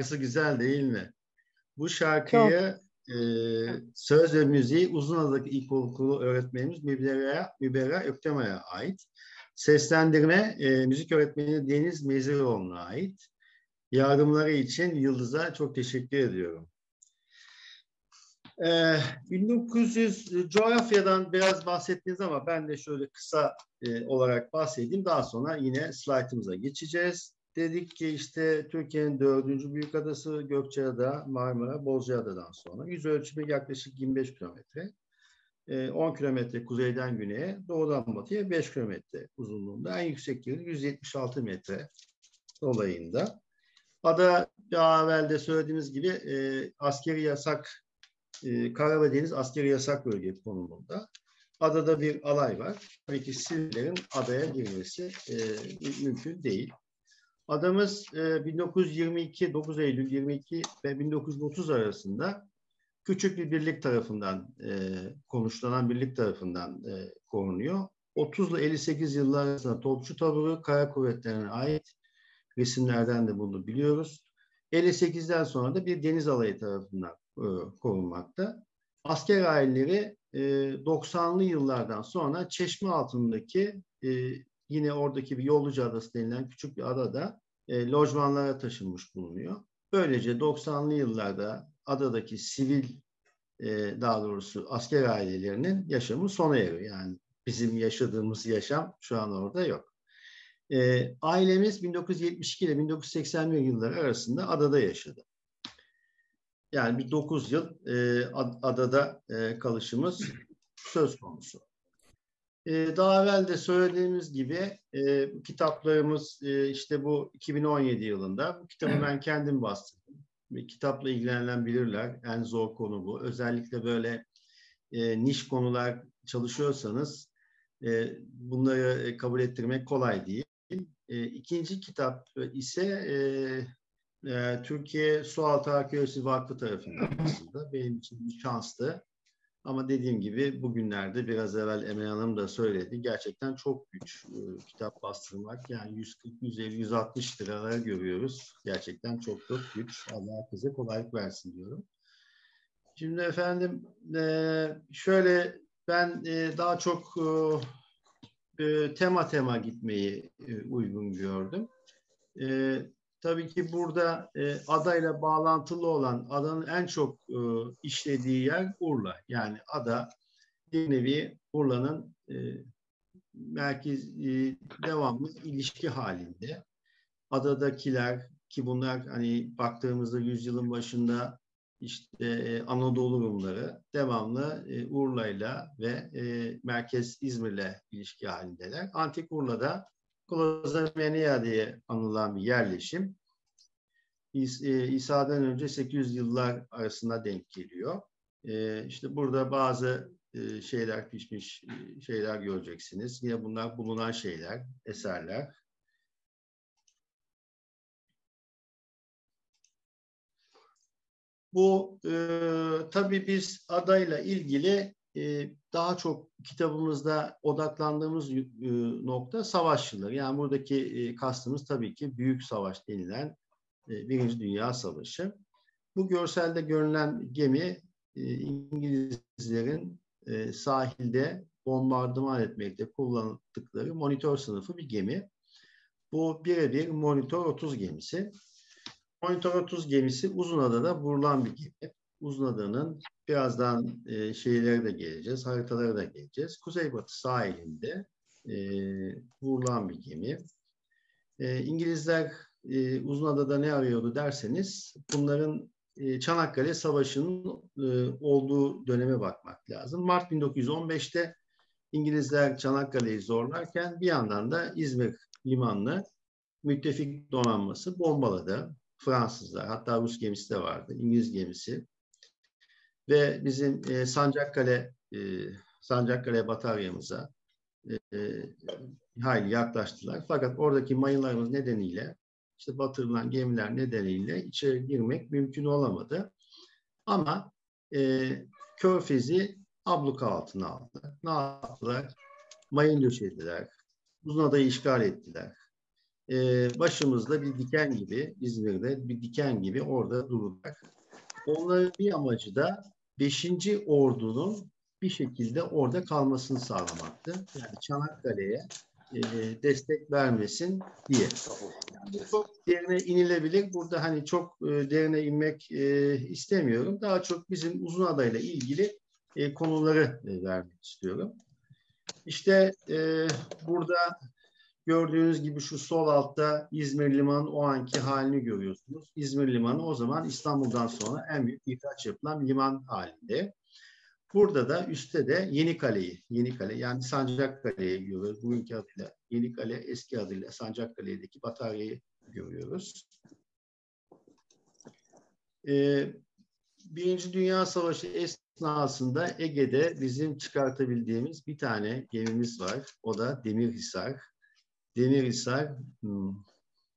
şarkısı güzel değil mi? Bu şarkıyı e, söz ve müziği Uzunada'daki ilkokulu öğretmenimiz Müberra, Müberra Öktemay'a ait. Seslendirme e, müzik öğretmeni Deniz Meziroğlu'na ait. Yardımları için Yıldız'a çok teşekkür ediyorum. Ee, 1900 coğrafyadan biraz bahsettiniz ama ben de şöyle kısa e, olarak bahsedeyim. Daha sonra yine slaytımıza geçeceğiz. Dedik ki işte Türkiye'nin dördüncü büyük adası Gökçeada, Marmara, Bozcaada'dan sonra. Yüz ölçümü yaklaşık 25 kilometre. E, 10 kilometre kuzeyden güneye, doğudan batıya 5 kilometre uzunluğunda. En yüksek yeri 176 metre dolayında. Ada daha evvel de söylediğimiz gibi e, askeri yasak e, Kara ve Deniz Askeri Yasak Bölge konumunda. Adada bir alay var. Tabii ki sivillerin adaya girmesi e, mümkün değil. Adamız e, 1922, 9 Eylül 22 ve 1930 arasında küçük bir birlik tarafından e, konuşlanan birlik tarafından e, korunuyor. 30 ile 58 yıllar arasında Topçu Taburu Kara Kuvvetleri'ne ait resimlerden de bunu biliyoruz. 58'den sonra da bir deniz alayı tarafından e, korunmakta. Asker aileleri e, 90'lı yıllardan sonra Çeşme altındaki e, yine oradaki bir Yolluca Adası denilen küçük bir adada e, lojmanlara taşınmış bulunuyor. Böylece 90'lı yıllarda adadaki sivil e, daha doğrusu asker ailelerinin yaşamı sona eriyor. Yani bizim yaşadığımız yaşam şu an orada yok. E, ailemiz 1972 ile 1981 yılları arasında adada yaşadı. Yani bir 9 yıl e, adada e, kalışımız söz konusu. E, daha evvel de söylediğimiz gibi e, kitaplarımız e, işte bu 2017 yılında. Bu kitabı ben kendim bastırdım. Kitapla ilgilenen bilirler. En zor konu bu. Özellikle böyle e, niş konular çalışıyorsanız e, bunları kabul ettirmek kolay değil. E, ikinci kitap ise e, e, Türkiye Sualtı Arkeolojisi Vakfı tarafından aslında benim için bir şanstı. Ama dediğim gibi bugünlerde biraz evvel Emel Hanım da söyledi. Gerçekten çok güç e, kitap bastırmak. Yani 140, 150, 160 liralar görüyoruz. Gerçekten çok çok güç. Allah herkese kolaylık versin diyorum. Şimdi efendim e, şöyle ben e, daha çok e, e, tema tema gitmeyi e, uygun gördüm. E, tabii ki burada e, adayla bağlantılı olan adanın en çok e, işlediği yer Urla. Yani ada bir nevi Urla'nın e, merkez e, devamlı ilişki halinde. Adadakiler ki bunlar hani baktığımızda yüzyılın başında işte e, Anadolu Rumları devamlı e, Urla'yla ve e, merkez İzmir'le ilişki halindeler. Antik Urla'da Klozamenia diye anılan bir yerleşim. E, İsa'dan önce 800 yıllar arasında denk geliyor. E, işte burada bazı e, şeyler pişmiş şeyler göreceksiniz. Yine bunlar bulunan şeyler, eserler. Bu e, tabii biz adayla ilgili e, daha çok kitabımızda odaklandığımız e, nokta savaşçılar. Yani buradaki e, kastımız tabii ki Büyük Savaş denilen Birinci Dünya Savaşı. Bu görselde görülen gemi İngilizlerin sahilde bombardıman etmekte kullandıkları monitör sınıfı bir gemi. Bu birebir monitör 30 gemisi. Monitör 30 gemisi Uzunada'da vurulan bir gemi. Uzunada'nın birazdan e, şeylere de geleceğiz, haritalara da geleceğiz. Kuzeybatı sahilinde e, vurulan bir gemi. E, İngilizler e, Uzunada'da ne arıyordu derseniz bunların e, Çanakkale Savaşı'nın e, olduğu döneme bakmak lazım. Mart 1915'te İngilizler Çanakkale'yi zorlarken bir yandan da İzmir limanını müttefik donanması bombaladı. Fransızlar, hatta Rus gemisi de vardı, İngiliz gemisi. Ve bizim e, Sancakale, e, Sancakale bataryamıza e, hayli yaklaştılar. Fakat oradaki mayınlarımız nedeniyle işte batırılan gemiler nedeniyle içeri girmek mümkün olamadı. Ama e, Körfez'i abluka altına aldı. Ne yaptılar? Mayın döşediler. Uzun adayı işgal ettiler. Ee, başımızda bir diken gibi, İzmir'de bir diken gibi orada durdular. Onların bir amacı da 5. ordunun bir şekilde orada kalmasını sağlamaktı. Yani Çanakkale'ye e, destek vermesin diye. Yani çok derine inilebilir. Burada hani çok e, derine inmek e, istemiyorum. Daha çok bizim uzun adayla ilgili e, konuları e, vermek istiyorum. İşte e, burada gördüğünüz gibi şu sol altta İzmir Limanı o anki halini görüyorsunuz. İzmir Limanı o zaman İstanbul'dan sonra en büyük ihraç yapılan liman halinde. Burada da üstte de Yeni Kale'yi, Yeni Kale yani Sancakale'yi görüyoruz. Bugünkü adıyla Yeni Kale, eski adıyla Sancakale'deki bataryayı görüyoruz. Ee, Birinci Dünya Savaşı esnasında Ege'de bizim çıkartabildiğimiz bir tane gemimiz var. O da Demirhisar. Demirhisar hmm,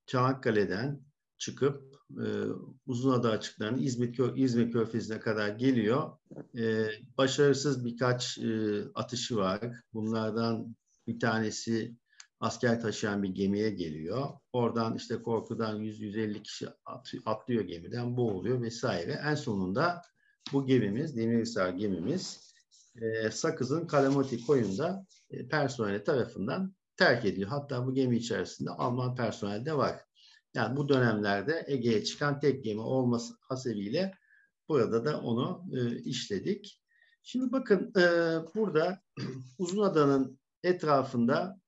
Çanakkale'den çıkıp e, Uzunada açıklarının İzmir, Kö İzmir Körfezi'ne kadar geliyor. E, başarısız birkaç e, atışı var. Bunlardan bir tanesi asker taşıyan bir gemiye geliyor. Oradan işte korkudan 100-150 kişi atlıyor gemiden, boğuluyor vesaire. En sonunda bu gemimiz, Demirhisar gemimiz e, Sakız'ın Kalamoti koyunda e, personeli tarafından terk ediliyor. Hatta bu gemi içerisinde Alman personel de var. Yani bu dönemlerde Ege'ye çıkan tek gemi olması hasebiyle burada da onu e, işledik. Şimdi bakın e, burada Uzunada'nın etrafında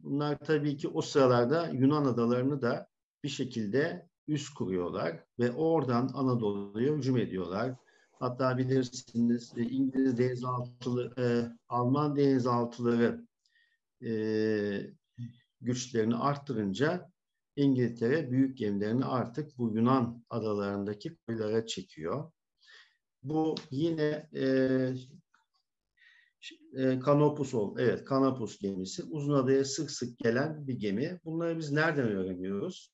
bunlar tabii ki o sıralarda Yunan adalarını da bir şekilde üst kuruyorlar ve oradan Anadolu'ya hücum ediyorlar. Hatta bilirsiniz e, İngiliz denizaltıları, e, Alman denizaltıları e, güçlerini arttırınca İngiltere büyük gemilerini artık bu Yunan adalarındaki kıyılara çekiyor. Bu yine e, e, Kanopus ol, evet Kanopus gemisi uzun adaya sık sık gelen bir gemi. Bunları biz nereden öğreniyoruz?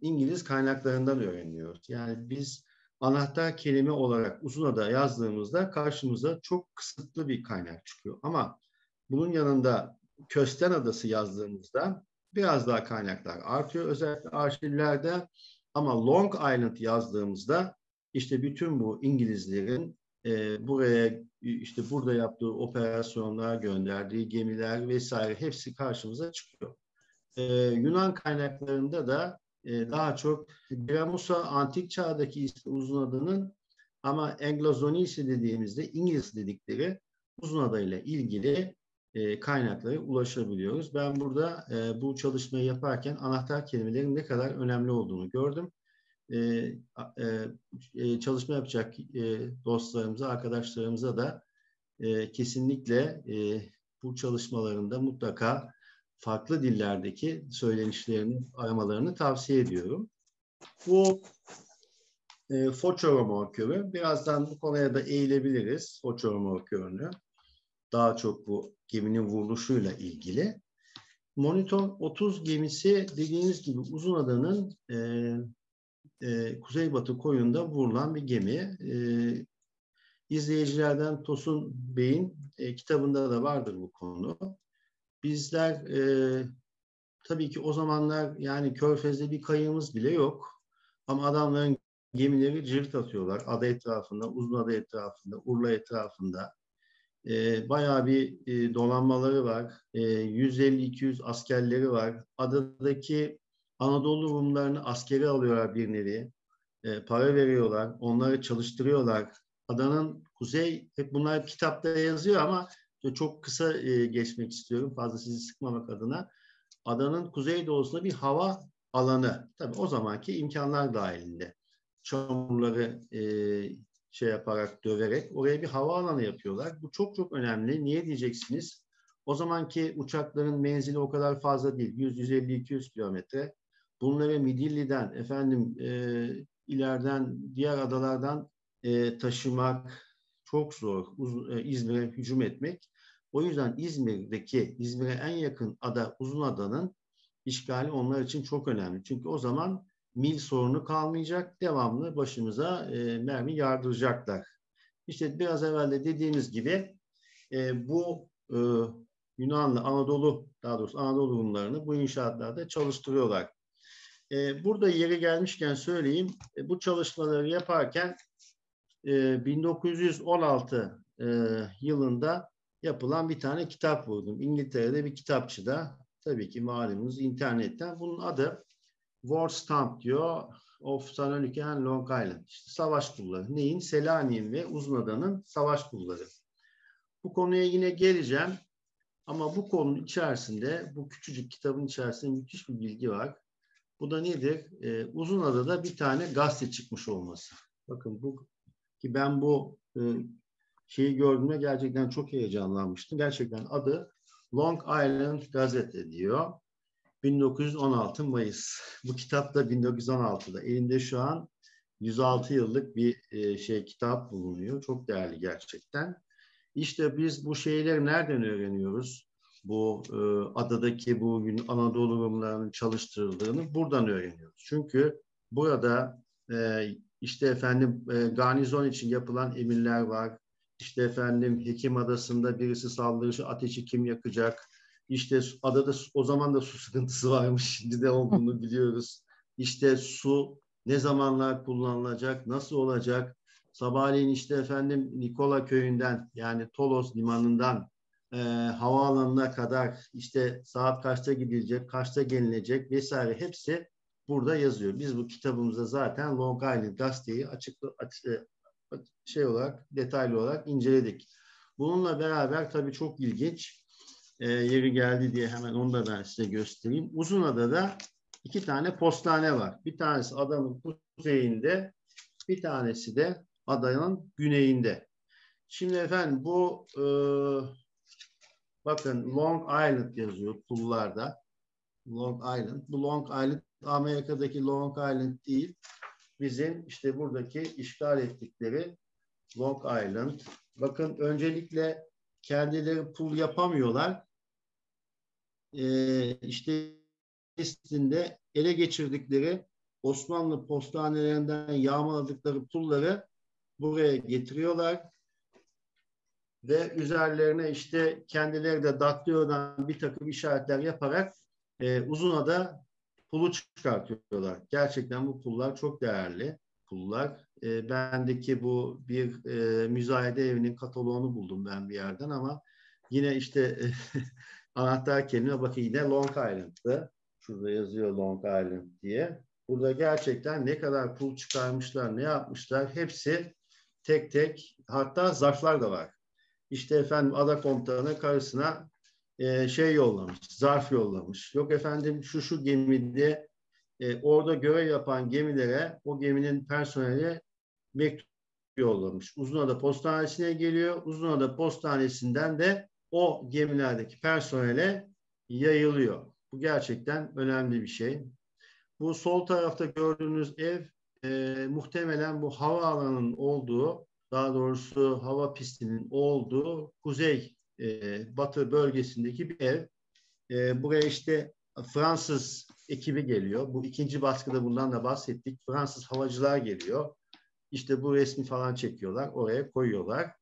İngiliz kaynaklarından öğreniyoruz. Yani biz anahtar kelime olarak uzun ada yazdığımızda karşımıza çok kısıtlı bir kaynak çıkıyor. Ama bunun yanında Kösten Adası yazdığımızda biraz daha kaynaklar artıyor özellikle arşivlerde ama Long Island yazdığımızda işte bütün bu İngilizlerin e, buraya işte burada yaptığı operasyonlar, gönderdiği gemiler vesaire hepsi karşımıza çıkıyor. E, Yunan kaynaklarında da e, daha çok Gramusa antik çağdaki uzun adının ama Englozonisi dediğimizde İngiliz dedikleri uzun adayla ilgili e, kaynaklara ulaşabiliyoruz. Ben burada e, bu çalışmayı yaparken anahtar kelimelerin ne kadar önemli olduğunu gördüm. E, e, e, çalışma yapacak e, dostlarımıza, arkadaşlarımıza da e, kesinlikle e, bu çalışmalarında mutlaka farklı dillerdeki söylenişlerini aramalarını tavsiye ediyorum. Bu e, Foça romorkörü. Birazdan bu konuya da eğilebiliriz Foça romorkörünü. Daha çok bu geminin vuruluşuyla ilgili. Monitor 30 gemisi dediğiniz gibi uzun adanın e, e, kuzeybatı koyunda vurulan bir gemi. E, izleyicilerden Tosun Bey'in e, kitabında da vardır bu konu. Bizler e, tabii ki o zamanlar yani Körfez'de bir kayığımız bile yok. Ama adamların gemileri cirit atıyorlar. Ada etrafında, uzun ada etrafında, Urla etrafında. E, bayağı bir e, dolanmaları var. E, 150-200 askerleri var. Adadaki Anadolu Rumlarını askeri alıyorlar bir nevi. E, para veriyorlar, onları çalıştırıyorlar. Adanın kuzey, hep bunlar hep kitapta yazıyor ama çok kısa e, geçmek istiyorum fazla sizi sıkmamak adına. Adanın kuzeydoğusunda bir hava alanı. Tabii o zamanki imkanlar dahilinde. Çamurları e, şey yaparak, döverek oraya bir hava alanı yapıyorlar. Bu çok çok önemli. Niye diyeceksiniz? O zamanki uçakların menzili o kadar fazla değil. 100, 150, 200 kilometre. Bunları Midilli'den, efendim e, ileriden, diğer adalardan e, taşımak çok zor. Uz, e, İzmir'e hücum etmek. O yüzden İzmir'deki, İzmir'e en yakın ada Uzun Adanın işgali onlar için çok önemli. Çünkü o zaman mil sorunu kalmayacak. Devamlı başımıza e, mermi yardıracaklar. İşte biraz evvel de dediğimiz gibi e, bu e, Yunanlı Anadolu, daha doğrusu Anadolu Rumlarını bu inşaatlarda çalıştırıyorlar. E, burada yeri gelmişken söyleyeyim, e, bu çalışmaları yaparken e, 1916 e, yılında yapılan bir tane kitap buldum. İngiltere'de bir kitapçıda, tabii ki malumunuz internetten. Bunun adı War Stamp diyor of Saloniki and Long Island. İşte savaş kulları. Neyin? Selanik'in ve Uzunada'nın savaş kulları. Bu konuya yine geleceğim. Ama bu konunun içerisinde, bu küçücük kitabın içerisinde müthiş bir bilgi var. Bu da nedir? Ee, Uzunada'da bir tane gazete çıkmış olması. Bakın bu ki ben bu e, şeyi gördüğümde gerçekten çok heyecanlanmıştım. Gerçekten adı Long Island Gazete diyor. 1916 Mayıs. Bu kitap da 1916'da. Elimde şu an 106 yıllık bir e, şey kitap bulunuyor. Çok değerli gerçekten. İşte biz bu şeyleri nereden öğreniyoruz? Bu e, adadaki bu Anadolu Rumlarının çalıştırıldığını buradan öğreniyoruz. Çünkü burada e, işte efendim e, garnizon için yapılan emirler var. İşte efendim Hekim Adası'nda birisi saldırışı ateşi kim yakacak? İşte adada o zaman da su sıkıntısı varmış. Şimdi de olduğunu biliyoruz. İşte su ne zamanlar kullanılacak, nasıl olacak? Sabahleyin işte efendim Nikola köyünden yani Tolos limanından e, havaalanına kadar işte saat kaçta gidilecek, kaçta gelinecek vesaire hepsi burada yazıyor. Biz bu kitabımızda zaten Long Island gazeteyi açık, açık e, şey olarak detaylı olarak inceledik. Bununla beraber tabii çok ilginç e, yeri geldi diye hemen onu da ben size göstereyim. Uzunada'da iki tane postane var. Bir tanesi adanın kuzeyinde, bir tanesi de adanın güneyinde. Şimdi efendim bu e, bakın Long Island yazıyor pullarda. Long Island. Bu Long Island Amerika'daki Long Island değil. Bizim işte buradaki işgal ettikleri Long Island. Bakın öncelikle kendileri pul yapamıyorlar e, işte listinde ele geçirdikleri Osmanlı postanelerinden yağmaladıkları pulları buraya getiriyorlar ve üzerlerine işte kendileri de daktiodan bir takım işaretler yaparak e, Uzunada pulu çıkartıyorlar. Gerçekten bu pullar çok değerli pullar. E, bendeki bu bir e, müzayede evinin kataloğunu buldum ben bir yerden ama yine işte anahtar kelime bakın yine Long Island'dı. Şurada yazıyor Long Island diye. Burada gerçekten ne kadar pul çıkarmışlar, ne yapmışlar hepsi tek tek hatta zarflar da var. İşte efendim ada komutanı karısına e, şey yollamış, zarf yollamış. Yok efendim şu şu gemide e, orada görev yapan gemilere o geminin personeli mektup yollamış. Uzunada postanesine geliyor. Uzunada postanesinden de o gemilerdeki personele yayılıyor. Bu gerçekten önemli bir şey. Bu sol tarafta gördüğünüz ev e, muhtemelen bu havaalanının olduğu, daha doğrusu hava pistinin olduğu kuzey e, batı bölgesindeki bir ev. E, buraya işte Fransız ekibi geliyor. Bu ikinci baskıda bundan da bahsettik. Fransız havacılar geliyor. İşte bu resmi falan çekiyorlar. Oraya koyuyorlar.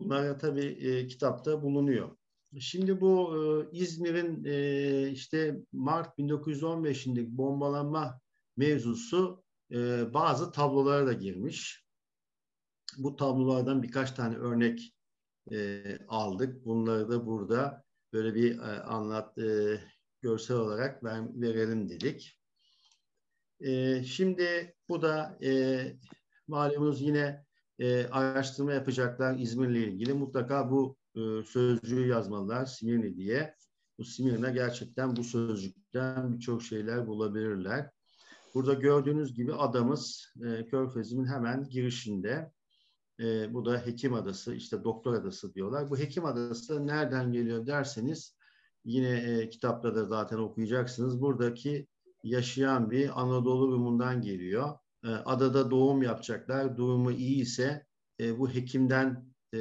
Bunlar tabii e, kitapta bulunuyor. Şimdi bu e, İzmir'in e, işte Mart 1915'indeki bombalanma mevzusu e, bazı tablolara da girmiş. Bu tablolardan birkaç tane örnek e, aldık. Bunları da burada böyle bir e, anlat e, görsel olarak ver, verelim dedik. E, şimdi bu da e, malumunuz yine e, araştırma yapacaklar İzmir'le ilgili. Mutlaka bu e, sözcüğü yazmalılar Simirni diye. Bu Simirna gerçekten bu sözcükten birçok şeyler bulabilirler. Burada gördüğünüz gibi adamız e, Körfez'in hemen girişinde. E, bu da Hekim Adası, işte Doktor Adası diyorlar. Bu Hekim Adası nereden geliyor derseniz yine e, kitapta da zaten okuyacaksınız. Buradaki yaşayan bir Anadolu Rumundan geliyor. E, adada doğum yapacaklar. Durumu iyi ise e, bu hekimden e,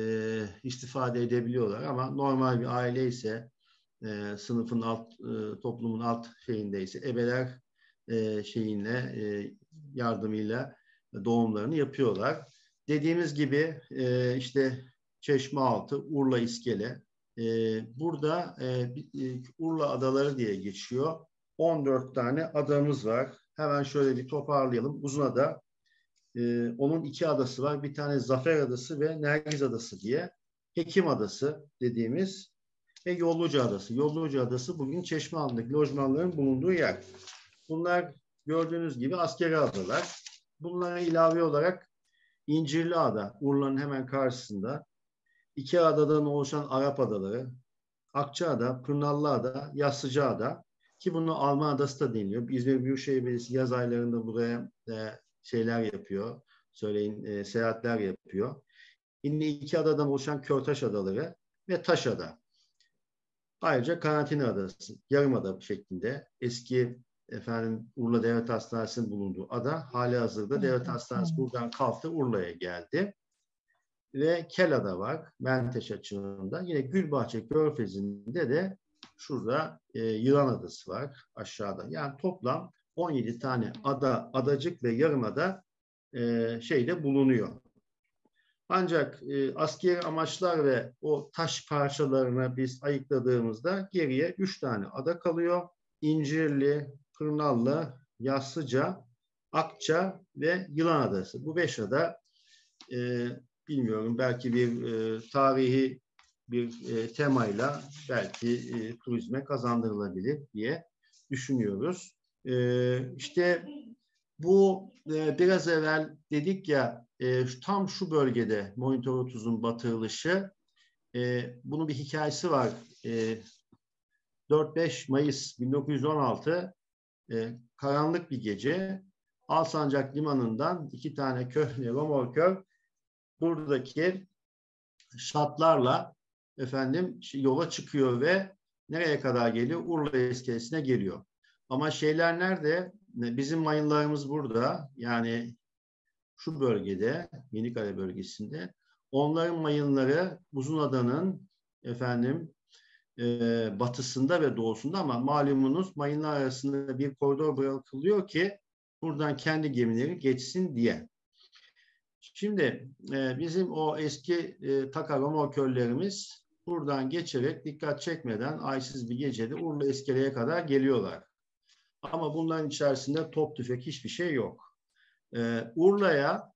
istifade edebiliyorlar ama normal bir aile ise e, sınıfın alt e, toplumun alt şeyindeyse ebeler e, şeyinle e, yardımıyla doğumlarını yapıyorlar. Dediğimiz gibi e, işte Çeşmealtı, Urla İskele. E, burada e, e, Urla Adaları diye geçiyor. 14 tane adamız var. Hemen şöyle bir toparlayalım. Uzunada e, onun iki adası var. Bir tane Zafer Adası ve Nergiz Adası diye. Hekim Adası dediğimiz ve Yolluca Adası. Yolluca Adası bugün Çeşmealtı'ndaki lojmanların bulunduğu yer. Bunlar gördüğünüz gibi askeri adalar. Bunlara ilave olarak İncirli Ada, Urla'nın hemen karşısında. İki adadan oluşan Arap adaları, Akçaada, Pırnallı Ada, Yassıcı Ada ki bunu Alman Adası da deniliyor. İzmir Büyükşehir Belediyesi yaz aylarında buraya e, şeyler yapıyor. Söyleyin e, seyahatler yapıyor. Yine iki adadan oluşan Körtaş Adaları ve Taşada. Ayrıca Karantina Adası, Yarımada şeklinde eski efendim Urla Devlet Hastanesi'nin bulunduğu ada hali hazırda Devlet Hastanesi buradan kalktı Urla'ya geldi. Ve Kelada var Menteş açığında. Yine Gülbahçe Körfezi'nde de şurada e, Yılan Adası var aşağıda. Yani toplam 17 tane ada, adacık ve yarımada e, şeyde bulunuyor. Ancak e, askeri amaçlar ve o taş parçalarını biz ayıkladığımızda geriye üç tane ada kalıyor. İncirli, Kırnallı, Yassıca, Akça ve Yılan Adası. Bu beş ada e, bilmiyorum belki bir e, tarihi bir e, temayla belki e, turizme kazandırılabilir diye düşünüyoruz. E, işte bu e, biraz evvel dedik ya e, tam şu bölgede Monitör 30'un batırılışı e, bunun bir hikayesi var. E, 4-5 Mayıs 1916 e, karanlık bir gece Alsancak Limanı'ndan iki tane köhne romorkör buradaki şatlarla efendim yola çıkıyor ve nereye kadar geliyor? Urla iskelesine geliyor. Ama şeyler nerede? Bizim mayınlarımız burada. Yani şu bölgede, Yenikale bölgesinde. Onların mayınları Uzunada'nın efendim e, batısında ve doğusunda ama malumunuz mayınlar arasında bir koridor bırakılıyor ki buradan kendi gemileri geçsin diye. Şimdi e, bizim o eski e, Takaroma köllerimiz buradan geçerek dikkat çekmeden aysız bir gecede Urla iskeleye kadar geliyorlar. Ama bunların içerisinde top tüfek hiçbir şey yok. E, Urla'ya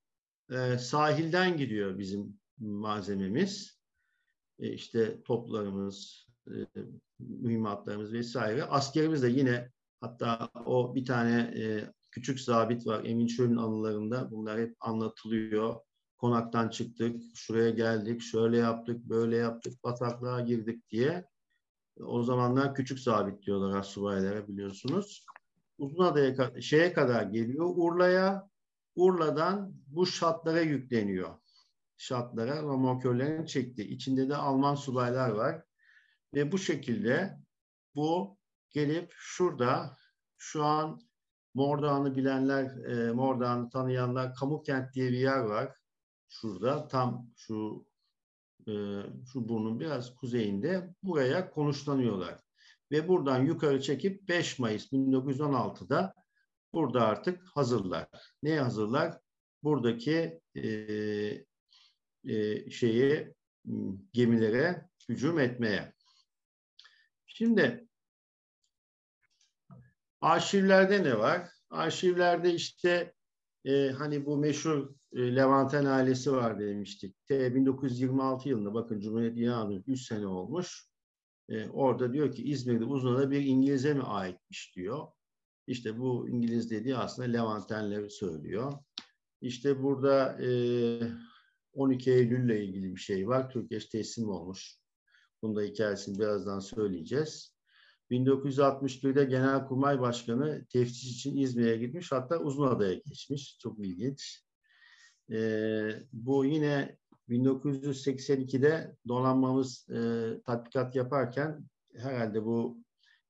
e, sahilden gidiyor bizim malzememiz. E, işte toplarımız, e, mühimmatlarımız vesaire. Askerimiz de yine hatta o bir tane e, küçük zabit var Emin Çöl'ün anılarında bunlar hep anlatılıyor. Konaktan çıktık, şuraya geldik, şöyle yaptık, böyle yaptık, bataklığa girdik diye. O zamanlar küçük zabit diyorlar subaylara biliyorsunuz. Uzunada'ya şeye kadar geliyor. Urla'ya Urla'dan bu şatlara yükleniyor. Şatlara romorkörlerin çekti. İçinde de Alman subaylar var. Ve bu şekilde bu gelip şurada şu an Mordoğan'ı bilenler, e, Mordoğan'ı tanıyanlar Kamukent diye bir yer var. Şurada tam şu e, şu burnun biraz kuzeyinde buraya konuşlanıyorlar. Ve buradan yukarı çekip 5 Mayıs 1916'da burada artık hazırlar. Neye hazırlar? Buradaki e, e, şeyi gemilere hücum etmeye. Şimdi arşivlerde ne var? Arşivlerde işte e, hani bu meşhur e, Levanten ailesi var demiştik. T 1926 yılında bakın Cumhuriyet ilanı 3 sene olmuş. E, orada diyor ki İzmir'de Uzunada bir İngiliz'e mi aitmiş diyor. İşte bu İngiliz dediği aslında Levantenleri söylüyor. İşte burada e, 12 Eylül ile ilgili bir şey var. Türkiye teslim olmuş. Bunda hikayesini birazdan söyleyeceğiz. 1961'de Genelkurmay Başkanı teftiş için İzmir'e gitmiş. Hatta Uzunada'ya geçmiş. Çok ilginç. Ee, bu yine 1982'de donanmamız e, tatbikat yaparken herhalde bu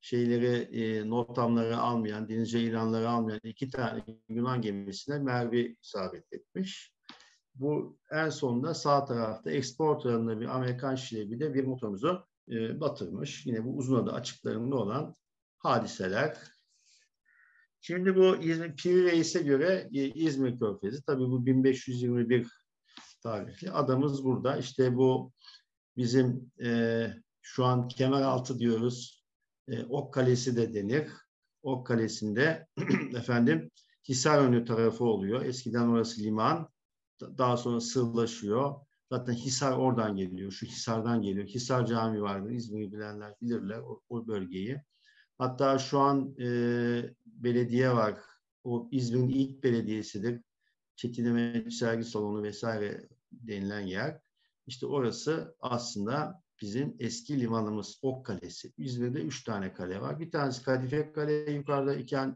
şeyleri e, notamları almayan, denizci ilanları almayan iki tane Yunan gemisine mermi isabet etmiş. Bu en sonunda sağ tarafta export bir Amerikan şilebiyle bir motorumuzu e, batırmış. Yine bu uzun adı açıklarında olan hadiseler. Şimdi bu İzmir, Piri Reis'e göre İzmir Körfezi, tabii bu 1521 tarihli. Adamız burada. İşte bu bizim e, şu an Kemeraltı diyoruz. E, ok Kalesi de denir. Ok Kalesi'nde efendim Hisarönü tarafı oluyor. Eskiden orası liman. Daha sonra sığlaşıyor. Zaten Hisar oradan geliyor. Şu Hisar'dan geliyor. Hisar Camii vardır. İzmir'i bilenler bilirler o, o bölgeyi. Hatta şu an e, belediye var. O İzmir'in ilk belediyesidir. Çetin Mehmet Sergi Salonu vesaire denilen yer. İşte orası aslında bizim eski limanımız Ok Kalesi. İzmir'de üç tane kale var. Bir tanesi Kadife Kale yukarıda,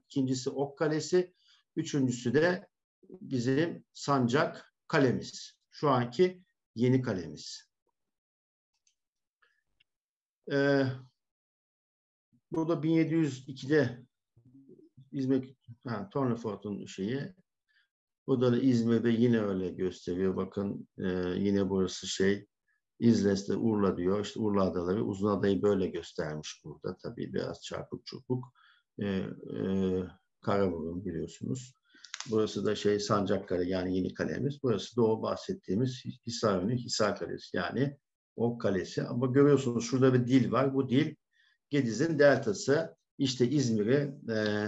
ikincisi Ok Kalesi, üçüncüsü de bizim Sancak Kalemiz. Şu anki yeni kalemiz. Ee, burada 1702'de İzmir, ha, Tornafort'un şeyi. Bu da İzmir'de yine öyle gösteriyor. Bakın e, yine burası şey İzles'te Urla diyor. İşte Urla Adaları uzun adayı böyle göstermiş burada. Tabii biraz çarpık çurpuk. E, e, Karaburun biliyorsunuz. Burası da şey Sancakkale yani yeni kalemiz. Burası da o bahsettiğimiz Hisarönü Hisar Kalesi yani o kalesi. Ama görüyorsunuz şurada bir dil var. Bu dil Gediz'in deltası. İşte İzmir'i e,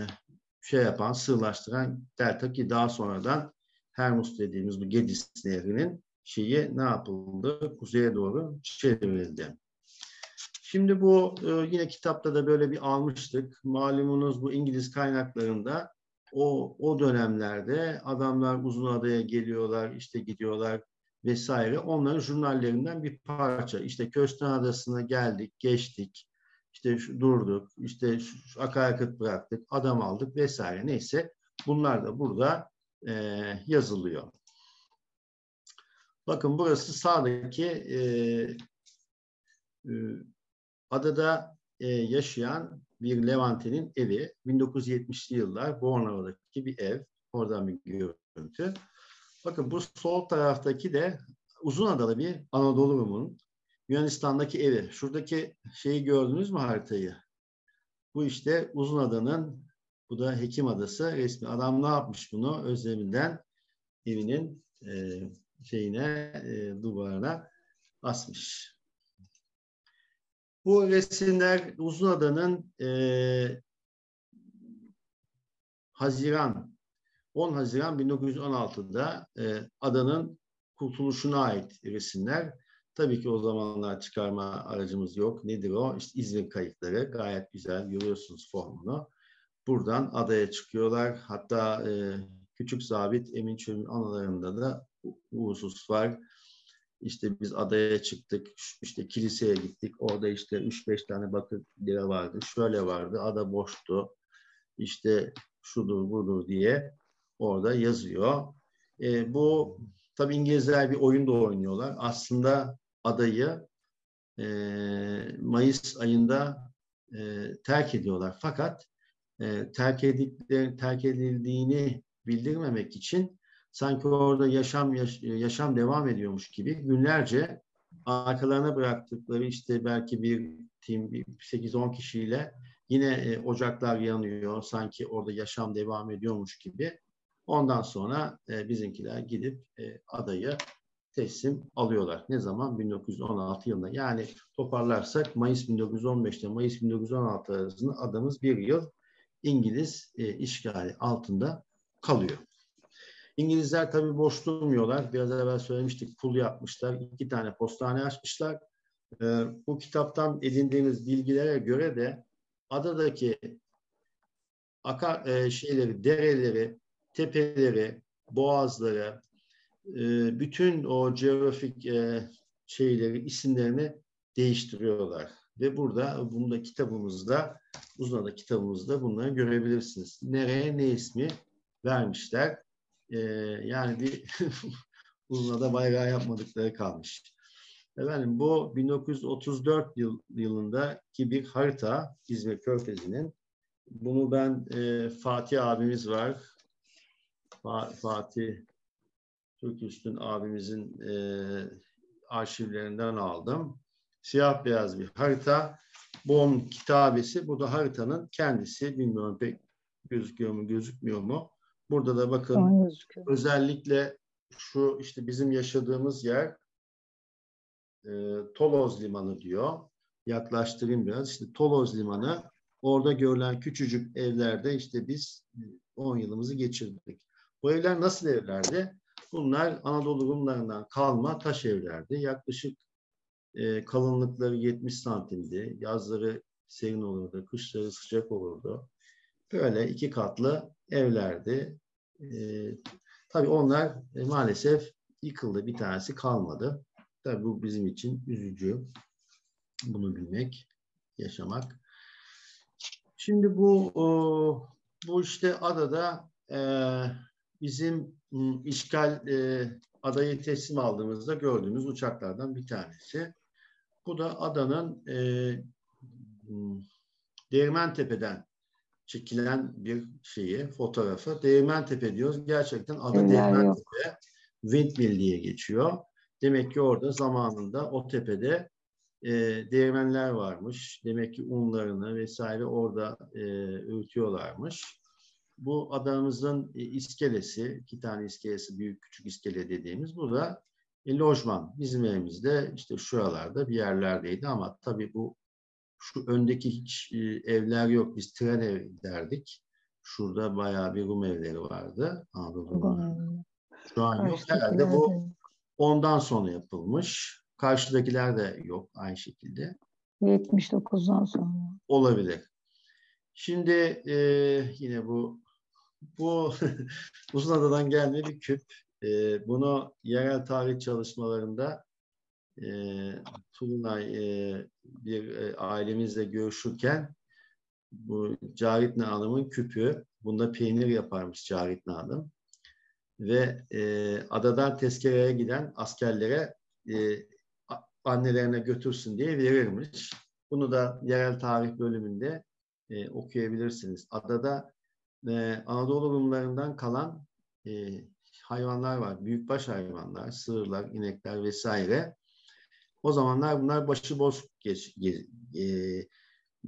şey yapan, sığlaştıran delta ki daha sonradan Hermus dediğimiz bu Gediz nehrinin şeyi ne yapıldı? Kuzeye doğru çevrildi. Şimdi bu e, yine kitapta da böyle bir almıştık. Malumunuz bu İngiliz kaynaklarında o, o dönemlerde adamlar uzun adaya geliyorlar, işte gidiyorlar vesaire. Onların jurnallerinden bir parça. İşte Kösten Adası'na geldik, geçtik, işte şu, durduk, işte şu, akaryakıt bıraktık, adam aldık vesaire. Neyse bunlar da burada e, yazılıyor. Bakın burası sağdaki e, e, adada e, yaşayan bir Levante'nin evi. 1970'li yıllar Bornova'daki bir ev. Oradan bir görüntü. Bakın bu sol taraftaki de uzun adalı bir Anadolu Rum'un Yunanistan'daki evi. Şuradaki şeyi gördünüz mü haritayı? Bu işte uzun adanın bu da Hekim Adası resmi. Adam ne yapmış bunu? Özleminden evinin e, şeyine e, duvarına asmış. Bu resimler Uzunada'nın e, Haziran 10 Haziran 1916'da e, adanın kurtuluşuna ait resimler. Tabii ki o zamanlar çıkarma aracımız yok. Nedir o? İşte İzmir kayıkları. Gayet güzel. Görüyorsunuz formunu. Buradan adaya çıkıyorlar. Hatta e, Küçük Zabit Emin Çöl'ün anılarında da bu husus var. İşte biz adaya çıktık, işte kiliseye gittik. Orada işte 3-5 tane bakır lira vardı. Şöyle vardı, ada boştu. İşte şudur budur diye orada yazıyor. E, bu tabii İngilizler bir oyun da oynuyorlar. Aslında adayı e, Mayıs ayında e, terk ediyorlar. Fakat e, terk, edikleri, terk edildiğini bildirmemek için sanki orada yaşam yaş, yaşam devam ediyormuş gibi günlerce arkalarına bıraktıkları işte belki bir tim 8-10 kişiyle yine e, ocaklar yanıyor. Sanki orada yaşam devam ediyormuş gibi. Ondan sonra e, bizimkiler gidip e, adayı teslim alıyorlar. Ne zaman? 1916 yılında. Yani toparlarsak Mayıs 1915'te Mayıs 1916 arasında adamız bir yıl İngiliz e, işgali altında kalıyor. İngilizler tabii boş durmuyorlar. Biraz evvel söylemiştik pul yapmışlar. iki tane postane açmışlar. E, bu kitaptan edindiğimiz bilgilere göre de adadaki akar e, şeyleri, dereleri, tepeleri, boğazları, e, bütün o coğrafik e, şeyleri, isimlerini değiştiriyorlar. Ve burada, bunda kitabımızda, Uzunada kitabımızda bunları görebilirsiniz. Nereye ne ismi vermişler. E, yani bir Uzunada bayrağı yapmadıkları kalmış. Efendim bu 1934 yıl, yılındaki bir harita İzmir Körfezi'nin. Bunu ben e, Fatih abimiz var. Fa Fatih Türküstün abimizin e, arşivlerinden aldım. Siyah beyaz bir harita. Bu onun kitabesi. Bu da haritanın kendisi. Bilmiyorum pek gözüküyor mu gözükmüyor mu. Burada da bakın özellikle şu işte bizim yaşadığımız yer e, Toloz Limanı diyor. Yaklaştırayım biraz. İşte Toloz Limanı orada görülen küçücük evlerde işte biz 10 yılımızı geçirdik. Bu evler nasıl evlerdi? Bunlar Anadolu Rumlarından kalma taş evlerdi. Yaklaşık e, kalınlıkları 70 santimdi. Yazları serin olurdu, kışları sıcak olurdu. Böyle iki katlı evlerdi. E, tabii onlar e, maalesef yıkıldı. Bir tanesi kalmadı. Tabii bu bizim için üzücü. Bunu bilmek, yaşamak. Şimdi bu o, bu işte adada e, bizim işgal e, adayı teslim aldığımızda gördüğümüz uçaklardan bir tanesi. Bu da adanın e, Değirmentepe'den çekilen bir şeyi, fotoğrafı. Değirmentepe diyoruz. Gerçekten adı Değirmentepe. Windmill diye geçiyor. Demek ki orada zamanında o tepede e, değirmenler varmış. Demek ki unlarını vesaire orada e, öğütüyorlarmış. Bu adamızın e, iskelesi, iki tane iskelesi, büyük küçük iskele dediğimiz bu da e, lojman. Bizim evimizde işte şuralarda bir yerlerdeydi ama tabii bu şu öndeki hiç e, evler yok. Biz tren ev derdik. Şurada bayağı bir Rum evleri vardı. Anadolu Şu an yok. Herhalde bu ondan sonra yapılmış. Karşıdakiler de yok aynı şekilde. 79'dan sonra. Olabilir. Şimdi e, yine bu bu Uzunada'dan gelme bir küp. E, bunu yerel tarih çalışmalarında e, Tulunay e, bir e, ailemizle görüşürken bu Caritne Hanım'ın küpü. Bunda peynir yaparmış Caritne Hanım. Ve e, adadan tezkereye giden askerlere e, annelerine götürsün diye verirmiş. Bunu da yerel tarih bölümünde e, okuyabilirsiniz. Adada e, Anadolu Rumlarından kalan e, hayvanlar var. Büyükbaş hayvanlar, sığırlar, inekler vesaire. O zamanlar bunlar başıboş gez, gez, e,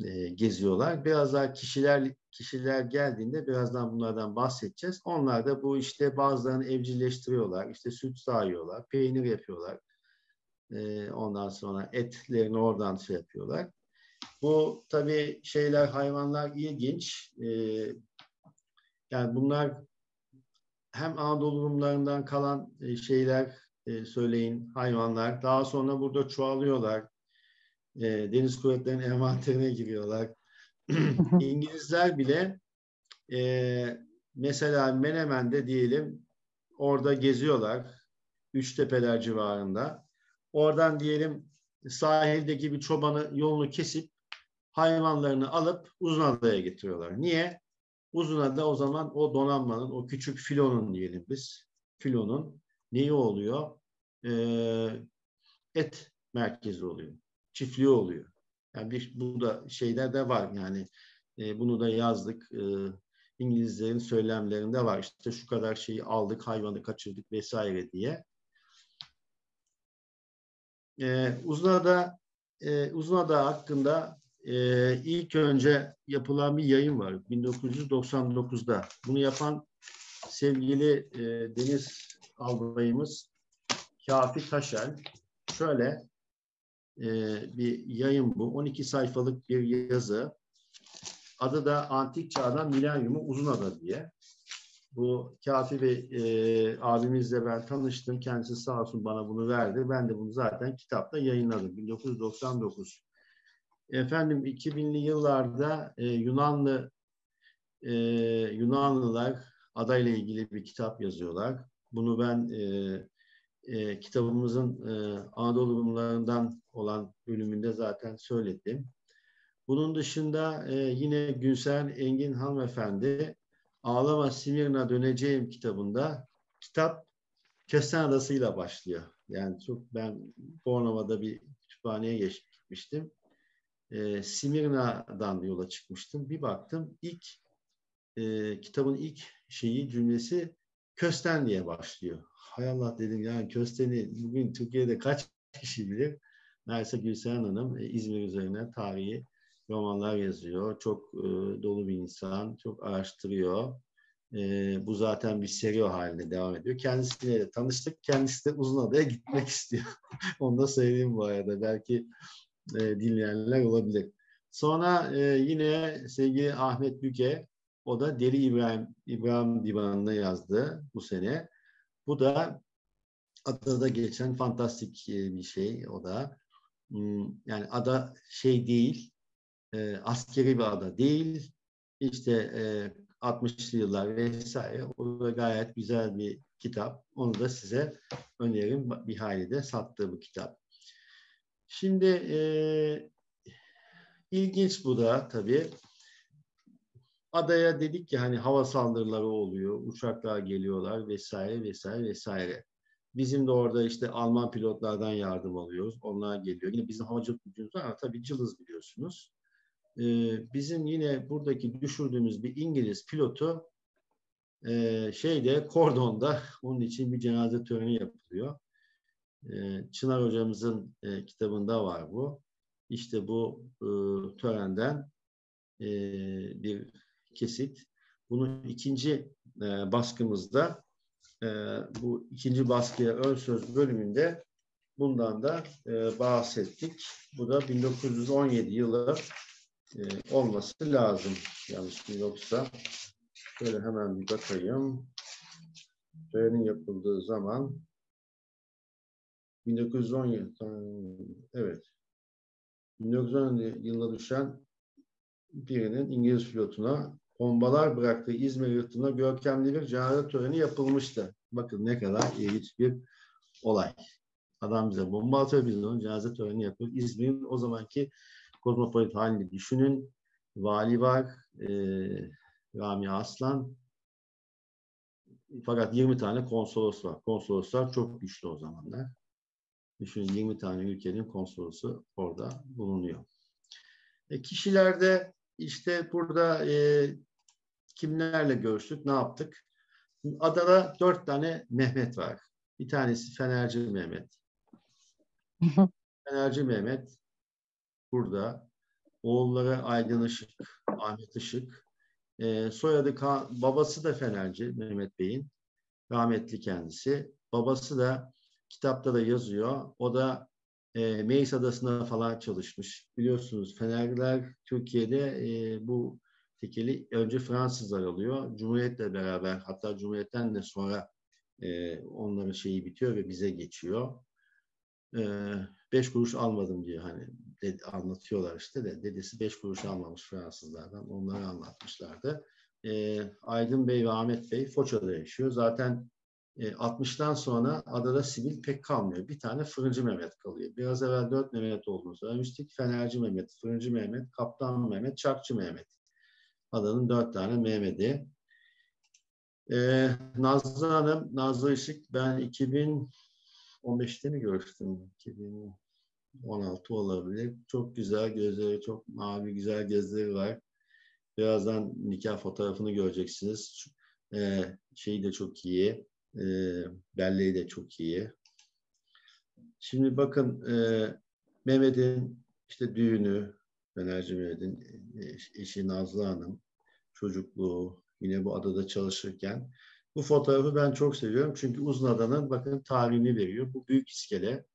e, geziyorlar. Biraz daha kişiler kişiler geldiğinde birazdan bunlardan bahsedeceğiz. Onlar da bu işte bazılarını evcilleştiriyorlar. İşte süt sağıyorlar, peynir yapıyorlar. E, ondan sonra etlerini oradan şey yapıyorlar. Bu tabii şeyler, hayvanlar ilginç. E, yani bunlar hem Anadolu Rumlarından kalan e, şeyler e, söyleyin, hayvanlar. Daha sonra burada çoğalıyorlar. E, deniz kuvvetlerinin envanterine giriyorlar. İngilizler bile mesela Menemen'de diyelim orada geziyorlar. Üçtepeler civarında. Oradan diyelim sahildeki bir çobanı yolunu kesip hayvanlarını alıp Uzunada'ya getiriyorlar. Niye? Uzunada o zaman o donanmanın, o küçük filonun diyelim biz, filonun neyi oluyor? Ee, et merkezi oluyor. Çiftliği oluyor. Yani bir, bu da şeyler de var yani e, bunu da yazdık. E, İngilizlerin söylemlerinde var. İşte şu kadar şeyi aldık, hayvanı kaçırdık vesaire diye. E, Uzunada e, Uzunada hakkında e, ilk önce yapılan bir yayın var 1999'da. Bunu yapan sevgili e, Deniz Albayımız Kafi Taşel şöyle e, bir yayın bu. 12 sayfalık bir yazı. Adı da Antik Çağdan Milenyumu Uzunada diye. Bu Kafi ve e, abimizle ben tanıştım. Kendisi sağ olsun bana bunu verdi. Ben de bunu zaten kitapta yayınladım. 1999. Efendim 2000'li yıllarda e, Yunanlı e, Yunanlılar adayla ilgili bir kitap yazıyorlar. Bunu ben e, e, kitabımızın e, Anadolu Rumlarından olan bölümünde zaten söyledim. Bunun dışında e, yine Günsel Engin hanımefendi Ağlama Simirna Döneceğim kitabında kitap Kesten Adası'yla başlıyor. Yani çok ben Bornova'da bir kütüphaneye geç, gitmiştim. E, Simirna'dan yola çıkmıştım. Bir baktım ilk e, kitabın ilk şeyi cümlesi Kösten diye başlıyor. Hay Allah dedim yani Kösten'i bugün Türkiye'de kaç kişi bilir? Neredeyse Gülseren Hanım e, İzmir üzerine tarihi romanlar yazıyor. Çok e, dolu bir insan, çok araştırıyor. E, bu zaten bir seri halinde devam ediyor. Kendisiyle de tanıştık. Kendisi de Uzunada'ya gitmek istiyor. Onu da söyleyeyim bu arada. Belki e, dinleyenler olabilir. Sonra e, yine sevgili Ahmet Büke, o da Deli İbrahim, İbrahim Divanı'nı yazdı bu sene. Bu da adada geçen fantastik bir şey o da. Hmm, yani ada şey değil, e, askeri bir ada değil. İşte e, 60'lı yıllar vesaire. O da gayet güzel bir kitap. Onu da size öneririm. Bir halde sattığı bu kitap. Şimdi e, ilginç bu da tabii. Adaya dedik ki hani hava saldırıları oluyor, uçaklar geliyorlar vesaire vesaire vesaire. Bizim de orada işte Alman pilotlardan yardım alıyoruz. Onlar geliyor. Yine bizim havacılık gücümüz var ama tabii cılız biliyorsunuz. Ee, bizim yine buradaki düşürdüğümüz bir İngiliz pilotu e, şeyde kordonda onun için bir cenaze töreni yapılıyor. E, Çınar hocamızın e, kitabında var bu. İşte bu e, törenden e, bir kesit. Bunun ikinci baskımızda bu ikinci baskıya ön söz bölümünde bundan da bahsettik. Bu da 1917 yılı olması lazım. Yanlış mı yoksa şöyle hemen bir bakayım. Törenin yapıldığı zaman 1917 evet 1917 yılında düşen birinin İngiliz pilotuna bombalar bıraktığı İzmir yurtuna görkemli bir cenaze töreni yapılmıştı. Bakın ne kadar ilginç bir olay. Adam bize bomba atıyor, biz onun cenaze töreni yapıyoruz. İzmir'in o zamanki kozmopolit halini düşünün. Vali var, e, Rami Aslan. Fakat 20 tane konsolos var. Konsoloslar çok güçlü o zamanlar. Düşünün 20 tane ülkenin konsolosu orada bulunuyor. E, kişilerde işte burada e, kimlerle görüştük, ne yaptık? Adada dört tane Mehmet var. Bir tanesi Fenerci Mehmet. Fenerci Mehmet burada. Oğulları Aydın Işık, Ahmet Işık. E, soyadı babası da Fenerci Mehmet Bey'in. Rahmetli kendisi. Babası da kitapta da yazıyor. O da e, Meis Adası'na falan çalışmış. Biliyorsunuz Fenerliler Türkiye'de e, bu tekeli önce Fransızlar alıyor. Cumhuriyet'le beraber hatta Cumhuriyet'ten de sonra e, onların şeyi bitiyor ve bize geçiyor. E, beş kuruş almadım diyor hani de, anlatıyorlar işte de dedesi beş kuruş almamış Fransızlardan onları anlatmışlardı. E, Aydın Bey ve Ahmet Bey Foça'da yaşıyor. Zaten 60'tan e, sonra adada sivil pek kalmıyor. Bir tane Fırıncı Mehmet kalıyor. Biraz evvel dört Mehmet olduğunu söylemiştik. Fenerci Mehmet, Fırıncı Mehmet, Kaptan Mehmet, Çakçı Mehmet. Adanın dört tane Mehmet'i. Ee, Nazlı Hanım, Nazlı Işık ben 2015'te mi görüştüm? 2000, 16 olabilir. Çok güzel gözleri, çok mavi güzel gözleri var. Birazdan nikah fotoğrafını göreceksiniz. Ee, şeyi de çok iyi. E, belleği de çok iyi. Şimdi bakın e, Mehmet'in işte düğünü, Fenerci Mehmet'in e, eşi Nazlı Hanım, çocukluğu, yine bu adada çalışırken. Bu fotoğrafı ben çok seviyorum çünkü Uzunada'nın bakın tarihini veriyor. Bu büyük iskele.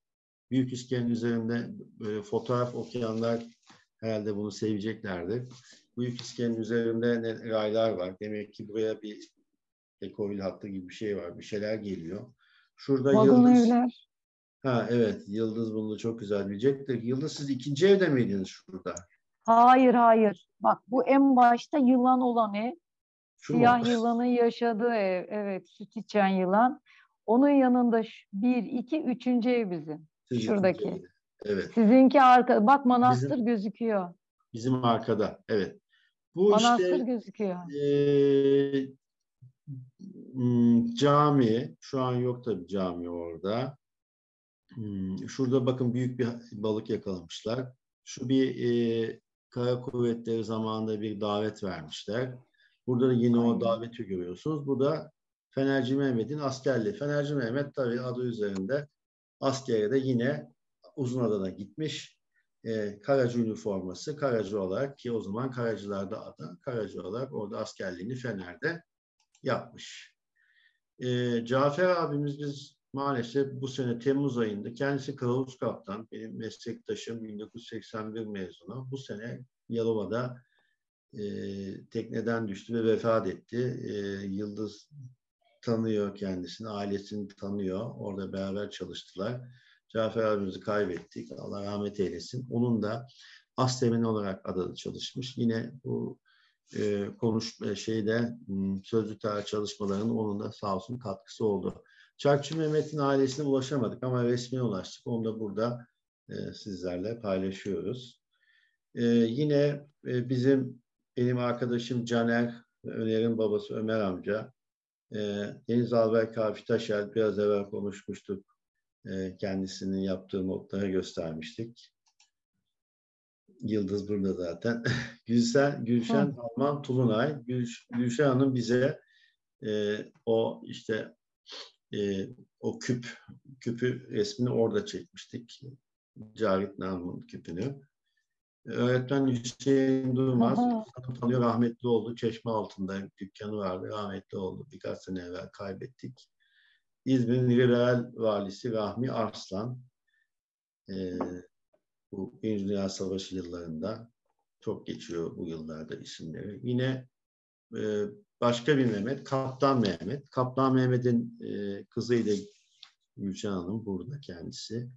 Büyük iskelenin üzerinde böyle fotoğraf okuyanlar herhalde bunu seveceklerdir. Büyük iskelenin üzerinde ne, raylar var. Demek ki buraya bir ekovil hattı gibi bir şey var. Bir şeyler geliyor. Şurada Vagon Yıldız. evler. Ha evet Yıldız bunu çok güzel bilecektir. Yıldız siz ikinci evde miydiniz şurada? Hayır hayır. Bak bu en başta yılan olan ev. Şu mu? Siyah yılanın yaşadığı ev. Evet süt içen yılan. Onun yanında bir, iki, üçüncü ev bizim. Siz şuradaki. evde. Evet. Sizinki arka. Bak manastır gözüküyor. Bizim arkada. Evet. Bu Manastır işte gözüküyor. hmm, cami. Şu an yok tabii cami orada. Hmm, Şurada bakın büyük bir balık yakalamışlar. Şu bir eee kara kuvvetleri zamanında bir davet vermişler. Burada da yine o Aynen. daveti görüyorsunuz. Bu da Fenerci Mehmet'in askerliği. Fenerci Mehmet tabii adı üzerinde askere de yine Uzunada'da gitmiş. E, Karacı üniforması, Karacı olarak ki o zaman Karacılar'da adı, Karacı olarak orada askerliğini Fener'de yapmış. E, Cafer abimiz biz maalesef bu sene Temmuz ayında kendisi kılavuz kaptan, benim meslektaşım 1981 mezunu. Bu sene Yalova'da e, tekneden düştü ve vefat etti. E, Yıldız tanıyor kendisini, ailesini tanıyor. Orada beraber çalıştılar. Cafer abimizi kaybettik. Allah rahmet eylesin. Onun da Astemin olarak adada çalışmış. Yine bu e, konuş e, şeyde m, sözlü tarih çalışmalarının onun da sağ olsun katkısı oldu. Çarkçı Mehmet'in ailesine ulaşamadık ama resmi ulaştık. Onu da burada e, sizlerle paylaşıyoruz. E, yine e, bizim benim arkadaşım Caner Öner'in babası Ömer amca e, Deniz Alber Kafi Taşer biraz evvel konuşmuştuk. E, kendisinin yaptığı notları göstermiştik. Yıldız burada zaten. Gülsen, Gülşen Alman Tulunay. Gülş, Gülşen Hanım bize e, o işte e, o küp küpü resmini orada çekmiştik. Cavit Nam'ın küpünü. Öğretmen Hüseyin Durmaz tanıyor rahmetli oldu. Çeşme altında dükkanı vardı. Rahmetli oldu. Birkaç sene evvel kaybettik. İzmir'in liberal valisi Rahmi Arslan. Ee, bu Birinci Dünya Savaşı yıllarında çok geçiyor bu yıllarda isimleri. Yine e, başka bir Mehmet, Kaptan Mehmet. Kaptan Mehmet'in e, kızıydı Gülşen Hanım burada kendisi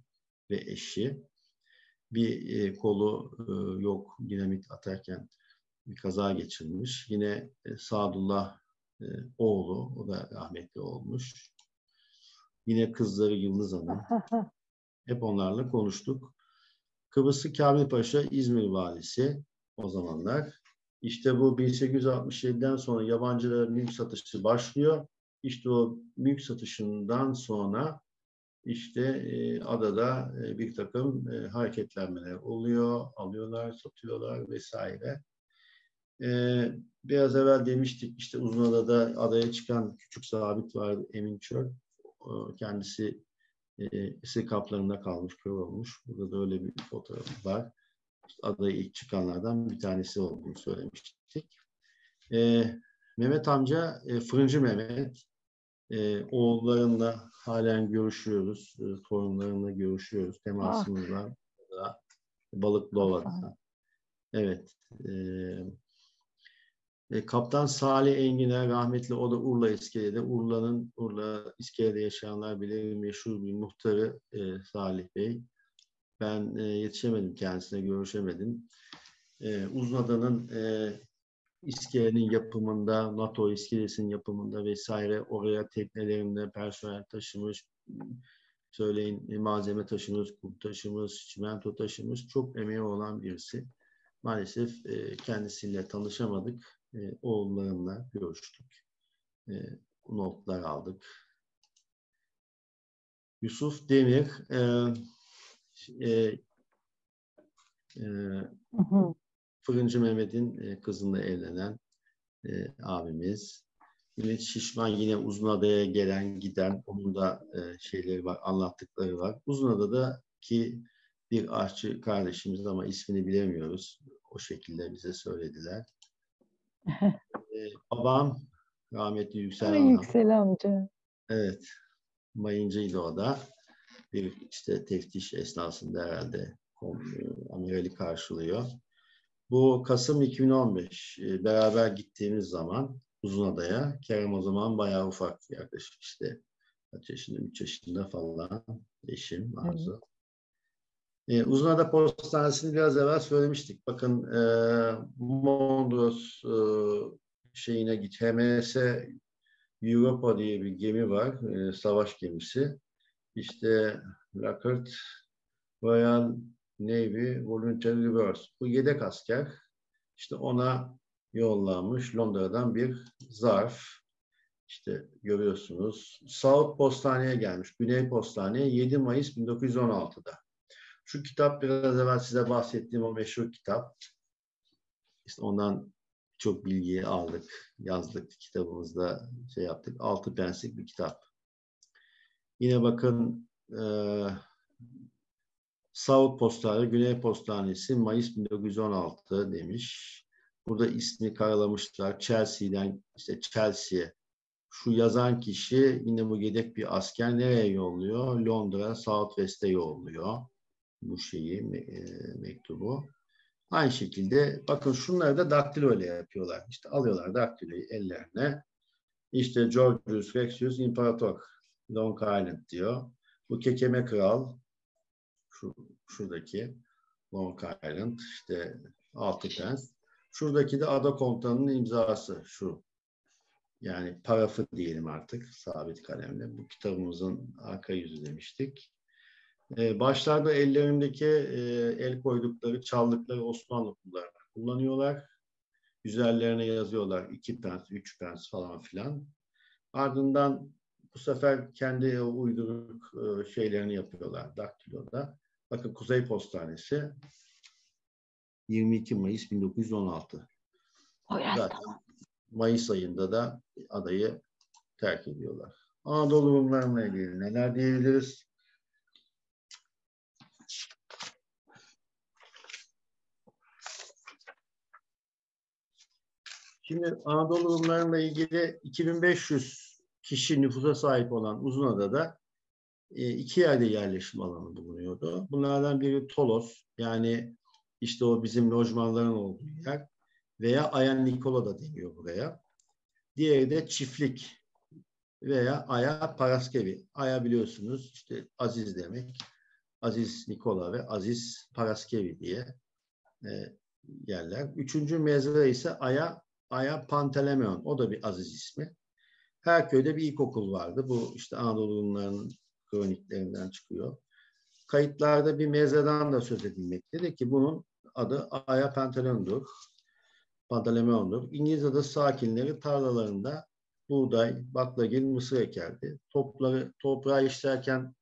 ve eşi. Bir e, kolu e, yok dinamit atarken bir kaza geçirmiş. Yine e, Sadullah e, oğlu, o da rahmetli olmuş. Yine kızları Yıldız Hanım. Hep onlarla konuştuk. Kıbrıslı Kamil Paşa İzmir valisi o zamanlar. İşte bu 1867'den sonra yabancılara mülk satışı başlıyor. İşte o mülk satışından sonra işte e, adada e, bir takım e, hareketlenmeler oluyor, alıyorlar, satıyorlar vesaire. E, biraz evvel demiştik işte Uzunada'da adaya çıkan küçük sabit vardı Emin Çöl. O, kendisi e, esir kaplarında kalmış, kör olmuş. Burada da öyle bir fotoğraf var. İşte adaya ilk çıkanlardan bir tanesi olduğunu söylemiştik. E, Mehmet amca, e, Fırıncı Mehmet, e, oğullarınla halen görüşüyoruz, e, torunlarınla görüşüyoruz. Temasımız var. Burada, Balıklı Ova'da. Evet. E, Kaptan Salih Enginer rahmetli o da Urla İskele'de. Urla'nın Urla İskele'de yaşayanlar bilir meşhur bir muhtarı e, Salih Bey. Ben e, yetişemedim kendisine, görüşemedim. E, Uzunada'nın e, iskelenin yapımında, NATO iskelesinin yapımında vesaire oraya teknelerinde personel taşımış, söyleyin e, malzeme taşımış, kum taşımış, çimento taşımış çok emeği olan birisi. Maalesef e, kendisiyle tanışamadık. E, oğullarımla görüştük. E, notlar aldık. Yusuf Demir, e, e, e. Fırıncı Mehmet'in e, kızınla evlenen e, abimiz. Yine Şişman yine Uzunada'ya gelen giden onun da e, şeyleri var, anlattıkları var. Uzunada'da ki bir aşçı kardeşimiz ama ismini bilemiyoruz. O şekilde bize söylediler. E, babam rahmetli Yüksel Ay, Hanım. Yüksel amca. Evet. Mayıncıydı o da. Bir işte teftiş esnasında herhalde amirali karşılıyor. Bu Kasım 2015 e, beraber gittiğimiz zaman Uzunada'ya Kerem o zaman bayağı ufak yaklaşık işte kaç yaşında 3 yaşında falan eşim Arzu. E, Uzunada Postanesi'ni biraz evvel söylemiştik. Bakın e, Mondros e, şeyine git HMS Europa diye bir gemi var. e, savaş gemisi. İşte Lockheed Royal Navy Voluntary Reverse. Bu yedek asker. İşte ona yollanmış Londra'dan bir zarf. İşte görüyorsunuz. South Postane'ye gelmiş. Güney Postane'ye 7 Mayıs 1916'da. Şu kitap biraz evvel size bahsettiğim o meşhur kitap. İşte ondan çok bilgiyi aldık, yazdık kitabımızda şey yaptık. Altı penslik bir kitap. Yine bakın eee South Postane, Güney Postanesi Mayıs 1916 demiş. Burada ismi karalamışlar. Chelsea'den işte Chelsea'ye. Şu yazan kişi yine bu yedek bir asker nereye yolluyor? Londra, South West'e yolluyor. Bu şeyi, e, mektubu. Aynı şekilde bakın şunları da daktilo ile yapıyorlar. İşte alıyorlar daktiloyu ellerine. İşte Georgius Rexius İmparator Long Island diyor. Bu kekeme kral şu, şuradaki Long Island işte altı pens. Şuradaki de ada komutanının imzası şu. Yani parafı diyelim artık sabit kalemle. Bu kitabımızın arka yüzü demiştik. Ee, başlarda ellerindeki e, el koydukları, çaldıkları Osmanlı pullarını kullanıyorlar. Üzerlerine yazıyorlar iki pens, üç pens falan filan. Ardından bu sefer kendi uyduruk e, şeylerini yapıyorlar daktiloda. Bakın Kuzey Postanesi 22 Mayıs 1916. Poyraz Zaten Mayıs ayında da adayı terk ediyorlar. Anadolu Rumlarla ilgili neler diyebiliriz? Şimdi Anadolu Rumlarla ilgili 2500 kişi nüfusa sahip olan Uzunada'da e, iki yerde yerleşim alanı bulunuyordu. Bunlardan biri Tolos, yani işte o bizim lojmanların olduğu yer veya Aya Nikola da deniyor buraya. Diğeri de çiftlik veya Aya Paraskevi. Aya biliyorsunuz işte Aziz demek. Aziz Nikola ve Aziz Paraskevi diye e, yerler. Üçüncü mezra ise Aya Aya Pantelemeon. O da bir Aziz ismi. Her köyde bir ilkokul vardı. Bu işte Anadolu'nun kroniklerinden çıkıyor. Kayıtlarda bir mezradan da söz edilmektedir ki bunun adı Aya Pantaleon'dur. Pantaleon'dur. İngiliz adası sakinleri tarlalarında buğday, baklagil, mısır ekerdi. Topları, toprağı işlerken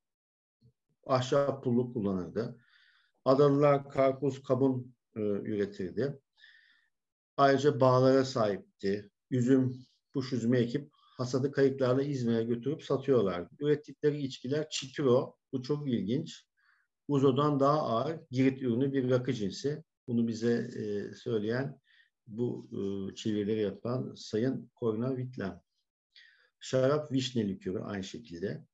ahşap pullu kullanırdı. Adalılar karpuz, kabun e, üretirdi. Ayrıca bağlara sahipti. Üzüm, kuş üzümü ekip hasadı kayıklarla İzmir'e götürüp satıyorlardı. Ürettikleri içkiler çikiro. Bu çok ilginç. Uzo'dan daha ağır Girit ürünü bir rakı cinsi. Bunu bize e, söyleyen bu e, çevirileri yapan Sayın Korna Witlem. Şarap vişne likörü aynı şekilde.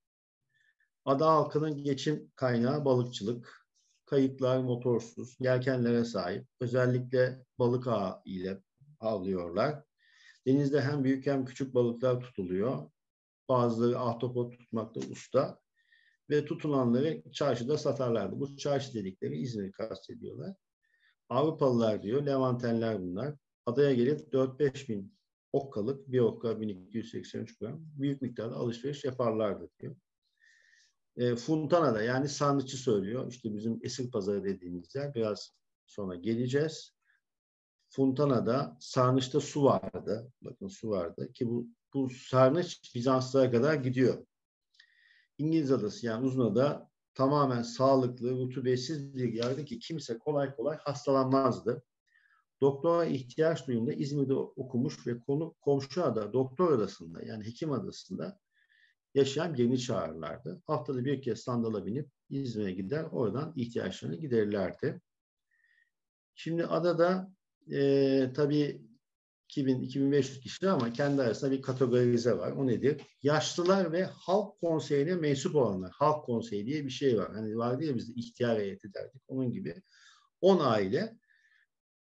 Ada halkının geçim kaynağı balıkçılık. Kayıklar motorsuz, yelkenlere sahip. Özellikle balık ağı ile avlıyorlar. Denizde hem büyük hem küçük balıklar tutuluyor. Bazıları ahtapot tutmakta usta ve tutulanları çarşıda satarlardı. Bu çarşı dedikleri İzmir'i kastediyorlar. Avrupalılar diyor, Levantenler bunlar. Adaya gelip 4-5 bin okkalık, bir okka 1283 gram büyük miktarda alışveriş yaparlardı diyor. E, Funtana'da yani sarnıçı söylüyor. İşte bizim esir pazarı dediğimiz yer biraz sonra geleceğiz. Funtana'da sarnıçta su vardı. Bakın su vardı ki bu, bu sarnıç Bizanslara kadar gidiyor. İngiliz adası yani Uzunada tamamen sağlıklı, rutubetsiz bir yerdi ki kimse kolay kolay hastalanmazdı. Doktora ihtiyaç duyduğunda İzmir'de okumuş ve konu, komşu ada, doktor adasında yani hekim adasında yaşayan birini çağırırlardı. Haftada bir kez sandala binip İzmir'e gider, oradan ihtiyaçlarını giderirlerdi. Şimdi adada e, tabii 2000-2500 kişi ama kendi arasında bir kategorize var. O nedir? Yaşlılar ve halk konseyine mensup olanlar. Halk konseyi diye bir şey var. Hani var diye bizde ihtiyar heyeti derdik. Onun gibi 10 aile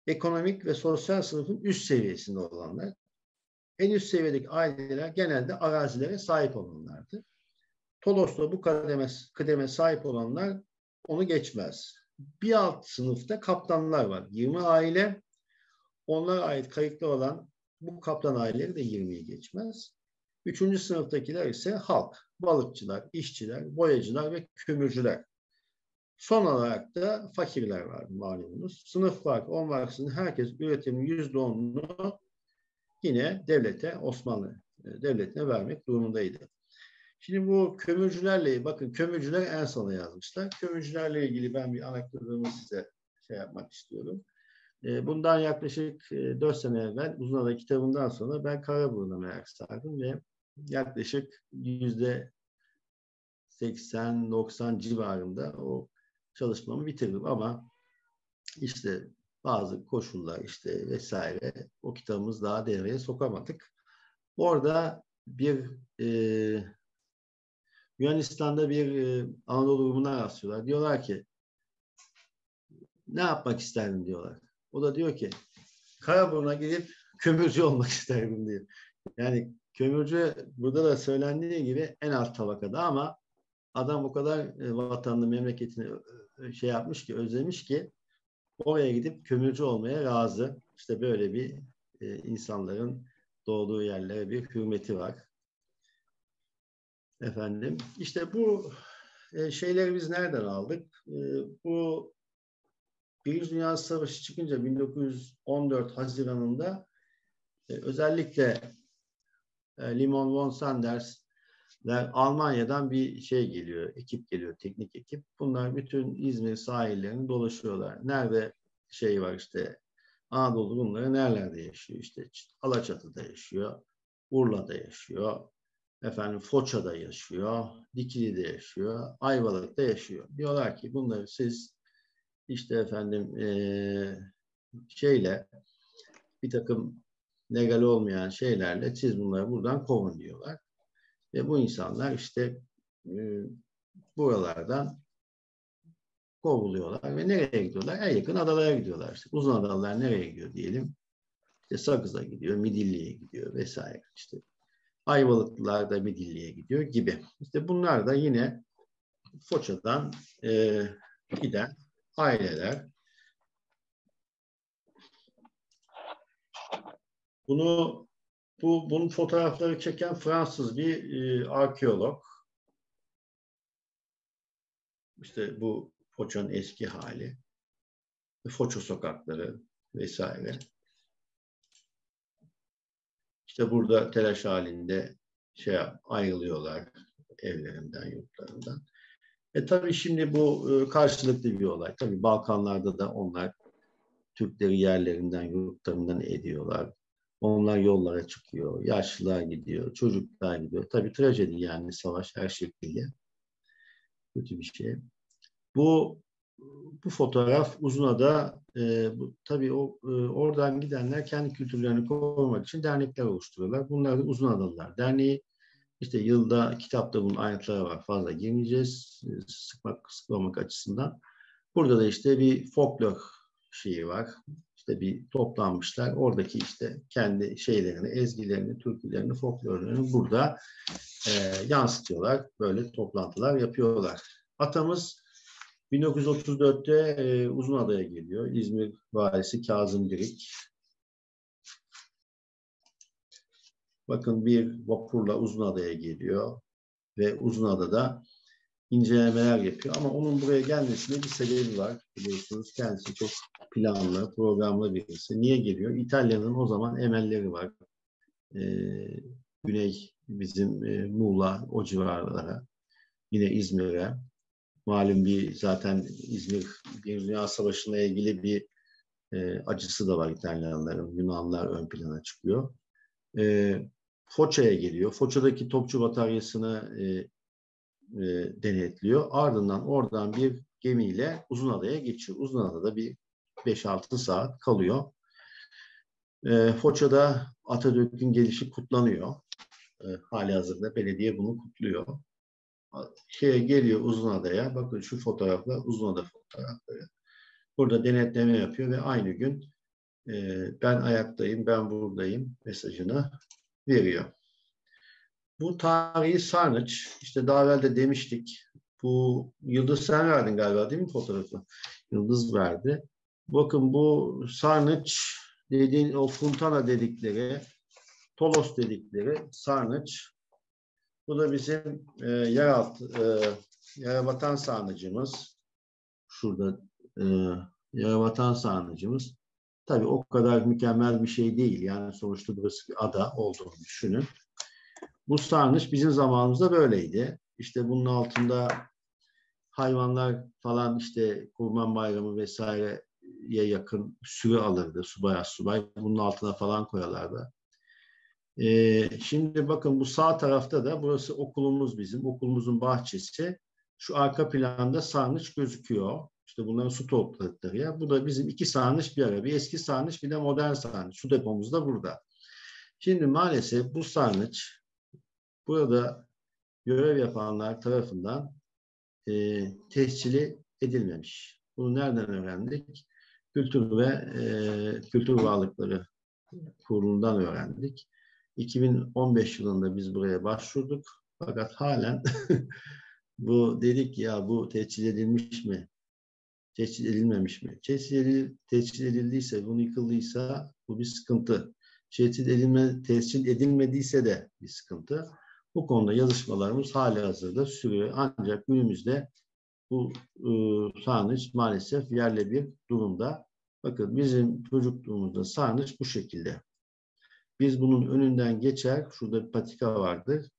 ekonomik ve sosyal sınıfın üst seviyesinde olanlar. En üst seviyedeki aileler genelde arazilere sahip olanlardı. Tolos'ta bu kademe, kademe sahip olanlar onu geçmez. Bir alt sınıfta kaptanlar var. 20 aile onlara ait kayıtlı olan bu kaptan aileleri de 20'yi geçmez. Üçüncü sınıftakiler ise halk, balıkçılar, işçiler, boyacılar ve kömürcüler. Son olarak da fakirler var malumunuz. Sınıf farkı olmaksızın herkes üretimin yüzde onunu yine devlete, Osmanlı e, devletine vermek durumundaydı. Şimdi bu kömürcülerle, bakın kömürcüler en sona yazmışlar. Kömürcülerle ilgili ben bir anekdotumu size şey yapmak istiyorum. E, bundan yaklaşık 4 e, sene evvel Uzunada kitabından sonra ben Karaburun'a merak sardım ve yaklaşık yüzde 80-90 civarında o çalışmamı bitirdim ama işte bazı koşullar işte vesaire o kitabımız daha devreye sokamadık. Orada bir e, Yunanistan'da bir e, Anadolu grubuna rastlıyorlar. Diyorlar ki ne yapmak isterdin diyorlar. O da diyor ki Karaburun'a gidip kömürcü olmak isterdim diyor. Yani kömürcü burada da söylendiği gibi en alt tabakada ama adam o kadar e, vatanını, memleketini e, şey yapmış ki, özlemiş ki oraya gidip kömürcü olmaya razı. İşte böyle bir e, insanların doğduğu yerlere bir hürmeti var. Efendim, işte bu e, şeyleri biz nereden aldık? E, bu Birinci Dünya Savaşı çıkınca 1914 Haziran'ında e, özellikle e, Limon von Sanders Almanya'dan bir şey geliyor, ekip geliyor, teknik ekip. Bunlar bütün İzmir sahillerini dolaşıyorlar. Nerede şey var işte Anadolu bunları nerelerde yaşıyor? İşte Alaçatı'da yaşıyor, Urla'da yaşıyor, efendim Foça'da yaşıyor, Dikili'de yaşıyor, Ayvalık'ta yaşıyor. Diyorlar ki bunları siz işte efendim e, şeyle bir takım legal olmayan şeylerle siz bunları buradan kovun diyorlar. Ve bu insanlar işte e, buralardan kovuluyorlar ve nereye gidiyorlar? En yakın adalara gidiyorlar. İşte uzun adalar nereye gidiyor diyelim? İşte Sakız'a gidiyor, Midilli'ye gidiyor vesaire. İşte Ayvalıklılar da Midilli'ye gidiyor gibi. İşte bunlar da yine Foça'dan e, giden aileler. Bunu bu bunun fotoğrafları çeken Fransız bir e, arkeolog. İşte bu Foça'nın eski hali. Foça sokakları vesaire. İşte burada telaş halinde şey ayrılıyorlar evlerinden, yurtlarından. E tabii şimdi bu e, karşılıklı bir olay. Tabii Balkanlarda da onlar Türkleri yerlerinden, yurtlarından ediyorlar. Onlar yollara çıkıyor, yaşlılar gidiyor, çocuklar gidiyor. Tabii trajedi yani savaş her şekilde. Kötü bir şey. Bu bu fotoğraf Uzunada e, bu, tabii o e, oradan gidenler kendi kültürlerini korumak için dernekler oluşturuyorlar. Bunlar da Uzunadalılar Derneği. İşte yılda kitapta bunun ayrıntıları var. Fazla girmeyeceğiz. E, sıkmak, sıkmamak açısından. Burada da işte bir folklor şeyi var işte bir toplanmışlar. Oradaki işte kendi şeylerini, ezgilerini, türkülerini, folklorlarını burada e, yansıtıyorlar. Böyle toplantılar yapıyorlar. Atamız 1934'te e, Uzunada'ya geliyor. İzmir valisi Kazım Birik. Bakın bir vapurla Uzunada'ya geliyor ve Uzunada'da incelemeler yapıyor. Ama onun buraya gelmesinde bir sebebi var. Biliyorsunuz kendisi çok planlı, programlı birisi. Niye geliyor? İtalya'nın o zaman emelleri var. Ee, Güney bizim e, Muğla o civarlara, yine İzmir'e malum bir zaten İzmir bir Dünya Savaşı'na ilgili bir e, acısı da var İtalyanların. Yunanlar ön plana çıkıyor. E, Foça'ya geliyor. Foça'daki topçu bataryasını e, e, denetliyor. Ardından oradan bir gemiyle Uzunada'ya geçiyor. Uzunada'da bir 5-6 saat kalıyor. E, Foça'da Atatürk'ün gelişi kutlanıyor. E, hali hazırda belediye bunu kutluyor. Şeye geliyor Uzunada'ya. Bakın şu fotoğraflar Uzunada fotoğrafları. Burada denetleme yapıyor ve aynı gün e, ben ayaktayım, ben buradayım mesajını veriyor. Bu tarihi sarnıç, işte daha evvel de demiştik, bu Yıldız sen verdin galiba değil mi fotoğrafı? Yıldız verdi. Bakın bu sarnıç dediğin o Fontana dedikleri, Tolos dedikleri sarnıç. Bu da bizim e, yeraltı, e, Yerebatan sarnıcımız. Şurada e, Yerebatan sarnıcımız. Tabii o kadar mükemmel bir şey değil. Yani sonuçta burası bir ada olduğunu düşünün. Bu sarnıç bizim zamanımızda böyleydi. İşte bunun altında hayvanlar falan işte Kurban Bayramı vesaireye yakın sürü alırdı. Subay subay. Bunun altına falan koyarlardı. Ee, şimdi bakın bu sağ tarafta da burası okulumuz bizim. Okulumuzun bahçesi. Şu arka planda sarnıç gözüküyor. İşte bunların su topladıkları ya. Bu da bizim iki sarnıç bir ara. Bir eski sarnıç bir de modern sarnıç. Su depomuz da burada. Şimdi maalesef bu sarnıç burada görev yapanlar tarafından e, tescili edilmemiş. Bunu nereden öğrendik? Kültür ve e, Kültür Varlıkları Kurulu'ndan öğrendik. 2015 yılında biz buraya başvurduk. Fakat halen bu dedik ya bu tescil edilmiş mi? Tescil edilmemiş mi? Tescil, edil, tescil edildiyse, bunu yıkıldıysa bu bir sıkıntı. Tescil, edilme, tescil edilmediyse de bir sıkıntı. Bu konuda yazışmalarımız hali hazırda sürüyor. Ancak günümüzde bu e, sarnıç maalesef yerle bir durumda. Bakın bizim çocukluğumuzda sarnıç bu şekilde. Biz bunun önünden geçer, şurada bir patika vardır.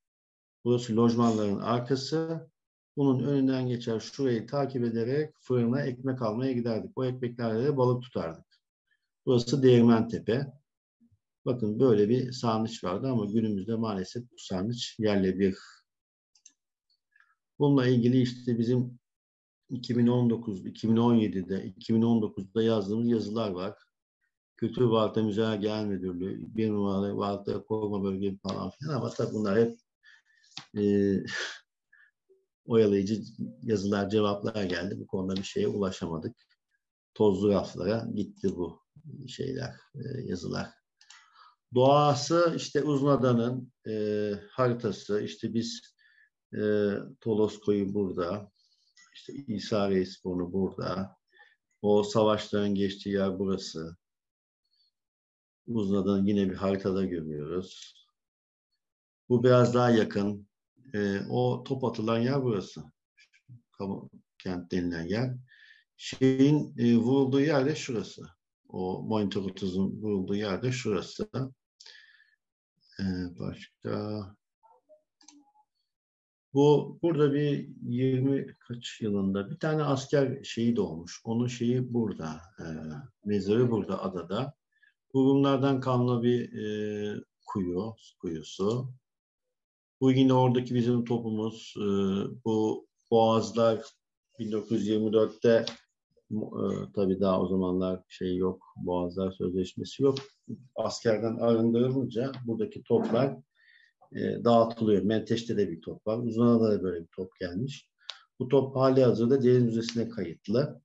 Burası lojmanların arkası. Bunun önünden geçer, şurayı takip ederek fırına ekmek almaya giderdik. O ekmeklerle de balık tutardık. Burası Değirmen Tepe. Bakın böyle bir sarnıç vardı ama günümüzde maalesef bu sarnıç yerle bir. Bununla ilgili işte bizim 2019, 2017'de, 2019'da yazdığımız yazılar var. Kültür Varlıkta Müzeye Genel Müdürlüğü, bir numaralı Varlıkta Koruma Bölgesi falan filan ama tabii bunlar hep e, oyalayıcı yazılar, cevaplar geldi. Bu konuda bir şeye ulaşamadık. Tozlu raflara gitti bu şeyler, e, yazılar. Doğası işte Uzunada'nın e, haritası. İşte biz e, Tolos Koyu burada. İşte İsa Reisburnu burada. O savaşların geçtiği yer burası. Uzunada'nın yine bir haritada görüyoruz. Bu biraz daha yakın. E, o top atılan yer burası. Kent denilen yer. Şeyin e, vurulduğu yer de şurası. O monitör otuzun vurulduğu yer de şurası. Ee, başka bu burada bir 20 kaç yılında bir tane asker şeyi doğmuş. Onun şeyi burada. E, mezarı burada adada. Bu bunlardan kalma bir e, kuyu, kuyusu. Bu yine oradaki bizim topumuz. E, bu boğazlar 1924'te e, tabii daha o zamanlar şey yok, Boğazlar Sözleşmesi yok. Askerden arındırılınca buradaki toplar e, dağıtılıyor. Menteş'te de bir top var. Uzunada da böyle bir top gelmiş. Bu top hali hazırda Deniz Müzesi'ne kayıtlı.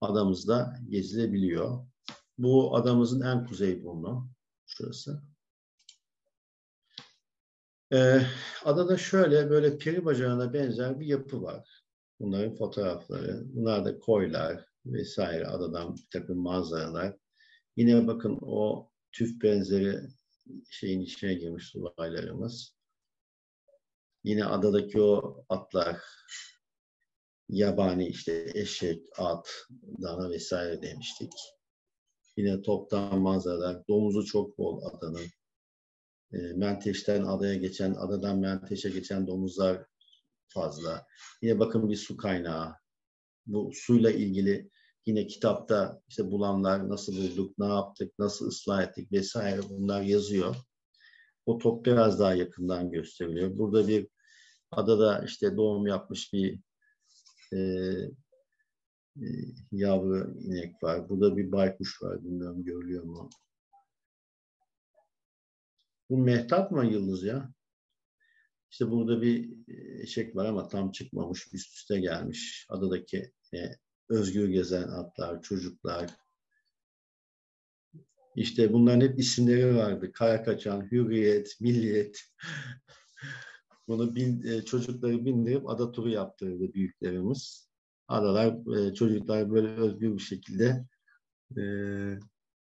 Adamızda gezilebiliyor. Bu adamızın en kuzey burnu. Şurası. Ee, adada şöyle böyle peri bacağına benzer bir yapı var. Bunların fotoğrafları. Bunlar da koylar vesaire adadan bir takım manzaralar. Yine bakın o tüf benzeri şeyin içine girmiş subaylarımız. Yine adadaki o atlar, yabani işte eşek, at, dana vesaire demiştik. Yine toptan manzaralar. Domuzu çok bol adanın. E, Menteş'ten adaya geçen, adadan Menteş'e geçen domuzlar fazla. Yine bakın bir su kaynağı. Bu suyla ilgili yine kitapta işte bulanlar nasıl bulduk, ne yaptık, nasıl ıslah ettik vesaire bunlar yazıyor. O top biraz daha yakından gösteriliyor. Burada bir adada işte doğum yapmış bir e, e, yavru inek var. Burada bir baykuş var. Bilmiyorum görülüyor mu? Bu mehtap mı yıldız ya? İşte burada bir eşek var ama tam çıkmamış. Üst üste gelmiş. Adadaki e, özgür gezen atlar, çocuklar. İşte bunların hep isimleri vardı. Kara kaçan, hürriyet, milliyet. Bunu bin, e, çocukları bindirip ada turu yaptırdı büyüklerimiz. Adalar, e, çocuklar böyle özgür bir şekilde e,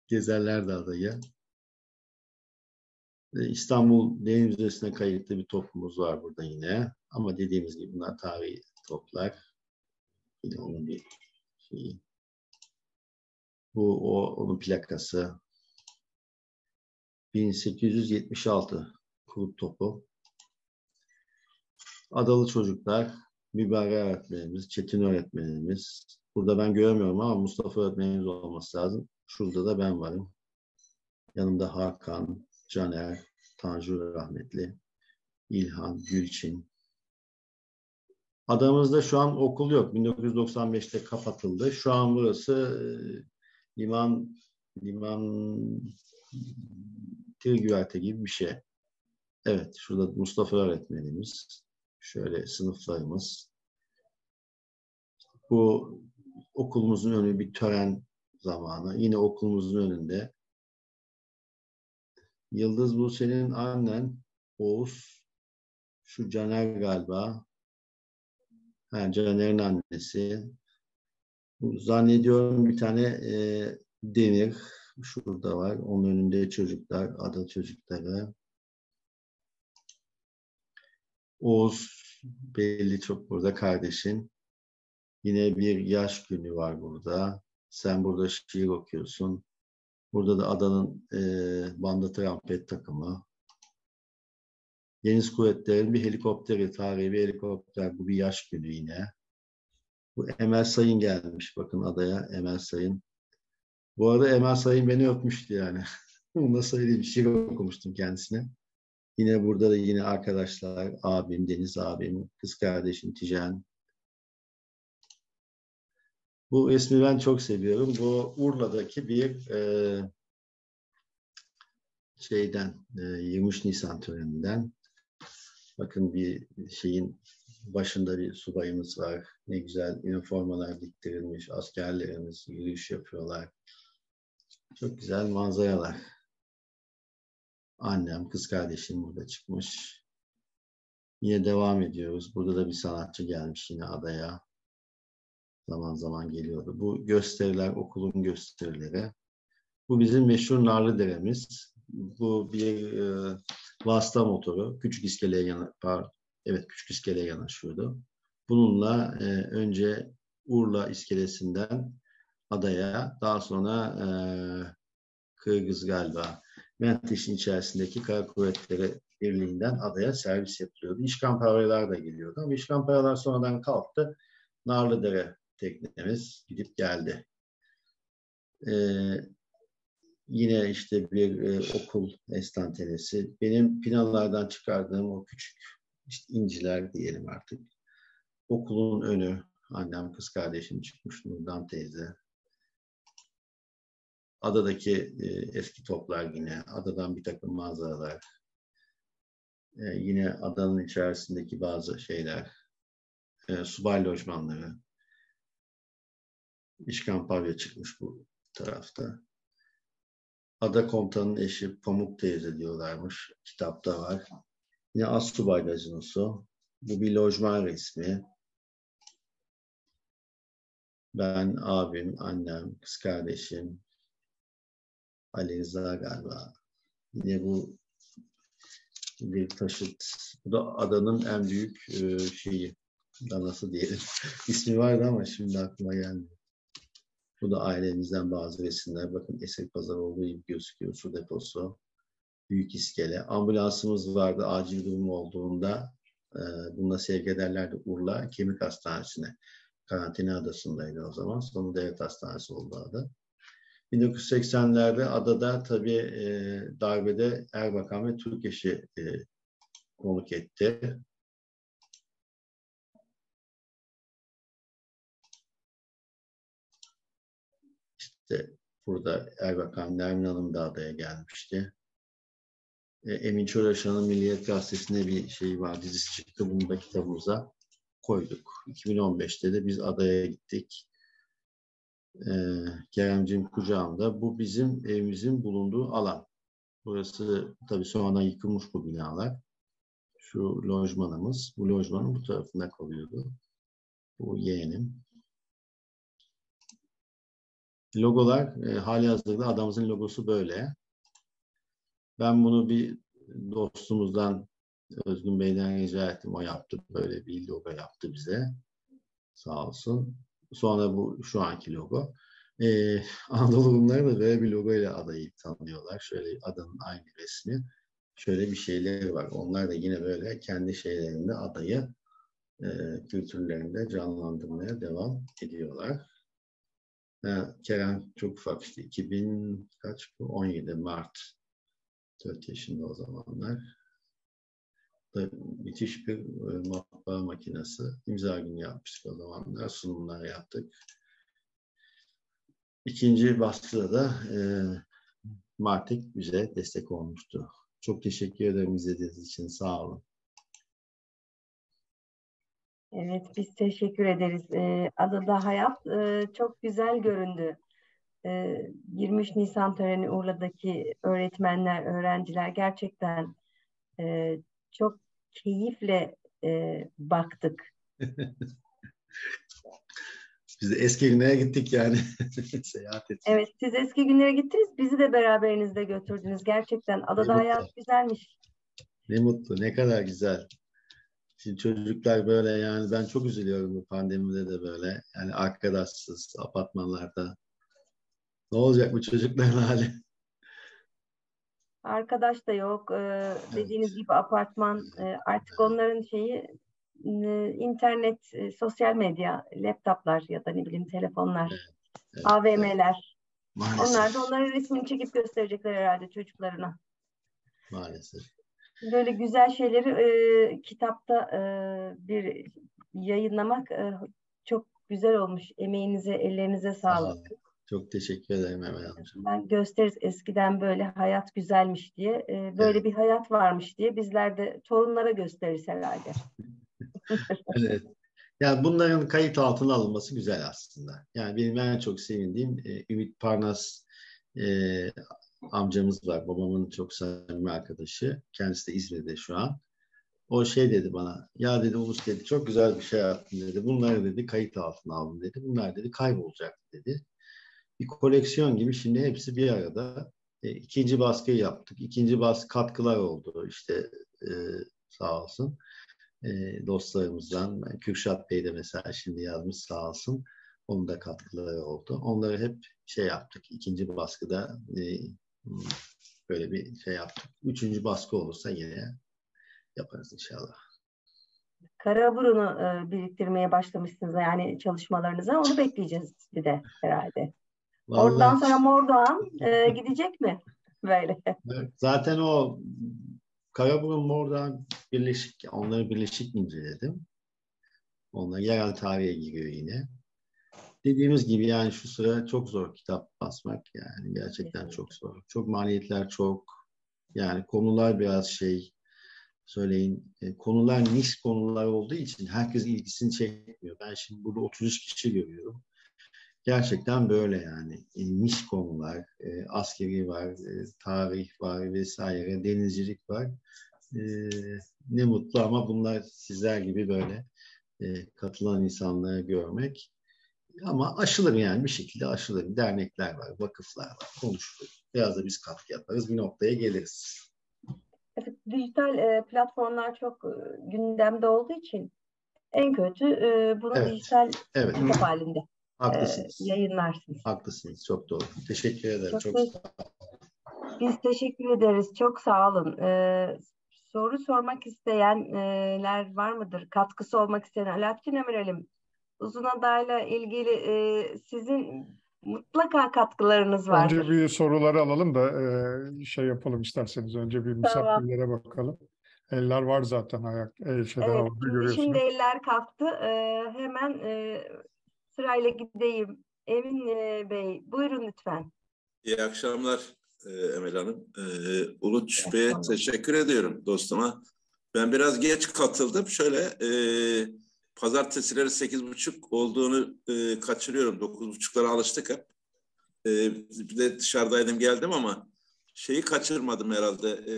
gezerlerdi adayı. İstanbul Deniz Müzesi'ne kayıtlı bir topumuz var burada yine. Ama dediğimiz gibi bunlar tarihi toplar. Yine onun bir şeyi. Bu o, onun plakası. 1876 kulüp topu. Adalı çocuklar, mübarek öğretmenimiz, Çetin öğretmenimiz. Burada ben görmüyorum ama Mustafa öğretmenimiz olması lazım. Şurada da ben varım. Yanımda Hakan, Caner, Tanju rahmetli, İlhan, Gülçin. Adamızda şu an okul yok. 1995'te kapatıldı. Şu an burası e, liman liman Tirgüverte gibi bir şey. Evet, şurada Mustafa öğretmenimiz. Şöyle sınıflarımız. Bu okulumuzun önü bir tören zamanı. Yine okulumuzun önünde. Yıldız bu senin annen. Oğuz. Şu Caner galiba. Ha, Caner'in annesi. Zannediyorum bir tane e, Demir. Şurada var. Onun önünde çocuklar. Ada çocukları. Oğuz belli çok burada kardeşin. Yine bir yaş günü var burada. Sen burada şiir okuyorsun. Burada da adanın e, banda trompet takımı. Deniz Kuvvetleri'nin bir helikopteri, tarihi bir helikopter. Bu bir yaş günü yine. Bu Emel Sayın gelmiş. Bakın adaya Emel Sayın. Bu arada Emel Sayın beni öpmüştü yani. Bunu da söyleyeyim. Şiir okumuştum kendisine. Yine burada da yine arkadaşlar, abim, Deniz abim, kız kardeşim Tijen. Bu resmi ben çok seviyorum. Bu Urla'daki bir e, şeyden, e, 23 Nisan töreninden. Bakın bir şeyin başında bir subayımız var. Ne güzel üniformalar diktirilmiş. Askerlerimiz yürüyüş yapıyorlar. Çok güzel manzaralar. Annem, kız kardeşim burada çıkmış. Yine devam ediyoruz. Burada da bir sanatçı gelmiş yine adaya. Zaman zaman geliyordu. Bu gösteriler, okulun gösterileri. Bu bizim meşhur Narlıdere'miz. Bu bir e, vasıta motoru. Küçük iskeleye yana, evet küçük iskeleye yanaşıyordu. Bununla e, önce Urla iskelesinden adaya, daha sonra e, Kırgız galiba Menteş'in içerisindeki Kara Kuvvetleri Birliği'nden adaya servis yapılıyordu. İşkan paralar da geliyordu ama işkan paralar sonradan kalktı. Narlıdere teknemiz gidip geldi. Ee, yine işte bir e, okul estantenesi. Benim pinalardan çıkardığım o küçük işte inciler diyelim artık. Okulun önü. Annem, kız kardeşim çıkmış Nurdan teyze. Adadaki e, eski toplar yine, adadan bir takım manzaralar, e, yine adanın içerisindeki bazı şeyler, e, subay lojmanları, İşkan Pavya çıkmış bu tarafta. Ada komutanın eşi Pamuk teyze diyorlarmış. Kitapta var. Yine Assubay gazinosu. Bu bir lojman resmi. Ben, abim, annem, kız kardeşim, Ali Rıza galiba. Yine bu bir taşıt. Bu da adanın en büyük e, şeyi. Danası diyelim. İsmi vardı ama şimdi aklıma gelmiyor. Bu da ailemizden bazı resimler. Bakın Esek Pazar olduğu gibi gözüküyor. Su deposu. Büyük iskele. Ambulansımız vardı acil durum olduğunda. e, bununla sevk ederlerdi Urla Kemik Hastanesi'ne. Karantina adasındaydı o zaman. Sonra devlet hastanesi oldu ada. 1980'lerde adada tabii e, darbede Erbakan ve Türkeş'i e, konuk etti. İşte burada Erbakan, Nermin Hanım da adaya gelmişti. E, Emin Çoraşan'ın Milliyet Gazetesi'nde bir şey var, dizisi çıktı. Bunu da kitabımıza koyduk. 2015'te de biz adaya gittik. Ee, Keremcim kucağımda. Bu bizim evimizin bulunduğu alan. Burası tabii sonradan yıkılmış bu binalar. Şu lojmanımız. Bu lojmanın bu tarafında kalıyordu. Bu yeğenim. Logolar e, hali hazırda adamımızın logosu böyle. Ben bunu bir dostumuzdan Özgün Bey'den rica ettim. O yaptı. Böyle bir logo yaptı bize. Sağ olsun. Sonra bu şu anki logo. Ee, Anadolu Rumları da böyle bir logo ile adayı tanıyorlar. Şöyle adanın aynı resmi. Şöyle bir şeyleri var. Onlar da yine böyle kendi şeylerinde adayı e, kültürlerinde canlandırmaya devam ediyorlar. Kerem çok ufak işte 2000 kaç bu? 17 Mart 4 yaşında o zamanlar da müthiş bir e, matbaa makinesi. İmza günü yapmıştık o zamanlar. Sunumlar yaptık. İkinci baskıda da e, Martik bize destek olmuştu. Çok teşekkür ederim izlediğiniz için. Sağ olun. Evet, biz teşekkür ederiz. Ee, adada hayat e, çok güzel göründü. E, 23 Nisan töreni Urla'daki öğretmenler, öğrenciler gerçekten e, çok keyifle e, baktık. Biz de eski günlere gittik yani. Seyahat ettik. Evet, siz eski günlere gittiniz, bizi de beraberinizde götürdünüz. Gerçekten adada hayat güzelmiş. Ne mutlu, ne kadar güzel. Şimdi çocuklar böyle yani ben çok üzülüyorum bu pandemide de böyle. Yani arkadaşsız, apartmanlarda. Ne olacak bu çocukların hali? Arkadaş da yok. Ee, dediğiniz gibi apartman e, artık onların şeyi e, internet, e, sosyal medya, laptoplar ya da ne bileyim telefonlar, Evet, AVM'ler. Maalesef. Onlar da onların resmini çekip gösterecekler herhalde çocuklarına. Maalesef. Böyle güzel şeyleri e, kitapta e, bir yayınlamak e, çok güzel olmuş. Emeğinize, ellerinize sağlık. Çok teşekkür ederim Emel Hanımcığım. Ben gösteririz eskiden böyle hayat güzelmiş diye, e, böyle Evet. bir hayat varmış diye bizler de torunlara gösteririz herhalde. Evet. Yani bunların kayıt altına alınması güzel aslında. Yani benim en çok sevindiğim e, Ümit Parnas e, amcamız var. Babamın çok samimi arkadaşı. Kendisi de İzmir'de şu an. O şey dedi bana. Ya dedi Ulus dedi çok güzel bir şey yaptın dedi. Bunları dedi kayıt altına aldım dedi. Bunlar dedi kaybolacak dedi. Bir koleksiyon gibi şimdi hepsi bir arada. E, ikinci baskıyı yaptık. İkinci baskı katkılar oldu. İşte e, sağ olsun e, dostlarımızdan. Kürşat Bey de mesela şimdi yazmış sağ olsun. Onun da katkıları oldu. Onları hep şey yaptık. İkinci baskıda e, böyle bir şey yaptık. Üçüncü baskı olursa yine yaparız inşallah. Karaburun'u e, biriktirmeye başlamışsınız yani çalışmalarınıza. Onu bekleyeceğiz bir de herhalde. Oradan Vallahi- sonra Mordoğan e, gidecek mi? Böyle. Evet, Zaten o Karaburun Mor'dan birleşik, onları birleşik inceledim. Onlar yerel tarihe giriyor yine. Dediğimiz gibi yani şu sıra çok zor kitap basmak yani gerçekten Kesinlikle. çok zor. Çok maliyetler çok. Yani konular biraz şey söyleyin e, konular niş konular olduğu için herkes ilgisini çekmiyor. Ben şimdi burada 33 kişi görüyorum. Gerçekten böyle yani. E, niş konular, e, askeri var, e, tarih var vesaire, denizcilik var. E, ne mutlu ama bunlar sizler gibi böyle e, katılan insanları görmek. Ama aşılır yani bir şekilde aşılır. Dernekler var, vakıflar var, konuşulur. Biraz da biz katkı yaparız, bir noktaya geliriz. Evet, dijital e, platformlar çok e, gündemde olduğu için en kötü e, bunu Evet. dijital Evet, kitap halinde e, haklısınız. yayınlarsınız. Haklısınız, çok doğru. Teşekkür ederim. Çok Çok, teşekkür- Biz teşekkür ederiz. Çok sağ olun. E, soru sormak isteyenler var mıdır? Katkısı olmak isteyen Alaaddin Ömürelim. Uzun adayla ilgili e, sizin mutlaka katkılarınız vardır. Önce bir soruları alalım da e, şey yapalım isterseniz. Önce bir misafirlere bakalım. Eller var zaten ayak e, şeyler Evet, şimdi, görüyorsunuz. şimdi eller kalktı. Ee, hemen e, sırayla gideyim. Emin e, Bey, buyurun lütfen. İyi akşamlar e, Emel Hanım. E, Uluç Bey'e teşekkür ediyorum dostuma. Ben biraz geç katıldım. Şöyle e, pazartesileri sekiz buçuk olduğunu e, kaçırıyorum. Dokuz buçuklara alıştık hep. E, bir de dışarıdaydım geldim ama şeyi kaçırmadım herhalde. E,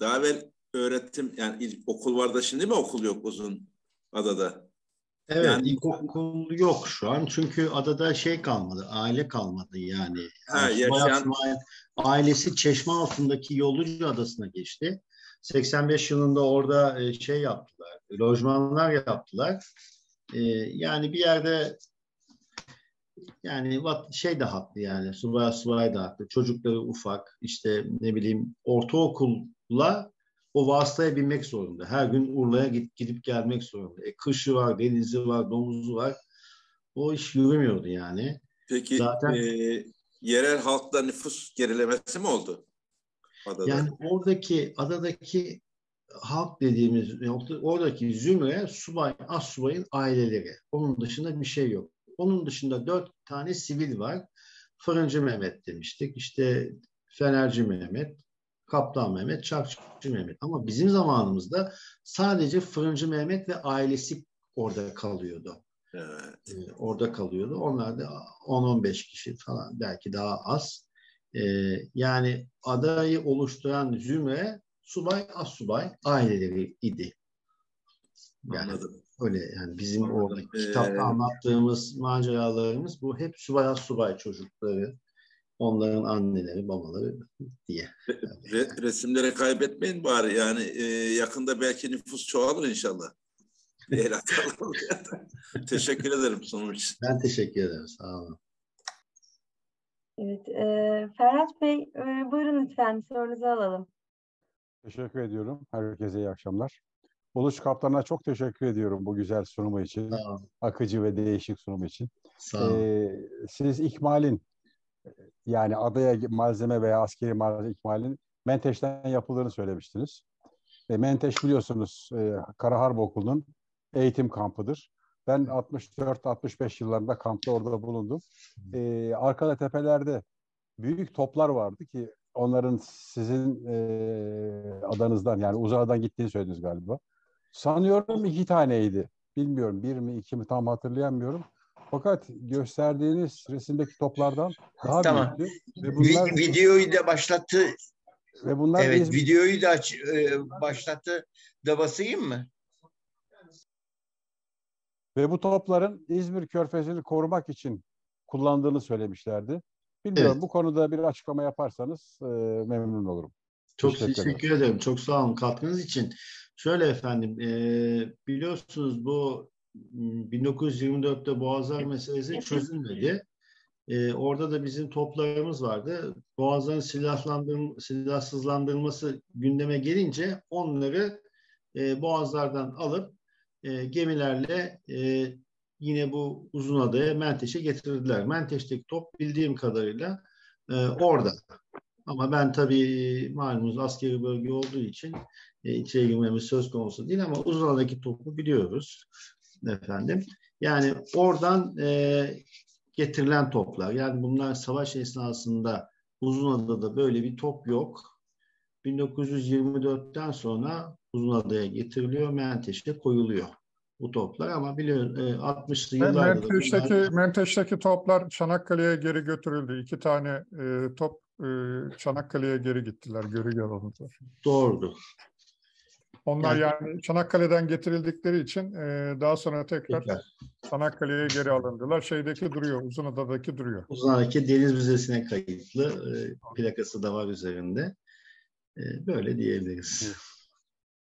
daha evvel öğrettim. Yani ilk okul var da şimdi mi okul yok uzun adada? Evet, Yani- ilkokul yok şu an çünkü adada şey kalmadı, aile kalmadı yani. Ha, Yani yaşayan- Asmail ailesi Çeşme altındaki Yollucu Adası'na geçti. 85 yılında orada e, şey yaptılar, lojmanlar yaptılar. E, Yani bir yerde yani şey de haklı yani subay subay da haklı. Çocukları ufak işte ne bileyim ortaokulla o vasıtaya binmek zorunda. Her gün Urla'ya git, gidip gelmek zorunda. E, kışı var, denizi var, domuzu var. O iş yürümüyordu yani. Peki Zaten- e, yerel halkla nüfus gerilemesi mi oldu? Adada. Yani oradaki adadaki halk dediğimiz oradaki zümre subay, as subayın aileleri. Onun dışında bir şey yok. Onun dışında dört tane sivil var. Fırıncı Mehmet demiştik. İşte Fenerci Mehmet, Kaptan Mehmet, Çarkçı Mehmet. Ama bizim zamanımızda sadece Fırıncı Mehmet ve ailesi orada kalıyordu. Evet. e, orada kalıyordu. Onlar da 10-15 kişi falan belki daha az. E, yani adayı oluşturan zümre subay, assubay aileleri idi. Yani Anladım. öyle yani bizim Anladım. orada Ee, kitapta anlattığımız maceralarımız bu hep subay assubay çocukları, onların anneleri, babaları diye. Re- resimleri kaybetmeyin bari yani e, yakında belki nüfus çoğalır inşallah. Teşekkür ederim sunum için. Ben teşekkür ederim. Sağ olun. Evet, e, Ferhat Bey, e, buyurun lütfen sorunuzu alalım. Teşekkür ediyorum. Herkese iyi akşamlar. Uluç Kaptan'a çok teşekkür ediyorum bu güzel sunumu için. Akıcı ve değişik sunumu için. Ee, siz ikmalin yani adaya malzeme veya askeri malzeme ikmalin Menteş'ten yapıldığını söylemiştiniz. E, Menteş biliyorsunuz e, Kara Harp Okulu'nun eğitim kampıdır. Ben 64-65 yıllarında kampta orada bulundum. E, arkada tepelerde büyük toplar vardı ki onların sizin e, adanızdan yani uzağdan gittiğini söylediniz galiba. Sanıyorum iki taneydi. Bilmiyorum bir mi iki mi tam hatırlayamıyorum. Fakat gösterdiğiniz resimdeki toplardan daha Tamam. büyüktü. Ve Vi- bunlar, videoyu da başlattı. ve bunlar Evet, İzmir- videoyu da aç, e, başlattı. Da basayım mı? Ve bu topların İzmir Körfezi'ni korumak için kullandığını söylemişlerdi. Bilmiyorum Evet. bu konuda bir açıklama yaparsanız e, memnun olurum. Çok Teşekkür teşekkür, ederim. Çok sağ olun katkınız için. Şöyle efendim, e, biliyorsunuz bu m, 1924'te Boğazlar meselesi çözülmedi. E, orada da bizim toplarımız vardı. Boğazların silahlandırıl silahsızlandırılması gündeme gelince onları e, Boğazlardan alıp e, gemilerle e, yine bu uzun adaya Menteş'e getirdiler. Menteş'teki top bildiğim kadarıyla e, orada. Ama ben tabii malumunuz askeri bölge olduğu için e, içeri girmemiz söz konusu değil ama Uzunada'daki topu biliyoruz efendim. Yani oradan e, getirilen toplar. Yani bunlar savaş esnasında Uzunada'da böyle bir top yok. 1924'ten sonra Uzunada'ya getiriliyor, Menteş'e koyuluyor bu toplar ama biliyorsun e, 60'lı yıllarda da bunlar- Menteş'teki, Menteş'teki toplar Çanakkale'ye geri götürüldü. İki tane e, top e, Çanakkale'ye geri gittiler, geri alındılar. doğrudur. Onlar Yani- yani Çanakkale'den getirildikleri için e, daha sonra tekrar Tekrar. Çanakkale'ye geri alındılar. Şeydeki duruyor, Uzunada'daki duruyor. Uzunada'daki Deniz Müzesi'ne kayıtlı. e, plakası da var üzerinde. E, böyle diyebiliriz.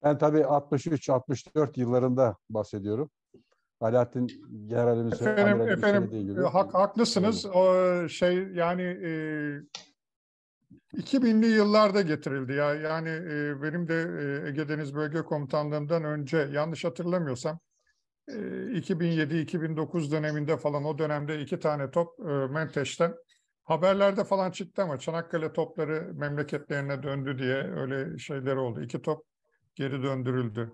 Ben tabii 63-64 yıllarında bahsediyorum. Alaaddin General'in söyle- Efendim, efendim e, hak, haklısınız. O şey yani e, 2000'li yıllarda getirildi ya. Yani e, benim de e, Ege Deniz Bölge Komutanlığından önce yanlış hatırlamıyorsam e, 2007-2009 döneminde falan o dönemde iki tane top e, Menteş'ten haberlerde falan çıktı ama Çanakkale topları memleketlerine döndü diye öyle şeyler oldu. İki top geri döndürüldü.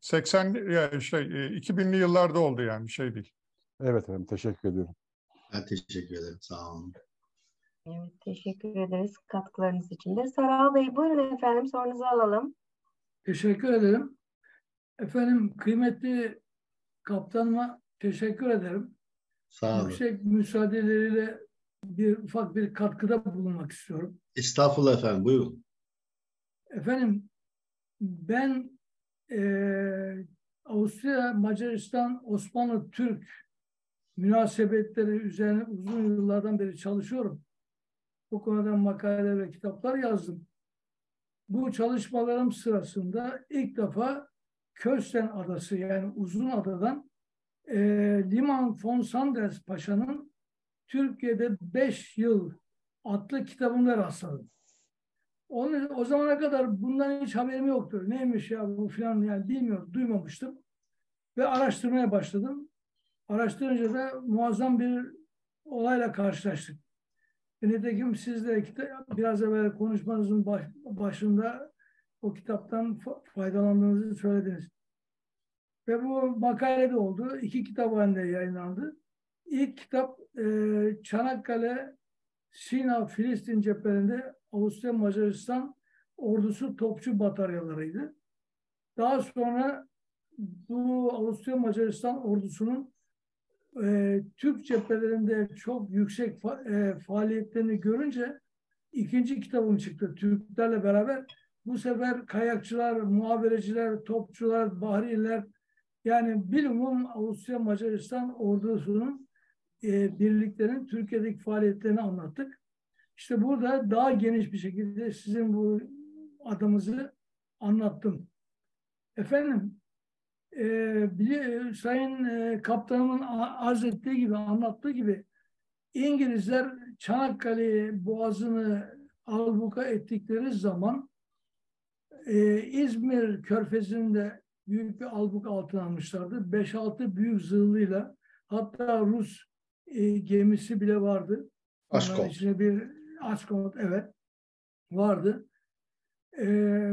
80 ya işte e, 2000'li yıllarda oldu yani şey değil. Evet efendim teşekkür ediyorum. Ben teşekkür ederim. Sağ olun. Evet, teşekkür ederiz katkılarınız için de. Saral Bey buyurun efendim sorunuzu alalım. Teşekkür ederim. Efendim kıymetli kaptanıma teşekkür ederim. Sağ olun. Yüksek müsaadeleriyle bir ufak bir katkıda bulunmak istiyorum. Estağfurullah efendim. Buyurun. Efendim ben eee Avusturya, Macaristan, Osmanlı, Türk münasebetleri üzerine uzun yıllardan beri çalışıyorum. Bu konuda makale ve kitaplar yazdım. Bu çalışmalarım sırasında ilk defa Kösten Adası yani Uzun Adadan e, Liman von Sanders Paşa'nın Türkiye'de 5 yıl adlı kitabında rastladım. Onu, o zamana kadar bundan hiç haberim yoktu. Neymiş ya bu filan yani bilmiyorum, duymamıştım. Ve araştırmaya başladım. Araştırınca da muazzam bir olayla karşılaştık. E, Nitekim siz de biraz evvel konuşmanızın baş- başında o kitaptan fa- faydalandığınızı söylediniz. Ve bu makalede oldu. İki kitap halinde yayınlandı. İlk kitap e, Çanakkale, Sina, Filistin cephelerinde Avusturya Macaristan ordusu topçu bataryalarıydı. Daha sonra bu Avusturya Macaristan ordusunun e, Türk cephelerinde çok yüksek fa- e, faaliyetlerini görünce ikinci kitabım çıktı Türklerle beraber. Bu sefer kayakçılar, muhabereciler, topçular, bahriler yani bilumum Avusturya Macaristan ordusunun e, birliklerin Türkiye'deki faaliyetlerini anlattık. İşte burada daha geniş bir şekilde sizin bu adımızı anlattım. Efendim, e, bili- Sayın e, Kaptanımın arz ettiği gibi, anlattığı gibi İngilizler Çanakkale Boğazı'nı albuka ettikleri zaman e, İzmir Körfezi'nde büyük bir albuk altına almışlardı. 5-6 büyük zırhlıyla hatta Rus e, gemisi bile vardı. Aşkol. içine bir Askot evet vardı. E,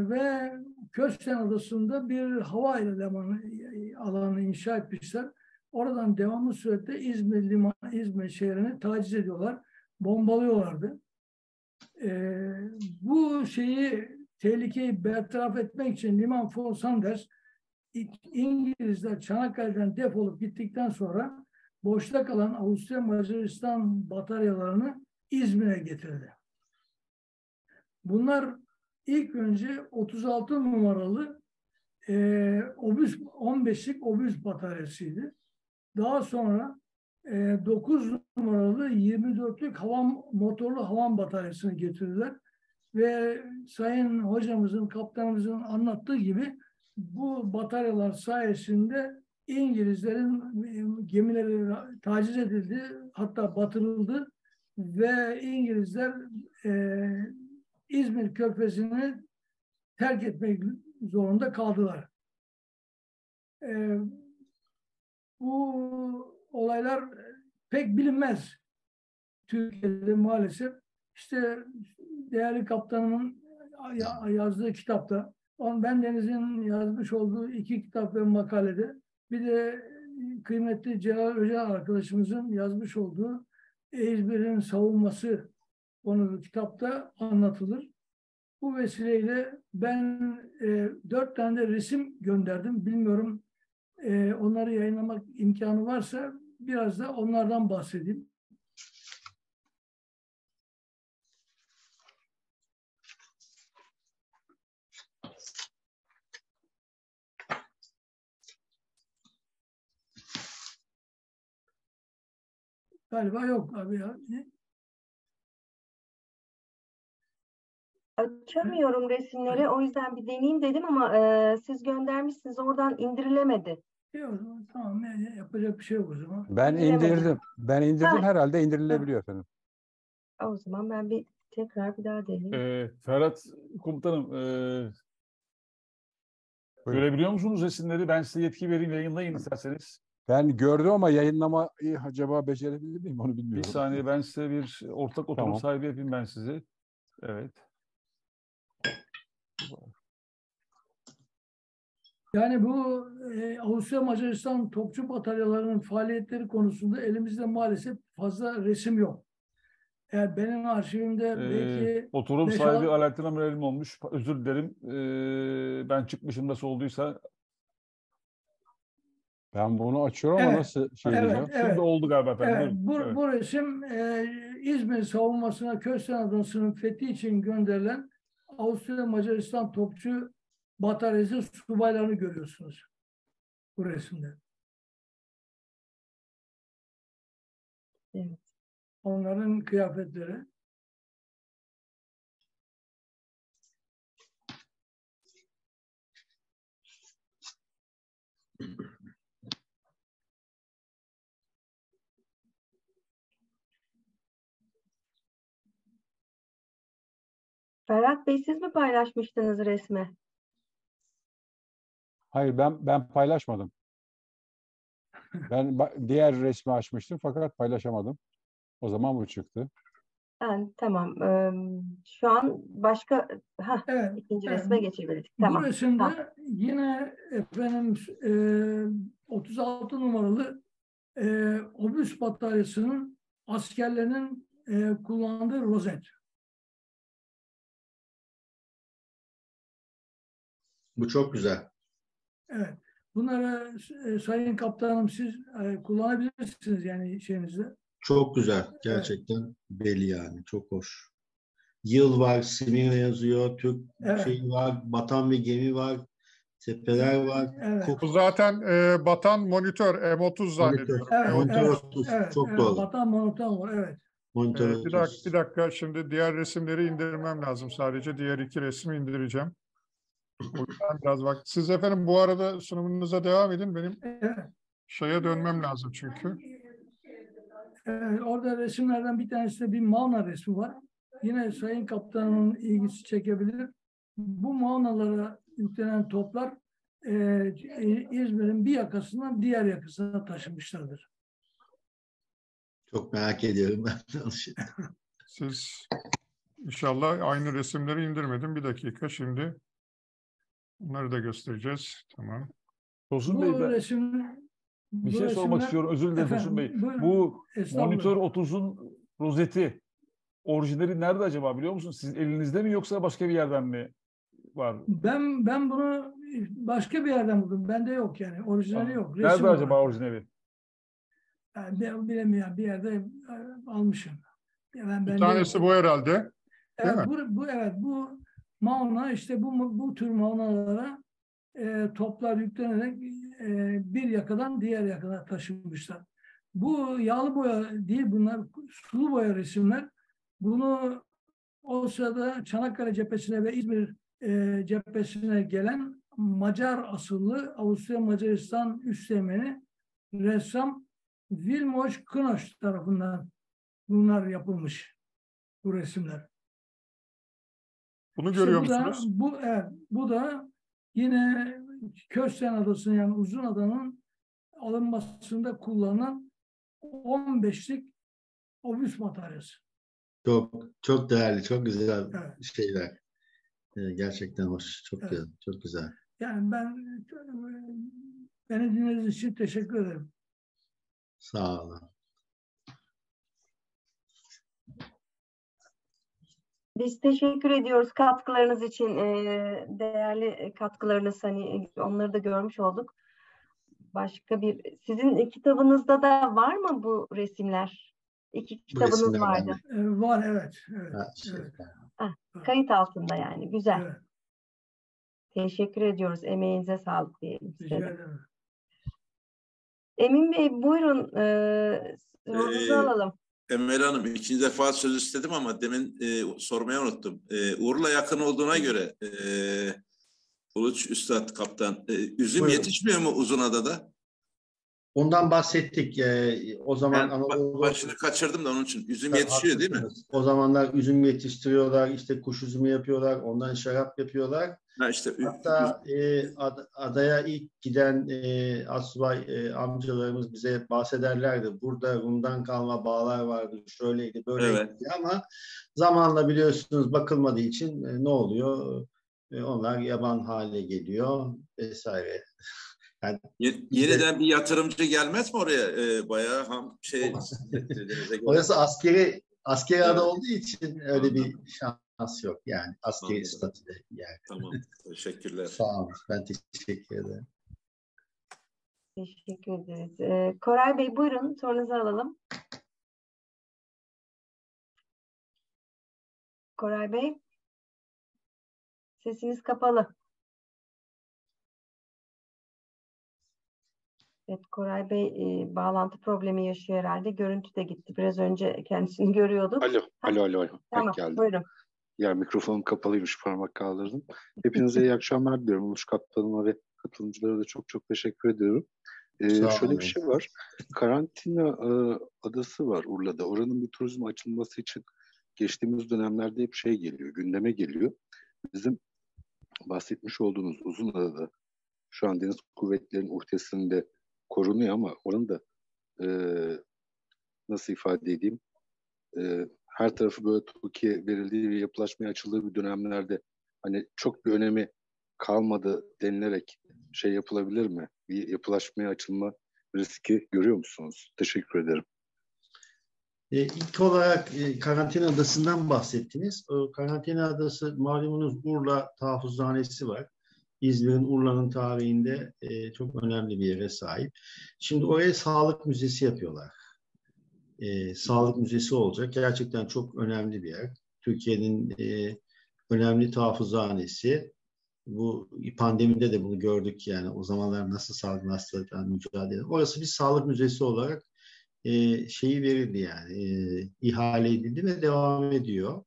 ve Kösten Adası'nda bir hava elemanı e, alanı inşa etmişler. Oradan devamlı surette İzmir liman, İzmir şehrini taciz ediyorlar, bombalıyorlardı. E, bu şeyi tehlikeyi bertaraf etmek için Liman von Sanders İngilizler Çanakkale'den defolup gittikten sonra boşta kalan Avusturya Macaristan bataryalarını İzmir'e getirdi. Bunlar ilk önce 36 numaralı e, obüs 15'lik obüs bataryasıydı. Daha sonra e, 9 numaralı 24'lük havan motorlu havan bataryasını getirdiler ve Sayın hocamızın, kaptanımızın anlattığı gibi bu bataryalar sayesinde İngilizlerin gemileri taciz edildi, hatta batırıldı ve İngilizler e, İzmir Körfezi'ni terk etmek zorunda kaldılar. E, bu olaylar pek bilinmez Türkiye'de maalesef. İşte değerli kaptanımın ya- yazdığı kitapta, ben Deniz'in yazmış olduğu iki kitap ve makalede, bir de kıymetli Celal Öcal arkadaşımızın yazmış olduğu İzmir'in savunması konulu kitapta anlatılır. Bu vesileyle ben e, dört tane de resim gönderdim. Bilmiyorum e, onları yayınlamak imkanı varsa biraz da onlardan bahsedeyim. Galiba yok abi ya. Ne? Açamıyorum resimleri o yüzden bir deneyeyim dedim ama e, siz göndermişsiniz oradan indirilemedi. Yok, tamam yani yapacak bir şey yok o zaman. Ben indirdim. Ben indirdim Ha. herhalde indirilebiliyor efendim. O zaman ben bir Tekrar bir daha deneyin. Ee, Ferhat komutanım, e, Buyurun. görebiliyor musunuz resimleri? Ben size yetki vereyim, yayınlayın isterseniz. Ben gördüm ama yayınlamayı acaba becerebilir miyim onu Bir bilmiyorum. saniye ben size bir ortak oturum Tamam. sahibi yapayım ben sizi. Evet. Yani bu e, Avusturya Macaristan topçu bataryalarının faaliyetleri konusunda elimizde maalesef fazla resim yok. Eğer benim arşivimde Ee, belki oturum sahibi alt- Alaaddin Amiralim olmuş. Özür dilerim. Ee, ben çıkmışım nasıl olduysa. Ben bunu açıyorum ama Evet, nasıl şey evet, diyeceğim? evet. Şimdi oldu galiba efendim. Evet, bu, Evet. bu resim e, İzmir savunmasına Kösten Adası'nın fethi için gönderilen Avusturya Macaristan topçu bataryası subaylarını görüyorsunuz bu resimde. Evet. Onların kıyafetleri. Ferhat Bey siz mi paylaşmıştınız resmi? Hayır ben ben paylaşmadım. Ben diğer resmi açmıştım fakat paylaşamadım. O zaman bu çıktı. Ben, tamam. Ee, şu an başka ha Evet. ikinci evet. resme geçebiliriz. Bu Tamam. resimde tamam. yine efendim e, 36 numaralı e, obüs bataryasının askerlerinin e, kullandığı rozet. Bu çok güzel. Evet. Bunları e, Sayın Kaptanım siz e, kullanabilirsiniz yani şeyinizde. Çok güzel. Gerçekten belli yani. Çok hoş. Yıl var, Simirna yazıyor, Türk Evet. şeyi var, batan bir gemi var, tepeler var. Evet. Çok Bu zaten e, batan monitör M30 zannediyorum. Evet, Monitör evet, evet, Çok evet. doğru. Vatan monoton var, evet. Monitör Ee, bir, dakika, bir dakika şimdi diğer resimleri indirmem lazım sadece. Diğer iki resmi indireceğim. O yüzden biraz vakit. Siz efendim bu arada sunumunuza devam edin. Benim şeye dönmem lazım çünkü. Evet, orada resimlerden bir tanesinde bir Mauna resmi var. Yine Sayın Kaptanımın ilgisi çekebilir. Bu Maunalara yüklenen toplar e, İzmir'in bir yakasından diğer yakasına taşınmışlardır. Çok merak ediyorum ben. Siz inşallah aynı resimleri indirmedim. Bir dakika şimdi. Bunları da göstereceğiz. Tamam. Tosun Bey ben resim bir şey sormak resimler- istiyorum. Özür dilerim Tosun Bey. buyurun. Bu monitör 30'un rozeti orijinali nerede acaba biliyor musun? Sizin elinizde mi yoksa başka bir yerden mi var? Ben ben bunu başka bir yerden buldum. Bende yok yani. Orijinali yok. Resim Nerede var. acaba orijinali? Yani ben bilemiyorum. Bir yerde e, almışım. Ben, Bir bende tanesi bu herhalde. Evet, bu, bu evet bu mauna işte bu bu tür maunalara e, toplar yüklenerek e, bir yakadan diğer yakana taşınmışlar. Bu yağlı boya değil bunlar sulu boya resimler. Bunu o sırada Çanakkale cephesine ve İzmir e, cephesine gelen Macar asıllı Avusturya Macaristan Üsteğmeni ressam Vilmos Knoş tarafından bunlar yapılmış bu resimler. Bunu İşte görüyor bu da, musunuz? bu, evet, bu da yine Kösten Adası'nın yani Uzun Adanın alınmasında kullanılan 15'lik obüs bataryası. Çok çok değerli, çok güzel Evet. şeyler. Ee, gerçekten hoş. Çok Evet. güzel, çok güzel. Yani ben beni dinlediğiniz için teşekkür ederim. Sağ olun. Biz teşekkür ediyoruz katkılarınız için. Ee, değerli katkılarınız hani onları da görmüş olduk. Başka bir sizin kitabınızda da var mı bu resimler? İki kitabınız resimler vardı. Ee, var evet. evet, Ha, şey, evet, Kayıt altında yani. Güzel. evet. Teşekkür ediyoruz. Emeğinize sağlık diyelim Rica ederim. Emin Bey buyurun. Ee, sorunuzu Ee, alalım. Emel Hanım ikinci defa söz istedim ama demin e, sormayı unuttum. E, Urla yakın olduğuna göre e, Uluç Üstad Kaptan e, üzüm Buyurun. yetişmiyor mu Uzunada'da? Ondan bahsettik. Ee, o zaman Ben Anadolu başını kaçırdım da onun için. Üzüm yetişiyor değil mi? O zamanlar üzüm yetiştiriyorlar, işte kuş üzümü yapıyorlar, ondan şarap yapıyorlar. Ha işte Hatta e, ad- adaya ilk giden e, asubay e, amcalarımız bize bahsederlerdi. Burada Rum'dan kalma bağlar vardı, şöyleydi, böyleydi Evet. ama zamanla biliyorsunuz bakılmadığı için e, ne oluyor? E, onlar yaban hale geliyor vesaire. Yani Ye- yeniden bir yatırımcı gelmez mi oraya? Ee, bayağı ham şey orası askeri askeri Evet. ada olduğu için öyle bir şans yok yani askeri Anladım. statüde yani. Tamam. Teşekkürler. Sağ olun. Ben teşekkür ederim. Teşekkür ederiz. Ee, Koray Bey buyurun sorunuzu alalım. Koray Bey. Sesiniz kapalı. Evet Koray Bey e, bağlantı problemi yaşıyor herhalde. Görüntü de gitti. Biraz önce kendisini görüyorduk. Alo, alo, alo. alo. Tamam geldi. buyurun. Ya mikrofonum kapalıymış, parmak kaldırdım. Hepinize iyi akşamlar diliyorum. Uluş Kaptanıma ve katılımcılara da çok çok teşekkür ediyorum. Ee, şöyle bir şey var. Karantina e, adası var Urla'da. Oranın bir turizm açılması için geçtiğimiz dönemlerde hep şey geliyor, gündeme geliyor. Bizim bahsetmiş olduğunuz uzun adada şu an deniz kuvvetlerinin uhdesinde korunuyor ama oranın da e, nasıl ifade edeyim e, her tarafı böyle Türkiye verildiği ve yapılaşmaya açıldığı bir dönemlerde hani çok bir önemi kalmadı denilerek şey yapılabilir mi? Bir yapılaşmaya açılma riski görüyor musunuz? Teşekkür ederim. E, ilk olarak e, karantina adasından bahsettiniz. O karantina adası malumunuz Urla Tahfuzhanesi var. İzmir'in Urla'nın tarihinde e, çok önemli bir yere sahip. Şimdi oraya sağlık müzesi yapıyorlar. E, sağlık müzesi olacak. Gerçekten çok önemli bir yer. Türkiye'nin e, önemli tahfuzhanesi. Bu pandemide de bunu gördük yani o zamanlar nasıl salgın hastalıklarla mücadele. Orası bir sağlık müzesi olarak e, şeyi verildi yani e, ihale edildi ve devam ediyor.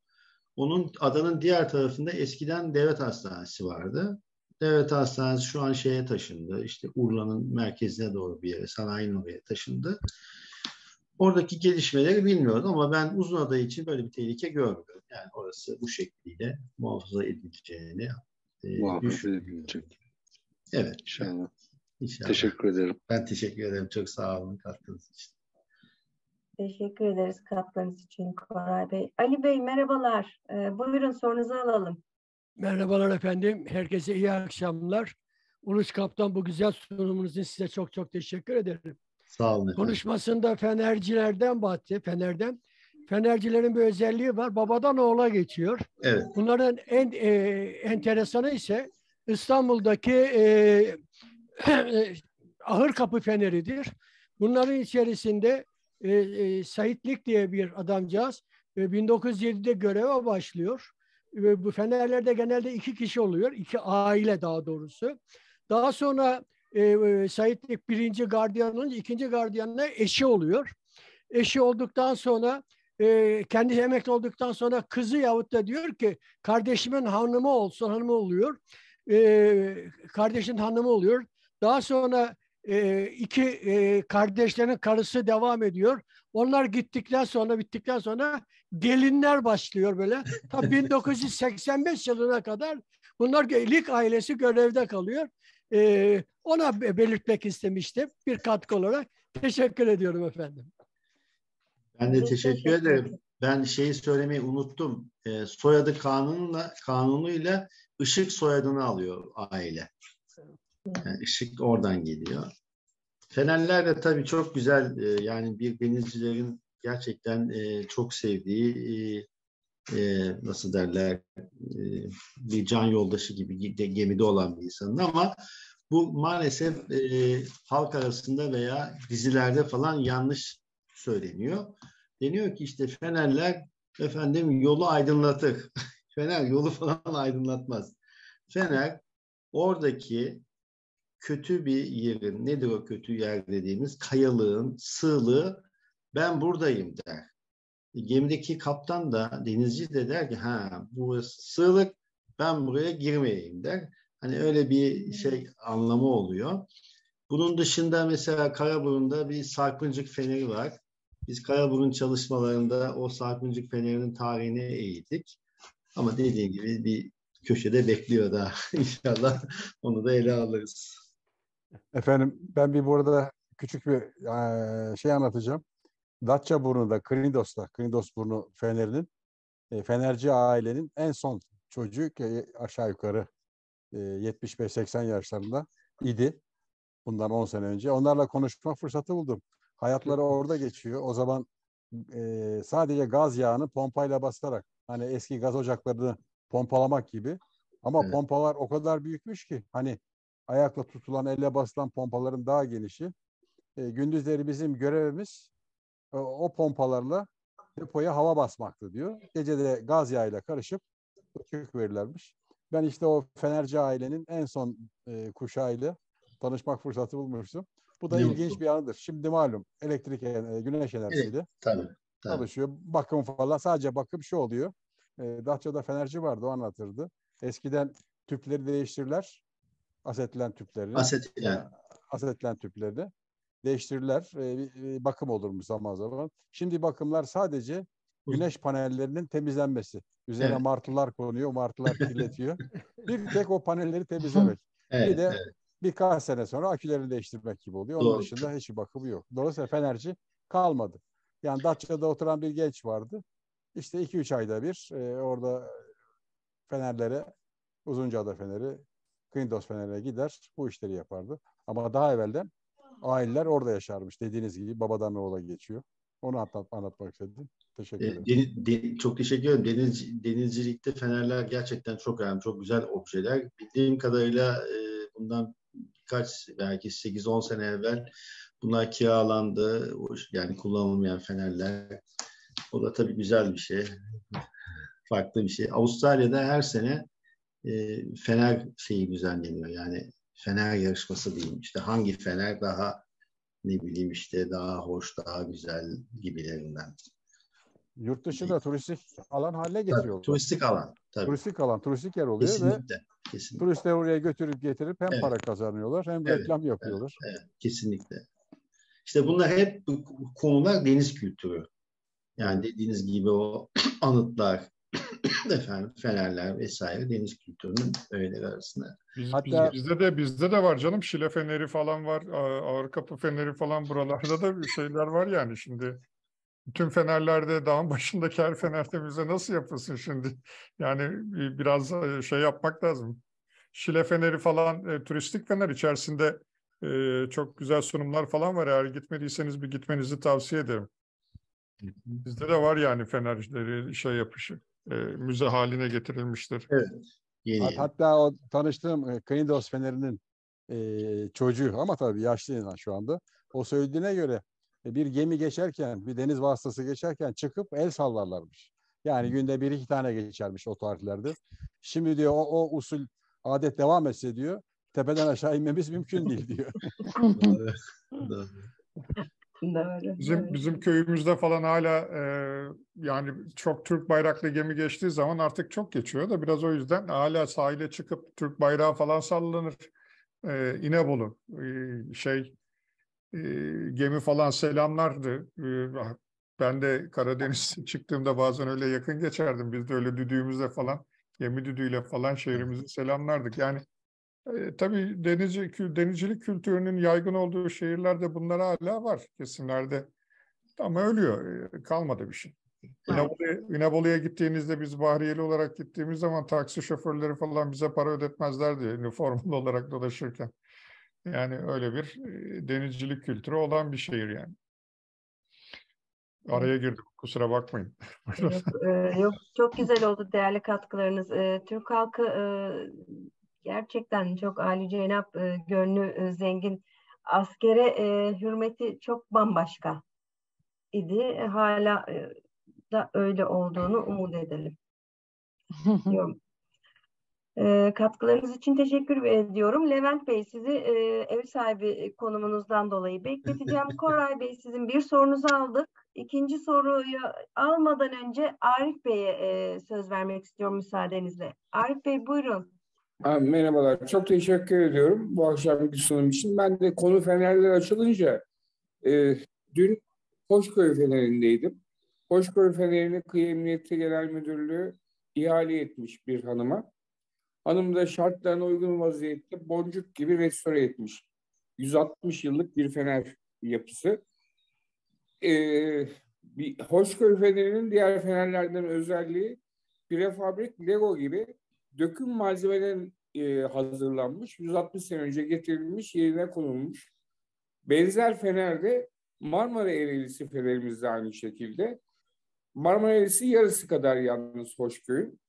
Onun adanın diğer tarafında eskiden devlet hastanesi vardı. Devlet hastanesi şu an şeye taşındı. İşte Urla'nın merkezine doğru bir yere, sanayinin oraya taşındı. Oradaki gelişmeleri bilmiyorum ama ben Uzunada için böyle bir tehlike görmüyorum. Yani orası bu şekliyle muhafaza edileceğini e, Muhafaza edilecek. Evet. İnşallah. İnşallah. Teşekkür ederim. Ben teşekkür ederim. Çok sağ olun katkınız için. Teşekkür ederiz katkınız için Koray Bey. Ali Bey merhabalar. Ee, buyurun sorunuzu alalım. Merhabalar efendim. Herkese iyi akşamlar. Uluç Kaptan bu güzel sunumunuz için size çok çok teşekkür ederim. Sağ olun efendim. Konuşmasında Fenercilerden bahsetti. Fener'den. Fenercilerin bir özelliği var. Babadan oğula geçiyor. Evet. Bunların en e, enteresanı ise İstanbul'daki e, e, Ahır Kapı Feneri'dir. Bunların içerisinde e, e, Saitlik diye bir adamcağız e, 1907'de göreve başlıyor. Bu fenerlerde genelde iki kişi oluyor. iki aile daha doğrusu. Daha sonra e, e, Saitlik birinci gardiyanın ikinci gardiyanına eşi oluyor. Eşi olduktan sonra e, kendi emekli olduktan sonra kızı yahut da diyor ki kardeşimin hanımı olsun hanımı oluyor. E, kardeşin hanımı oluyor. Daha sonra e, iki e, kardeşlerin karısı devam ediyor. Onlar gittikten sonra bittikten sonra gelinler başlıyor böyle. Ta 1985 yılına kadar bunlar lig ailesi görevde kalıyor. E, ona be- belirtmek istemiştim bir katkı olarak. Teşekkür ediyorum efendim. Ben de teşekkür ederim. Ben şeyi söylemeyi unuttum. Ee, soyadı kanunla kanunuyla ışık soyadını alıyor aile. Yani ışık oradan geliyor. Fenerler de tabii çok güzel e, yani bir denizcilerin gerçekten e, çok sevdiği e, nasıl derler bir can yoldaşı gibi ge- gemide olan bir insanın ama bu maalesef halk arasında veya dizilerde falan yanlış söyleniyor. Deniyor ki işte fenerler efendim yolu aydınlatır. Fener yolu falan aydınlatmaz. Fener oradaki kötü bir yerin, nedir o kötü yer dediğimiz kayalığın, sığlığı ben buradayım der. Gemideki kaptan da, denizci de der ki ha bu sığlık ben buraya girmeyeyim der. Hani öyle bir şey anlamı oluyor. Bunun dışında mesela Karaburun'da bir sarkıncık feneri var. Biz Karaburun çalışmalarında o sarkıncık fenerinin tarihini eğittik. Ama dediğim gibi bir köşede bekliyor da inşallah onu da ele alırız. Efendim ben bir burada küçük bir şey anlatacağım. Datça Burnu'da, Knidos'ta, Knidos Burnu Fener'in e, Fenerci ailenin en son çocuğu ki aşağı yukarı e, 75-80 yaşlarında idi. Bundan 10 sene önce. Onlarla konuşma fırsatı buldum. Hayatları orada geçiyor. O zaman e, sadece gaz yağını pompayla basarak hani eski gaz ocaklarını pompalamak gibi. Ama Evet. pompalar o kadar büyükmüş ki hani ayakla tutulan, elle basılan pompaların daha genişi. E, gündüzleri bizim görevimiz e, o pompalarla depoya hava basmaktı diyor. Gece de gaz yağıyla karışıp ışık verirlermiş. Ben işte o Fenerci ailenin en son e, kuşağıyla tanışmak fırsatı bulmuştum. Bu da Ne ilginç mutlu. bir anıdır. Şimdi malum elektrik, e, güneş enerjisiyle Tabii. tabii. çalışıyor. Bakım falan sadece bakım şu oluyor. E, Datça'da Fenerci vardı o anlatırdı. Eskiden tüpleri değiştirirler. Asetlen tüplerini. Aset yani. Asetlen tüplerini değiştirirler. E, bakım olurmuş zaman zaman. Şimdi bakımlar sadece güneş panellerinin temizlenmesi. Üzerine Evet. martılar konuyor. Martılar kirletiyor. bir tek o panelleri temizlemek. Evet, bir de evet. birkaç sene sonra akülerini değiştirmek gibi oluyor. Onun Doğru. dışında hiçbir bakımı yok. Dolayısıyla Fenerci kalmadı. Yani Datça'da oturan bir genç vardı. İşte 2-3 ayda bir e, orada Fenerlere, Uzuncaada Feneri, Kındos Fener'e gider bu işleri yapardı. Ama daha evvelden aileler orada yaşarmış. Dediğiniz gibi babadan oğula geçiyor. Onu anlat, anlatmak istedim. Teşekkür E, ederim. deni- de- çok teşekkür ederim. Deniz, denizcilikte fenerler gerçekten çok önemli, çok güzel objeler. Bildiğim kadarıyla e, bundan birkaç belki 8-10 sene evvel bunlar kiralandı. Yani kullanılmayan fenerler. O da tabii güzel bir şey. Farklı bir şey. Avustralya'da her sene e, fener şeyi düzenleniyor. Yani fener yarışması diyeyim. İşte hangi fener daha ne bileyim işte daha hoş, daha güzel gibilerinden. Yurt dışında turistik alan haline Tabii, getiriyorlar. turistik alan. Tabii. Turistik alan, turistik yer oluyor ve Kesinlikle. Kesinlikle. turistleri oraya götürüp getirip hem Evet. para kazanıyorlar hem Evet, reklam yapıyorlar. Evet, kesinlikle. İşte bunlar hep konular deniz kültürü. Yani dediğiniz gibi o anıtlar, efendim fenerler vesaire deniz kültürünün öğeleri arasında. Biz, Hatta- biz- bizde de bizde de var canım. Şile feneri falan var. a- Ağır kapı feneri falan buralarda da bir şeyler var yani şimdi. Bütün fenerlerde dağın başındaki her fenerde bize nasıl yapılsın şimdi? Yani bir- biraz e, şey yapmak lazım. Şile feneri falan e, turistik fener içerisinde e, çok güzel sunumlar falan var. Eğer gitmediyseniz bir gitmenizi tavsiye ederim. Bizde de var yani fenerleri şey yapışı. E, müze haline getirilmiştir. Evet. Yeni Hat- yeni. Hatta o tanıştığım e, Kındos Fener'in e, çocuğu ama tabii yaşlı şu anda. O söylediğine göre e, bir gemi geçerken, bir deniz vasıtası geçerken çıkıp el sallarlarmış. Yani günde bir iki tane geçermiş o tarihlerde. Şimdi diyor o, o usul adet devam etse diyor tepeden aşağı inmemiz mümkün değil diyor. Doğru. Bizim evet. bizim köyümüzde falan hala e, yani çok Türk bayraklı gemi geçtiği zaman artık çok geçiyor da biraz o yüzden hala sahile çıkıp Türk bayrağı falan sallanır. E, İnebolu e, şey e, gemi falan selamlardı. E, ben de Karadeniz çıktığımda bazen öyle yakın geçerdim. Biz de öyle düdüğümüzle falan gemi düdüğüyle falan şehrimizi selamlardık. Yani e, tabii denizci, denizcilik kültürünün yaygın olduğu şehirlerde bunlar hala var kesimlerde. Ama ölüyor. e, Kalmadı bir şey. İnebolu'ya, gittiğinizde biz Bahriyeli olarak gittiğimiz zaman taksi şoförleri falan bize para ödetmezlerdi üniformalı olarak dolaşırken. Yani öyle bir e, denizcilik kültürü olan bir şehir yani. Araya girdim. Kusura bakmayın. Yok, e, yok çok güzel oldu değerli katkılarınız. Türk halkı gerçekten çok âli cenap, e, gönlü e, zengin. Askere e, hürmeti çok bambaşka idi. E, hala e, da öyle olduğunu umut edelim. diyorum. E, katkılarınız için teşekkür ediyorum. Levent Bey sizi e, ev sahibi konumunuzdan dolayı bekleteceğim. Koray Bey sizin bir sorunuzu aldık. İkinci soruyu almadan önce Arif Bey'e e, söz vermek istiyorum müsaadenizle. Arif Bey buyurun. Ha, merhabalar. Çok teşekkür ediyorum bu akşamki sunum için. Ben de konu fenerler açılınca e, dün Hoşköy Feneri'ndeydim. Hoşköy Feneri'ni Kıyı Emniyeti Genel Müdürlüğü ihale etmiş bir hanıma. Hanım da şartlarına uygun vaziyette boncuk gibi restore etmiş. 160 yıllık bir fener yapısı. Ee, bir Hoşköy Feneri'nin diğer fenerlerden özelliği prefabrik Lego gibi döküm malzemeden e, hazırlanmış, 160 sene önce getirilmiş, yerine konulmuş. Benzer fener de Marmara Ereğlisi fenerimiz de aynı şekilde. Marmara Ereğlisi yarısı kadar yalnız Hoşköy'ün.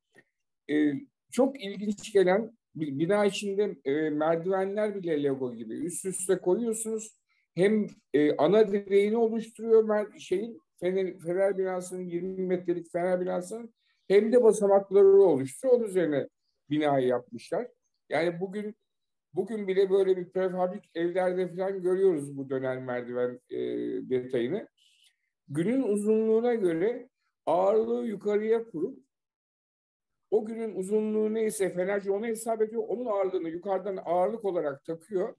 E, çok ilginç gelen bina içinde e, merdivenler bile Lego gibi üst üste koyuyorsunuz. Hem e, ana direğini oluşturuyor şeyin fener, fener binasının 20 metrelik fener binasının hem de basamakları oluşturuyor. Onun üzerine binayı yapmışlar. Yani bugün bugün bile böyle bir prefabrik evlerde falan görüyoruz bu döner merdiven e, detayını. Günün uzunluğuna göre ağırlığı yukarıya kurup o günün uzunluğu neyse fenerci onu hesap ediyor. Onun ağırlığını yukarıdan ağırlık olarak takıyor.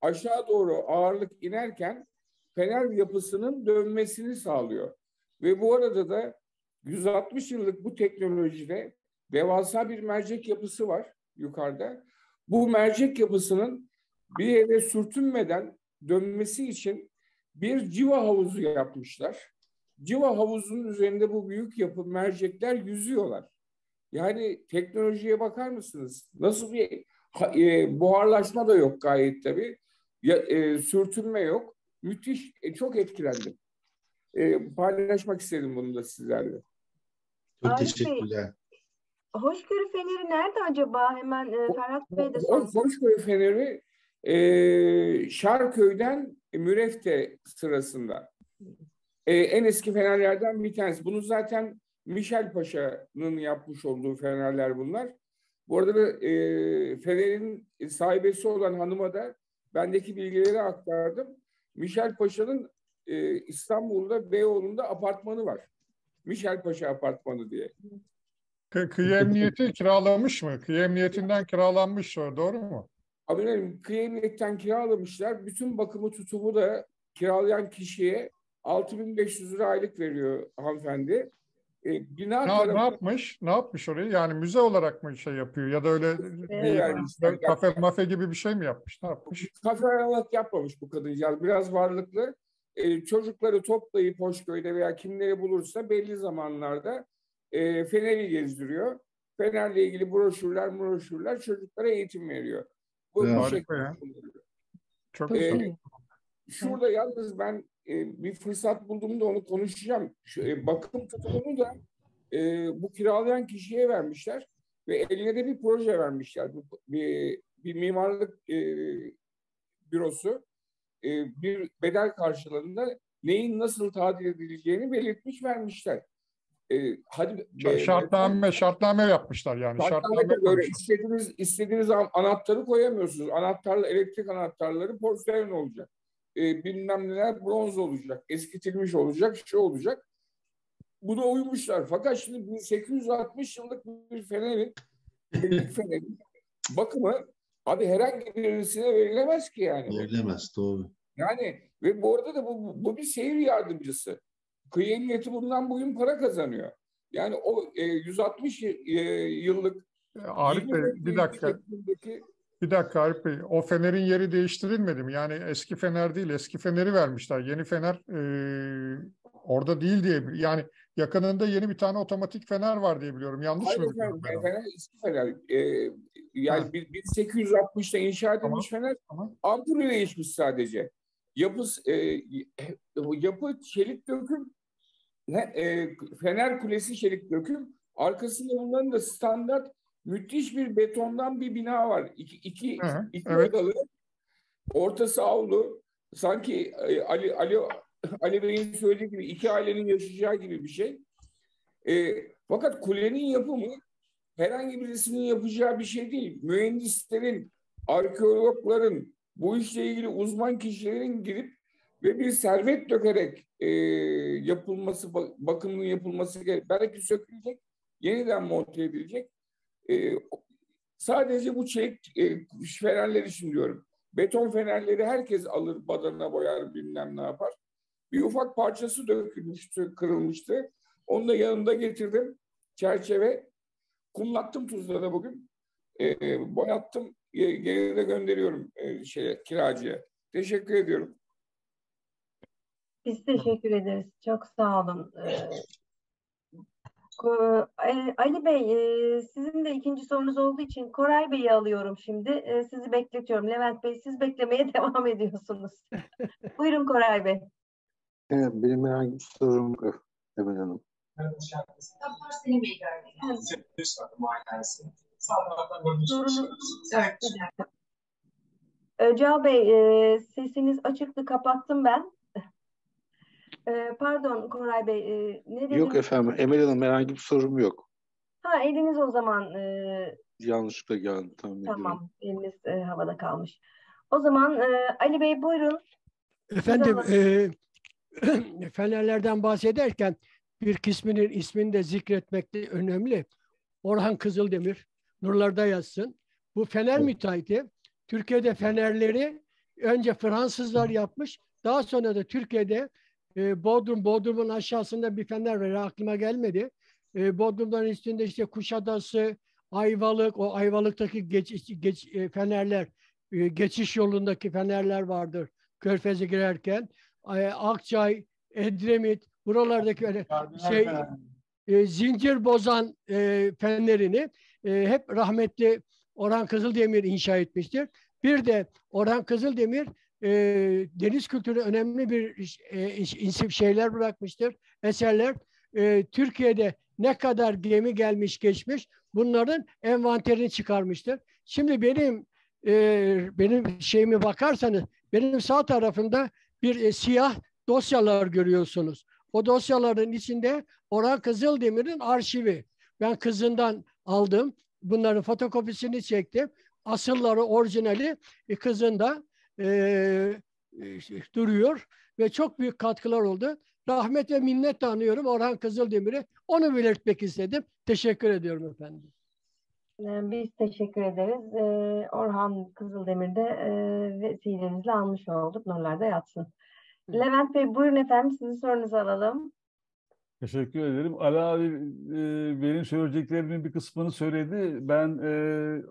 Aşağı doğru ağırlık inerken fener yapısının dönmesini sağlıyor. Ve bu arada da 160 yıllık bu teknolojide devasa bir mercek yapısı var yukarıda. Bu mercek yapısının bir yere sürtünmeden dönmesi için bir civa havuzu yapmışlar. Civa havuzunun üzerinde bu büyük yapı mercekler yüzüyorlar. Yani teknolojiye bakar mısınız? Nasıl bir e, buharlaşma da yok gayet tabii. Ya, e, sürtünme yok. Müthiş, e, çok etkilendim. E, paylaşmak istedim bunu da sizlerle. Çok Arif Bey, teşekkürler. Hoşgörü Feneri nerede acaba? Hemen e, Ferhat Bey de O sorsun. Hoşköy Feneri e, Şarköy'den Mürefte sırasında. E, en eski fenerlerden bir tanesi. Bunu zaten Michel Paşa'nın yapmış olduğu fenerler bunlar. Bu arada da, e, fenerin sahibesi olan hanıma da bendeki bilgileri aktardım. Michel Paşa'nın e, İstanbul'da Beyoğlu'nda apartmanı var. Michel Paşa apartmanı diye. Kı- Kıyı Emniyeti kiralamış mı? Kıyı Emniyetinden kiralanmış doğru mu? Amirim kıyı emniyetten kiralamışlar. Bütün bakımı tutumu da kiralayan kişiye 6500 lira aylık veriyor hanımefendi. E, bina Ne, tarafı- ne yapmış? Ne yapmış orayı? Yani müze olarak mı şey yapıyor ya da öyle bir yani kafe mafe gibi bir şey mi yapmış? Ne yapmış? kafe aralık yapmamış bu kadıncağız. Biraz varlıklı. E, çocukları toplayıp Hoşköy'de veya kimleri bulursa belli zamanlarda e, Fener'i gezdiriyor. Fener'le ilgili broşürler, broşürler çocuklara eğitim veriyor. Bu, şekilde ya. kullanılıyor. Çok Ee, güzel. Şurada yalnız ben e, bir fırsat bulduğumda onu konuşacağım. Şu, e, bakım tutumunu da e, bu kiralayan kişiye vermişler ve eline de bir proje vermişler. Bu- Bir, bir mimarlık e, bürosu e, bir bedel karşılığında neyin nasıl tadil edileceğini belirtmiş vermişler. E, hadi e, Şartname, şartname yapmışlar yani. Şartnamede Şartname böyle koymuşlar. istediğiniz, istediğiniz an- anahtarı koyamıyorsunuz. Anahtarlı, elektrik anahtarları porselen olacak. Ee, bilmem neler bronz olacak. Eskitilmiş olacak, şey olacak. Buna uymuşlar. Fakat şimdi 1860 yıllık bir fenerin, bir fenerin bakımı abi herhangi birisine verilemez ki yani. Verilemez doğru. Yani ve bu arada da bu, bu bir seyir yardımcısı. Kıyı Emniyeti bundan bugün para kazanıyor. Yani o e, 160 y- e, yıllık Arif 20 Bey bir dakika. Bir dakika Arif Bey. O fenerin yeri değiştirilmedi mi? Yani eski fener değil, eski feneri vermişler. Yeni fener e, orada değil diye. Yani yakınında yeni bir tane otomatik fener var diye biliyorum. Yanlış Hayır mı biliyorum onu? Fener eski Fener. Ee, yani Ha. bir- 1860'ta inşa edilmiş Fener. Tamam. Ampulü değişmiş sadece. Yapı, e, yapı çelik döküm, ne, e, Fener Kulesi çelik döküm. Arkasında bunların da standart müthiş bir betondan bir bina var. İki, iki, hı, iki evet. odalı. Ortası avlu. Sanki e, Ali, Ali, Ali Bey'in söylediği gibi iki ailenin yaşayacağı gibi bir şey. E, fakat kulenin yapımı herhangi birisinin yapacağı bir şey değil. Mühendislerin, arkeologların, bu işle ilgili uzman kişilerin girip ve bir servet dökerek e, yapılması, bak- bakımının yapılması gerek. Belki sökülecek, yeniden monte edilecek. E, Sadece bu çelik e, fenerler için diyorum. Beton fenerleri herkes alır, badana boyar, bilmem ne yapar. Bir ufak parçası dökülmüştü, kırılmıştı. Onu da yanımda getirdim. Çerçeve. Kumlattım tuzla bugün. E, boyattım. Geri de gönderiyorum e, şeye, kiracıya. Teşekkür ediyorum. Biz teşekkür ederiz. Çok sağ olun. Ee, Ali Bey, e, sizin de ikinci sorunuz olduğu için Koray Bey'i alıyorum şimdi. E, sizi bekletiyorum. Levent Bey, siz beklemeye devam ediyorsunuz. Buyurun Koray Bey. Evet, benim herhangi bir sorum yok Emel Hanım. Öcal Bey, e, sesiniz açıktı, kapattım ben. E, pardon Koray Bey, e, ne dediniz? Yok efendim, Emel Hanım herhangi bir sorum yok. Ha, eliniz o zaman... E, Yanlışlıkla geldi, tamam. Tamam, eliniz e, havada kalmış. O zaman e, Ali Bey buyurun. Efendim, e, fenerlerden bahsederken bir kısmının ismini de zikretmek de önemli. Orhan Kızıldemir, nurlarda yazsın. Bu fener müteahhiti Türkiye'de fenerleri önce Fransızlar yapmış. Daha sonra da Türkiye'de e, Bodrum, Bodrum'un aşağısında bir fener var. Aklıma gelmedi. E, Bodrum'dan üstünde işte Kuşadası, Ayvalık, o Ayvalık'taki geç, geç, e, fenerler, e, geçiş yolundaki fenerler vardır. Körfez'e girerken. Akçay, Edremit, buralardaki öyle şey, e, zincir bozan e, fenerini e, hep rahmetli Orhan Kızıldemir inşa etmiştir. Bir de Orhan Kızıldemir e, deniz kültürü önemli bir e, şeyler bırakmıştır, eserler. E, Türkiye'de ne kadar gemi gelmiş geçmiş bunların envanterini çıkarmıştır. Şimdi benim e, benim şeyimi bakarsanız benim sağ tarafımda bir e, siyah dosyalar görüyorsunuz. O dosyaların içinde Orhan Kızıldemir'in arşivi. Ben kızından aldım. Bunların fotokopisini çektim. Asılları, orijinali e, kızında e, e, duruyor ve çok büyük katkılar oldu. Rahmet ve minnet anıyorum Orhan Kızıldemir'e. Onu belirtmek istedim. Teşekkür ediyorum efendim. Ee, biz teşekkür ederiz. Ee, Orhan Kızıldemir'de vesilenizle almış olduk. Nurlarda yatsın. Levent Bey buyurun efendim sizin sorunuzu alalım. Teşekkür ederim. Ali abi e, benim söyleyeceklerimin bir kısmını söyledi. Ben e,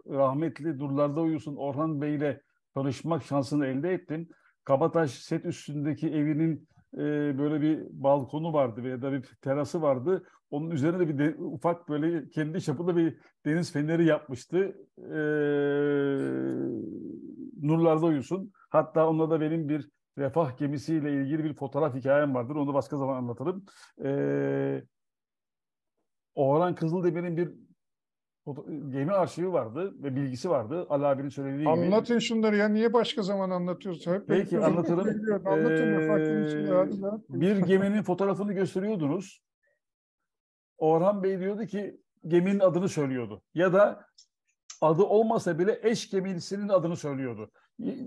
rahmetli Durlarda Uyusun Orhan Bey ile tanışmak şansını elde ettim. Kabataş set üstündeki evinin e, böyle bir balkonu vardı veya da bir terası vardı. Onun üzerinde bir de, ufak böyle kendi çapında bir deniz feneri yapmıştı. E, nurlarda uyusun. Hatta onunla da benim bir refah gemisiyle ilgili bir fotoğraf hikayem vardır. Onu başka zaman anlatırım. Ee, Orhan Kızıldemir'in bir gemi arşivi vardı ve bilgisi vardı. Ali abinin söylediği gibi. Anlatın şunları ya. Niye başka zaman anlatıyorsun? Hep Peki anlatırım. Anlatın ee, bir geminin fotoğrafını gösteriyordunuz. Orhan Bey diyordu ki geminin adını söylüyordu. Ya da adı olmasa bile eş gemisinin adını söylüyordu.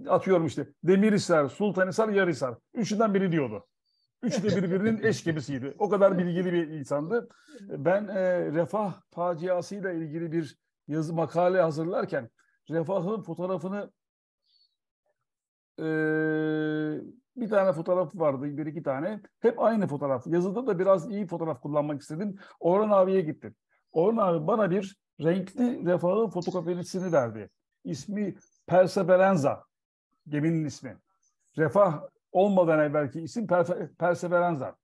Atıyorum işte Demirhisar, Sultanhisar, Yarhisar. Üçünden biri diyordu. Üçü de birbirinin eş gemisiydi. O kadar bilgili bir insandı. Ben e, refah faciasıyla ilgili bir yazı makale hazırlarken refahın fotoğrafını e, bir tane fotoğraf vardı, bir iki tane. Hep aynı fotoğraf. Yazıda da biraz iyi fotoğraf kullanmak istedim. Orhan abiye gittim. Orhan abi bana bir renkli refahın fotokopisini verdi. İsmi Perseveranza. Geminin ismi. Refah olmadan evvelki isim Perseveranza.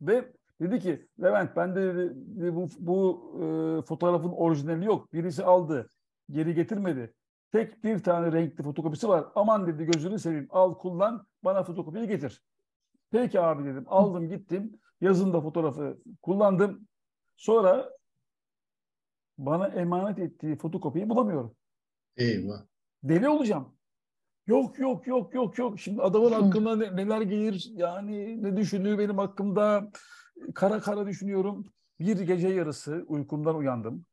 Ve dedi ki Levent ben de dedi, bu, bu e, fotoğrafın orijinali yok. Birisi aldı. Geri getirmedi. Tek bir tane renkli fotokopisi var. Aman dedi gözünü seveyim al kullan bana fotokopiyi getir. Peki abi dedim. Aldım gittim. Yazında fotoğrafı kullandım. Sonra bana emanet ettiği fotokopiyi bulamıyorum. Eyvah. Deli olacağım. Yok yok yok yok yok. Şimdi adamın hakkında ne, neler gelir yani ne düşündüğü benim hakkımda kara kara düşünüyorum. Bir gece yarısı uykumdan uyandım.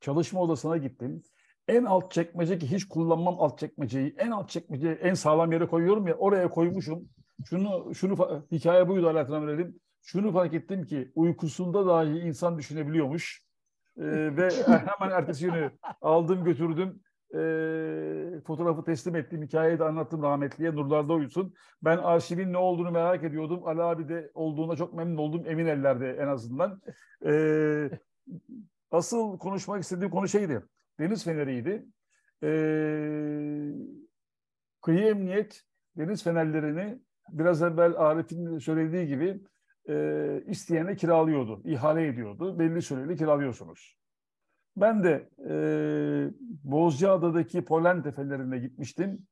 Çalışma odasına gittim. En alt çekmece ki hiç kullanmam alt çekmeceyi. En alt çekmeceyi en sağlam yere koyuyorum ya oraya koymuşum. Şunu şunu hikaye buydu Alaaddin Amirel'in. Şunu fark ettim ki uykusunda dahi insan düşünebiliyormuş. Ee, ve hemen ertesi günü aldım götürdüm. Ee, fotoğrafı teslim ettim. Hikayeyi de anlattım rahmetliye. Nurlarda uyusun. Ben arşivin ne olduğunu merak ediyordum. Ali abi de olduğuna çok memnun oldum. Emin ellerde en azından. Ee, asıl konuşmak istediğim konu şeydi. Deniz feneriydi. Ee, kıyı emniyet deniz fenerlerini biraz evvel Arif'in söylediği gibi e, isteyene kiralıyordu, ihale ediyordu. Belli süreli kiralıyorsunuz. Ben de e, Bozcaada'daki Polen tefelerine gitmiştim.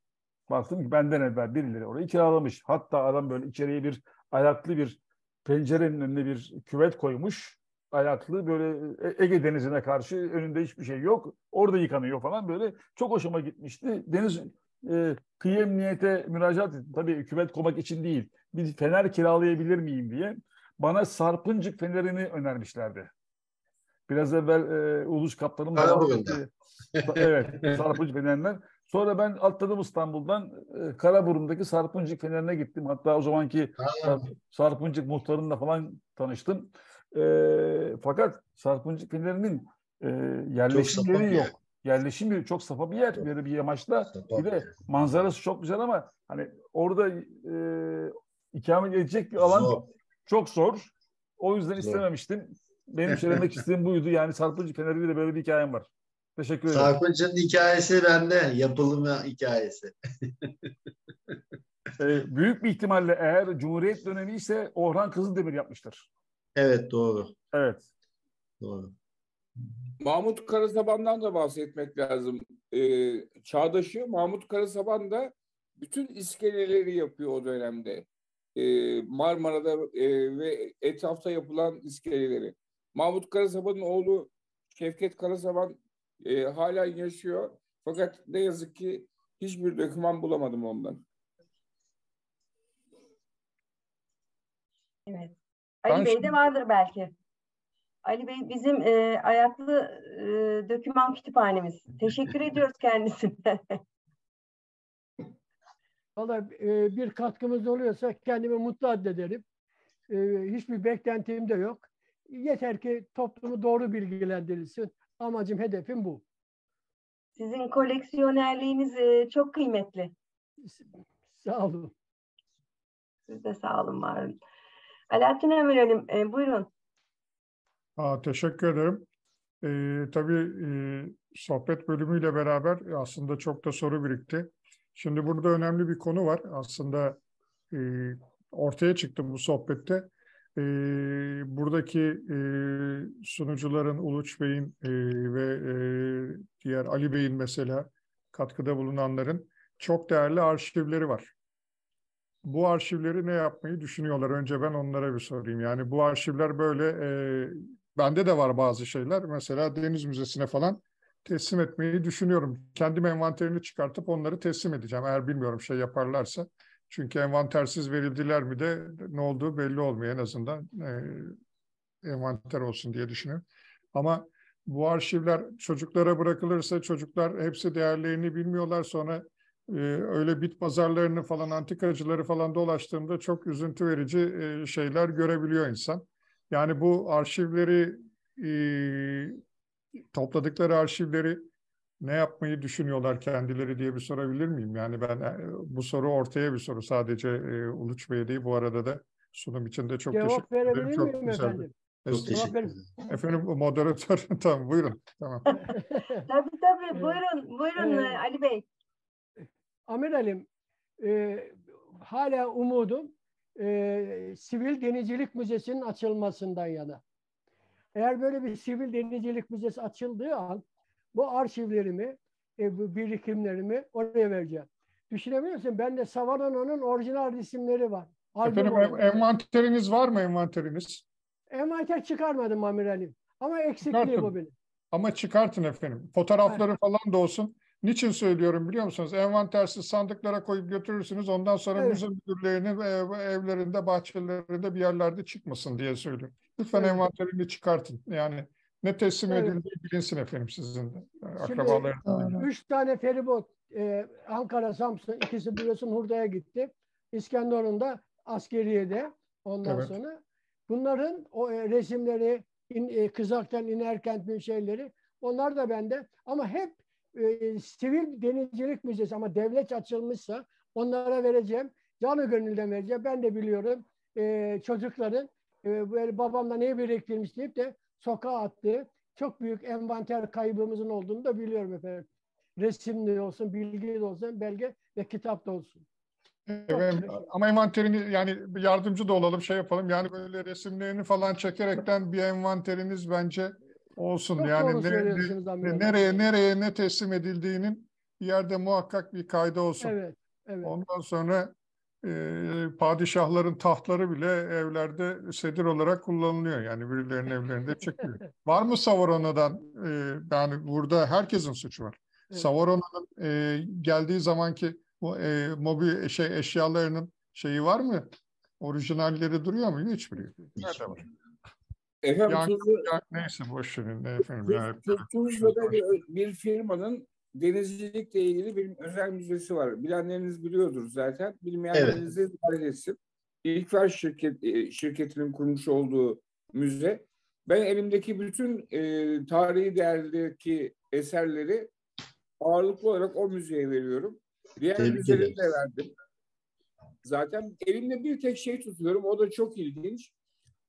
Baktım ki benden evvel birileri orayı kiralamış. Hatta adam böyle içeriye bir ayaklı bir pencerenin önüne bir küvet koymuş. Ayaklı böyle E- Ege Denizi'ne karşı önünde hiçbir şey yok. Orada yıkanıyor falan böyle. Çok hoşuma gitmişti. Deniz e, kıyı emniyete müracaat ettim. Tabii küvet koymak için değil. Bir fener kiralayabilir miyim diye. Bana Sarpıncık fenerini önermişlerdi. Biraz evvel e, Ulus Kaptan'ın evet, Sarpıncık fenerler. Sonra ben atladım İstanbul'dan e, Karaburun'daki Sarpıncık Fenerine gittim. Hatta o zamanki Sarp- Sarpıncık muhtarınla falan tanıştım. E, fakat Sarpıncık Fenerinin e, yerleşim yeri yer. yok. Yerleşim yeri çok safa bir yer. Böyle bir yamaçta. Bir de manzarası çok güzel ama hani orada e, ikamet edecek bir alan Zor. çok zor. O yüzden istememiştim. Benim söylemek istediğim buydu. Yani Sarpıncık Feneri'yle de böyle bir hikayem var. Teşekkür ederim. Sarpıncı'nın hikayesi bende. Yapılımı hikayesi. Ee, büyük bir ihtimalle eğer Cumhuriyet dönemi ise Orhan Kızıldemir yapmıştır. Evet doğru. Evet. Doğru. Mahmut Karasaban'dan da bahsetmek lazım. Ee, Çağdaş'ı Mahmut Karasaban da bütün iskeleleri yapıyor o dönemde. Ee, Marmara'da e, ve etrafta yapılan iskeleleri. Mahmut Karasaban'ın oğlu Şevket Karasaban e, hala yaşıyor. Fakat ne yazık ki hiçbir doküman bulamadım ondan. Evet. Ben Ali Bey'de şimdi- vardır belki. Ali Bey bizim e, ayaklı e, döküman kütüphanemiz. Teşekkür ediyoruz kendisine. Valla e, bir katkımız oluyorsa kendimi mutlu addederim. E, hiçbir beklentim de yok. Yeter ki toplumu doğru bilgilendirilsin. Amacım, hedefim bu. Sizin koleksiyonerliğiniz e, çok kıymetli. Sağ olun. Siz de sağ olun, var olun. Alaaddin Ömür e, buyurun. Aa, teşekkür ederim. Ee, tabii e, sohbet bölümüyle beraber aslında çok da soru birikti. Şimdi burada önemli bir konu var. Aslında e, ortaya çıktı bu sohbette. E, buradaki e, sunucuların Uluç Bey'in e, ve e, diğer Ali Bey'in mesela katkıda bulunanların çok değerli arşivleri var. Bu arşivleri ne yapmayı düşünüyorlar? Önce ben onlara bir sorayım. Yani bu arşivler böyle, e, bende de var bazı şeyler. Mesela Deniz Müzesi'ne falan teslim etmeyi düşünüyorum. Kendim envanterini çıkartıp onları teslim edeceğim. Eğer bilmiyorum şey yaparlarsa. Çünkü envantersiz verildiler mi de ne olduğu belli olmuyor en azından. E, envanter olsun diye düşünüyorum. Ama bu arşivler çocuklara bırakılırsa çocuklar hepsi değerlerini bilmiyorlar. Sonra e, öyle bit pazarlarını falan antikacıları falan dolaştığımda çok üzüntü verici e, şeyler görebiliyor insan. Yani bu arşivleri e, topladıkları arşivleri ne yapmayı düşünüyorlar kendileri diye bir sorabilir miyim? Yani ben e, bu soru ortaya bir soru sadece e, Uluç Bey değil bu arada da sunum için de çok Cevap teşekkür ederim. verebilir Çok miyim güzeldi. efendim? Çok. Cevap teşekkür ederim. Efendim moderatör tamam buyurun. Tamam. Tabii tabii, buyurun, buyurun Ee, Ali Bey. Amiralim, e, hala umudum e, Sivil Denizcilik Müzesi'nin açılmasından yana. Eğer böyle bir Sivil Denizcilik Müzesi açıldığı an bu arşivlerimi, e, bu birikimlerimi oraya vereceğim. Düşünebiliyor musun? Bende Savarano'nun orijinal resimleri var. Albüm Efendim olarak. en- envanteriniz var mı envanteriniz? Envanter çıkarmadım amiralim. Ama eksikliği Çıkartın. bu benim. Ama çıkartın efendim. Fotoğrafları falan da olsun. Niçin söylüyorum biliyor musunuz? Envantersiz sandıklara koyup götürürsünüz. Ondan sonra Evet. müze müdürlerinin evlerinde, bahçelerinde bir yerlerde çıkmasın diye söylüyorum. Lütfen Evet. envanterini çıkartın. Yani ne teslim Evet. edildiği bilinsin efendim sizin de. Akrabalarınızın. üç tane feribot e, Ankara, Samsun, ikisi biliyorsun Hurda'ya gitti. İskenderun'da askeriyede ondan Evet. sonra. Bunların o e, resimleri, in, e, Kızak'tan inerken bir şeyleri. Onlar da bende. Ama hep e, sivil denizcilik müzesi ama devlet açılmışsa onlara vereceğim. Canı gönülden vereceğim. Ben de biliyorum e, çocukların e, böyle babamla ne biriktirmiş deyip de sokağa attığı çok büyük envanter kaybımızın olduğunu da biliyorum efendim. Resimli olsun, bilgi de olsun, belge ve kitap da olsun. Evet, ama envanterini yani yardımcı da olalım şey yapalım yani böyle resimlerini falan çekerekten bir envanteriniz bence olsun Çok yani ne- ne- nereye nereye ne teslim edildiğinin bir yerde muhakkak bir kaydı olsun. Evet, evet. Ondan sonra e, padişahların tahtları bile evlerde sedir olarak kullanılıyor. Yani birilerinin evlerinde çekiliyor. Var mı Saurona'dan? E, yani burada herkesin suçu var. Evet. Saurona'nın e, geldiği zamanki bu e, mobil şey eşyalarının şeyi var mı? Orijinalleri duruyor mu? Hiçbiri. yok. Nerede var? Efendim Yani, Tuzla- ya, neyse boş verin efendim. Ya, Tu- Tuzla'da bir, bir firmanın denizcilikle ilgili bir özel müzesi var. Bilenleriniz biliyordur zaten. Bilmeyenleriniz de dahil etsin. İlkfer şirket, e, şirketinin kurmuş olduğu müze. Ben elimdeki bütün e, tarihi değerdeki eserleri ağırlıklı olarak o müzeye veriyorum. Diğer Tebrik müzeleri de verdim. Zaten elimde bir tek şey tutuyorum. O da çok ilginç.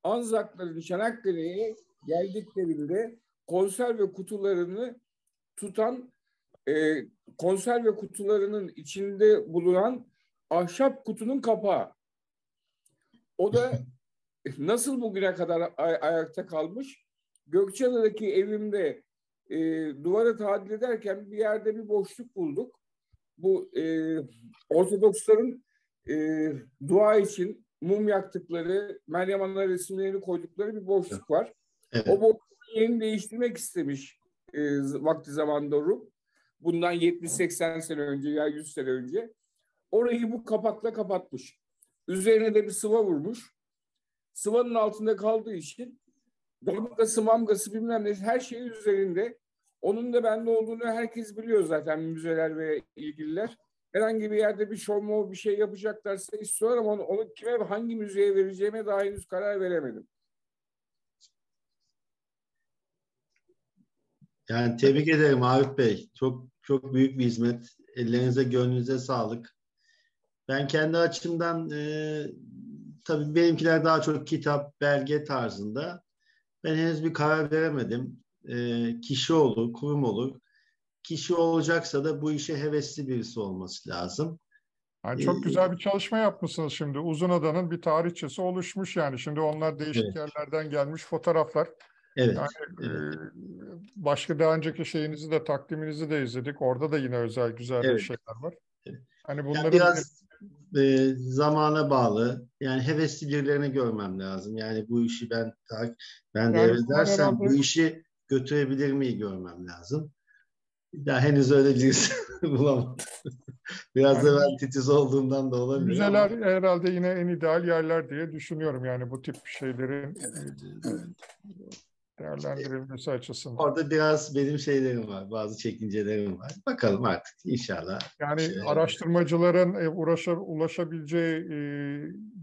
Anzakların Çanakkale'ye geldiklerinde konserve kutularını tutan e, konserve kutularının içinde bulunan ahşap kutunun kapağı. O da nasıl bugüne kadar ay- ayakta kalmış? Gökçeada'daki evimde e, duvarı tadil ederken bir yerde bir boşluk bulduk. Bu e, Ortodoksların e, dua için mum yaktıkları, Meryem Ana resimlerini koydukları bir boşluk var. Evet. O boşluğu yeni değiştirmek istemiş e, vakti zamanında Rum. Bundan 70-80 sene önce ya 100 sene önce. Orayı bu kapakla kapatmış. Üzerine de bir sıva vurmuş. Sıvanın altında kaldığı için damgası mamgası bilmem ne her şey üzerinde. Onun da bende olduğunu herkes biliyor zaten müzeler ve ilgililer. Herhangi bir yerde bir mo bir şey yapacaklarsa istiyorlar ama onu, onu kime hangi müzeye vereceğime daha henüz karar veremedim. Yani tebrik ederim Arif Bey. Çok çok büyük bir hizmet. Ellerinize, gönlünüze sağlık. Ben kendi açımdan e, tabii benimkiler daha çok kitap, belge tarzında. Ben henüz bir karar veremedim. E, kişi olur, kurum olur. Kişi olacaksa da bu işe hevesli birisi olması lazım. Yani çok Ee, güzel bir çalışma yapmışsınız şimdi. Uzunada'nın bir tarihçesi oluşmuş yani. Şimdi onlar değişik Evet. yerlerden gelmiş fotoğraflar. Evet, Yani e, başka daha önceki şeyinizi de takdiminizi de izledik. Orada da yine özel güzel bir Evet. şeyler var. Hani Yani bunların biraz e, zamana bağlı. Yani hevesli birilerini görmem lazım. Yani bu işi ben ta- ben Yani devredersem bu işi götürebilir miyi görmem lazım. Ya henüz öyle birisi bulamadım. Biraz da ben titiz olduğumdan da olabilir müzeler ama herhalde yine en ideal yerler diye düşünüyorum. Yani bu tip şeylerin e, değerlendirilmesi açısından. orada biraz benim şeylerim var. Bazı çekincelerim var. Bakalım artık inşallah. Yani Şey- araştırmacıların e, uğraşa, ulaşabileceği e,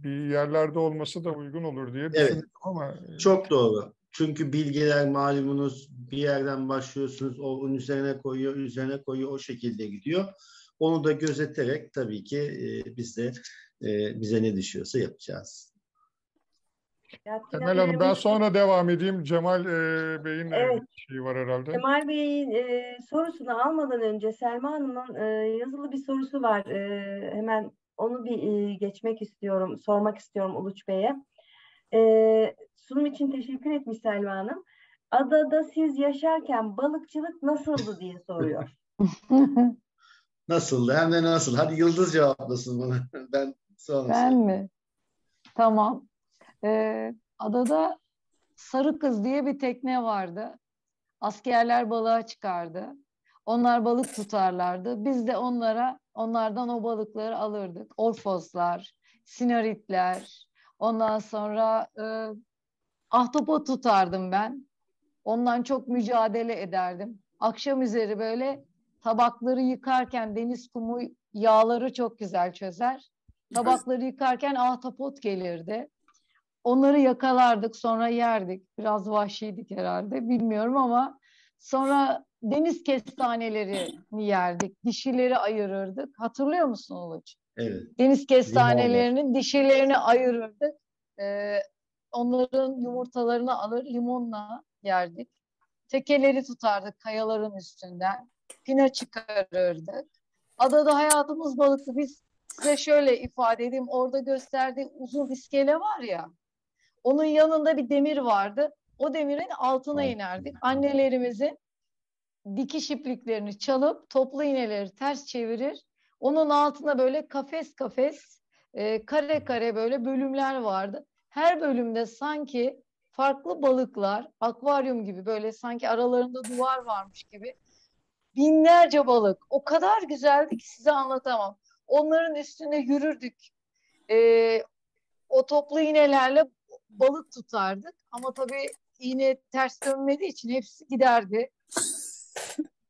bir yerlerde olması da uygun olur diye düşünüyorum ama e, Çok doğru. Çünkü bilgiler malumunuz bir yerden başlıyorsunuz, o onun üzerine koyuyor, üzerine koyuyor, o şekilde gidiyor. Onu da gözeterek tabii ki e, biz de e, bize ne düşüyorsa yapacağız. Ya, Emel Sinan Hanım ben sonra devam edeyim. Cemal e, Bey'in e, Evet. bir şeyi var herhalde. Kemal Bey'in e, sorusunu almadan önce Selma Hanım'ın e, yazılı bir sorusu var. E, hemen onu bir e, geçmek istiyorum, sormak istiyorum Uluç Bey'e. E, sunum için teşekkür etmiş Selma Hanım. Adada siz yaşarken balıkçılık nasıldı diye soruyor. Nasıl? Hem de nasıl? Hadi Yıldız cevaplasın bana. ben sonra Ben mi? Tamam. Ee, adada Sarı Kız diye bir tekne vardı. Askerler balığa çıkardı. Onlar balık tutarlardı. Biz de onlara onlardan o balıkları alırdık. Orfozlar, sinaritler. Ondan sonra e, ahtapot tutardım ben. Ondan çok mücadele ederdim. Akşam üzeri böyle tabakları yıkarken deniz kumu yağları çok güzel çözer. Tabakları yıkarken ahtapot gelirdi. Onları yakalardık sonra yerdik. Biraz vahşiydik herhalde bilmiyorum ama sonra deniz kestanelerini yerdik. Dişileri ayırırdık. Hatırlıyor musun Uluç? Evet. Deniz kestanelerinin dişilerini ayırırdık. Ee, onların yumurtalarını alır limonla yerdik. Tekeleri tutardık kayaların üstünden. Pina çıkarırdık. Adada hayatımız balıktı. Biz size şöyle ifade edeyim. Orada gösterdiği uzun iskele var ya. Onun yanında bir demir vardı. O demirin altına inerdik. Annelerimizin dikiş ipliklerini çalıp toplu iğneleri ters çevirir. Onun altında böyle kafes kafes e, kare kare böyle bölümler vardı. Her bölümde sanki farklı balıklar, akvaryum gibi böyle sanki aralarında duvar varmış gibi binlerce balık. O kadar güzeldi ki size anlatamam. Onların üstünde yürürdük. Ee, o toplu iğnelerle balık tutardık. Ama tabii iğne ters dönmediği için hepsi giderdi.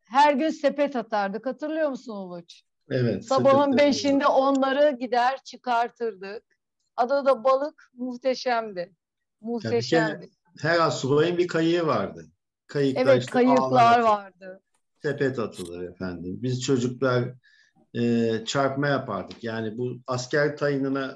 Her gün sepet atardık. Hatırlıyor musun Uluç? Evet. Sabahın beşinde onları gider çıkartırdık. Adada balık muhteşemdi. Muhteşemdi. her asubayın bir kayığı vardı. Kayıkta Evet işte kayıklar vardı. sepet atılır efendim. Biz çocuklar e, çarpma yapardık. Yani bu asker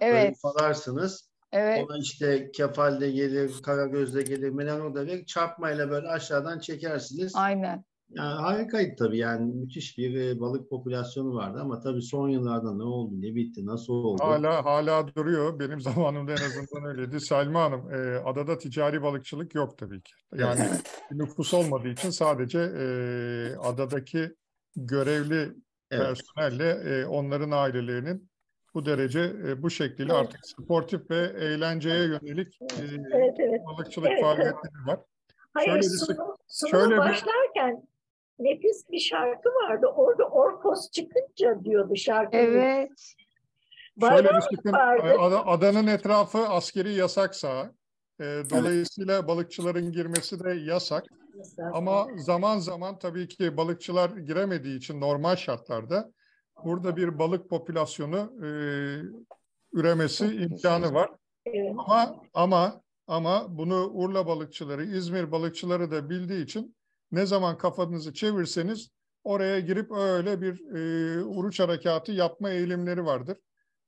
böyle Evet. ufalarsınız. Evet. Ona işte kefalde gelir, karagözde gelir, melano da verir. Çarpmayla böyle aşağıdan çekersiniz. Aynen. Yani harikaydı tabii yani müthiş bir e, balık popülasyonu vardı ama tabii son yıllarda ne oldu, ne bitti, nasıl oldu? Hala hala duruyor. Benim zamanımda en azından öyleydi. Selma Hanım, e, adada ticari balıkçılık yok tabii ki. Yani bir nüfus olmadığı için sadece e, adadaki görevli Evet. personelle e, onların ailelerinin bu derece e, bu şekilde Evet. artık sportif ve eğlenceye yönelik e, Evet, evet. balıkçılık Evet, evet. faaliyetleri var. Hayır Şöyle bir sunum, sunuma şöyle bir- başlarken nefis bir şarkı vardı. Orada Orkos çıkınca diyordu şarkı. Evet. Şöyle bir sıkıntı, adanın etrafı askeri yasak saha. E, dolayısıyla balıkçıların girmesi de yasak. Ama zaman zaman tabii ki balıkçılar giremediği için normal şartlarda burada bir balık popülasyonu e, üremesi imkanı var. Evet. Ama ama ama bunu Urla balıkçıları, İzmir balıkçıları da bildiği için ne zaman kafanızı çevirseniz oraya girip öyle bir e, uruç harekatı yapma eğilimleri vardır.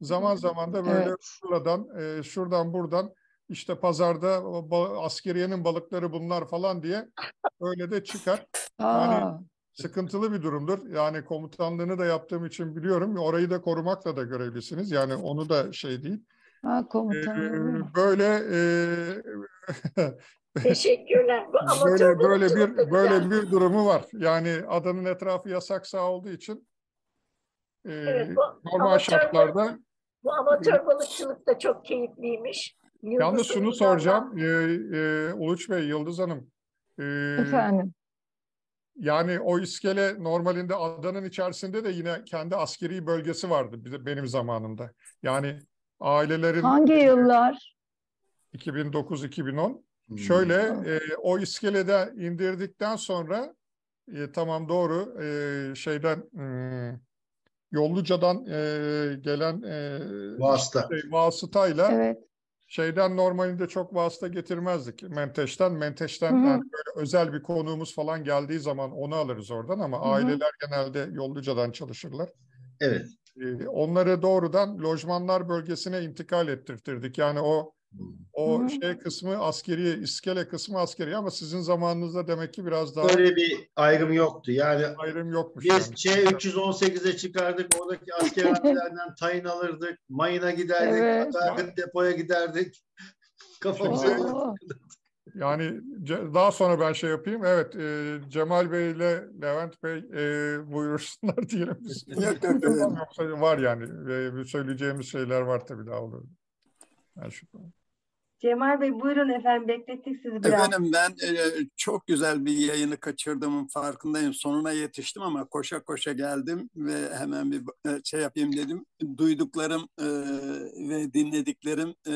Zaman zaman da böyle Evet. şuradan, e, şuradan buradan işte pazarda ba- askeriyenin balıkları bunlar falan diye öyle de çıkar. Aa, Yani sıkıntılı bir durumdur. Yani komutanlığını da yaptığım için biliyorum. Orayı da korumakla da görevlisiniz. Yani onu da şey değil. ha, Ee, komutanım. böyle e, Teşekkürler. Bu böyle böyle bir böyle güzel. bir durumu var. Yani adanın etrafı yasak saha olduğu için e, Evet, bu normal amatör şartlarda Bu amatör balıkçılık da çok keyifliymiş. yalnız Yıldız şunu Uygar'dan- soracağım. E, e, Uluç Bey, Yıldız Hanım. e, Efendim. Yani o iskele normalinde adanın içerisinde de yine kendi askeri bölgesi vardı benim zamanımda. Yani ailelerin Hangi yıllar? 2009-2010 Hmm. şöyle e, o iskelede indirdikten sonra e, tamam doğru e, şeyden hmm, Yolluca'dan e, gelen e, Vasıta. şey, vasıtayla Evet. Şeyden normalinde çok vasıta getirmezdik. Menteş'ten, Menteş'ten yani böyle özel bir konuğumuz falan geldiği zaman onu alırız oradan ama Hı hı. aileler genelde Yolluca'dan çalışırlar. Evet. Ee, Onları doğrudan lojmanlar bölgesine intikal ettirtirdik. Yani o o Hı. şey kısmı askeri, iskele kısmı askeri ama sizin zamanınızda demek ki biraz daha Böyle bir ayrım yoktu. Yani ayrım yokmuş. biz yani. şey 318'e çıkardık. Oradaki askerlerden tayin alırdık. Mayına giderdik. Evet. Akaryakıt depoya giderdik. Kafamıza. Yani daha sonra ben şey yapayım. Evet, e, Cemal Bey ile Levent Bey e, buyursunlar diyelim. biz. Yoksa var yani. E, söyleyeceğimiz şeyler var tabii daha olur. Yani şu- Cemal Bey buyurun efendim beklettik sizi biraz. Efendim ben e, çok güzel bir yayını kaçırdığımın farkındayım. Sonuna yetiştim ama koşa koşa geldim ve hemen bir e, şey yapayım dedim. Duyduklarım e, ve dinlediklerim e,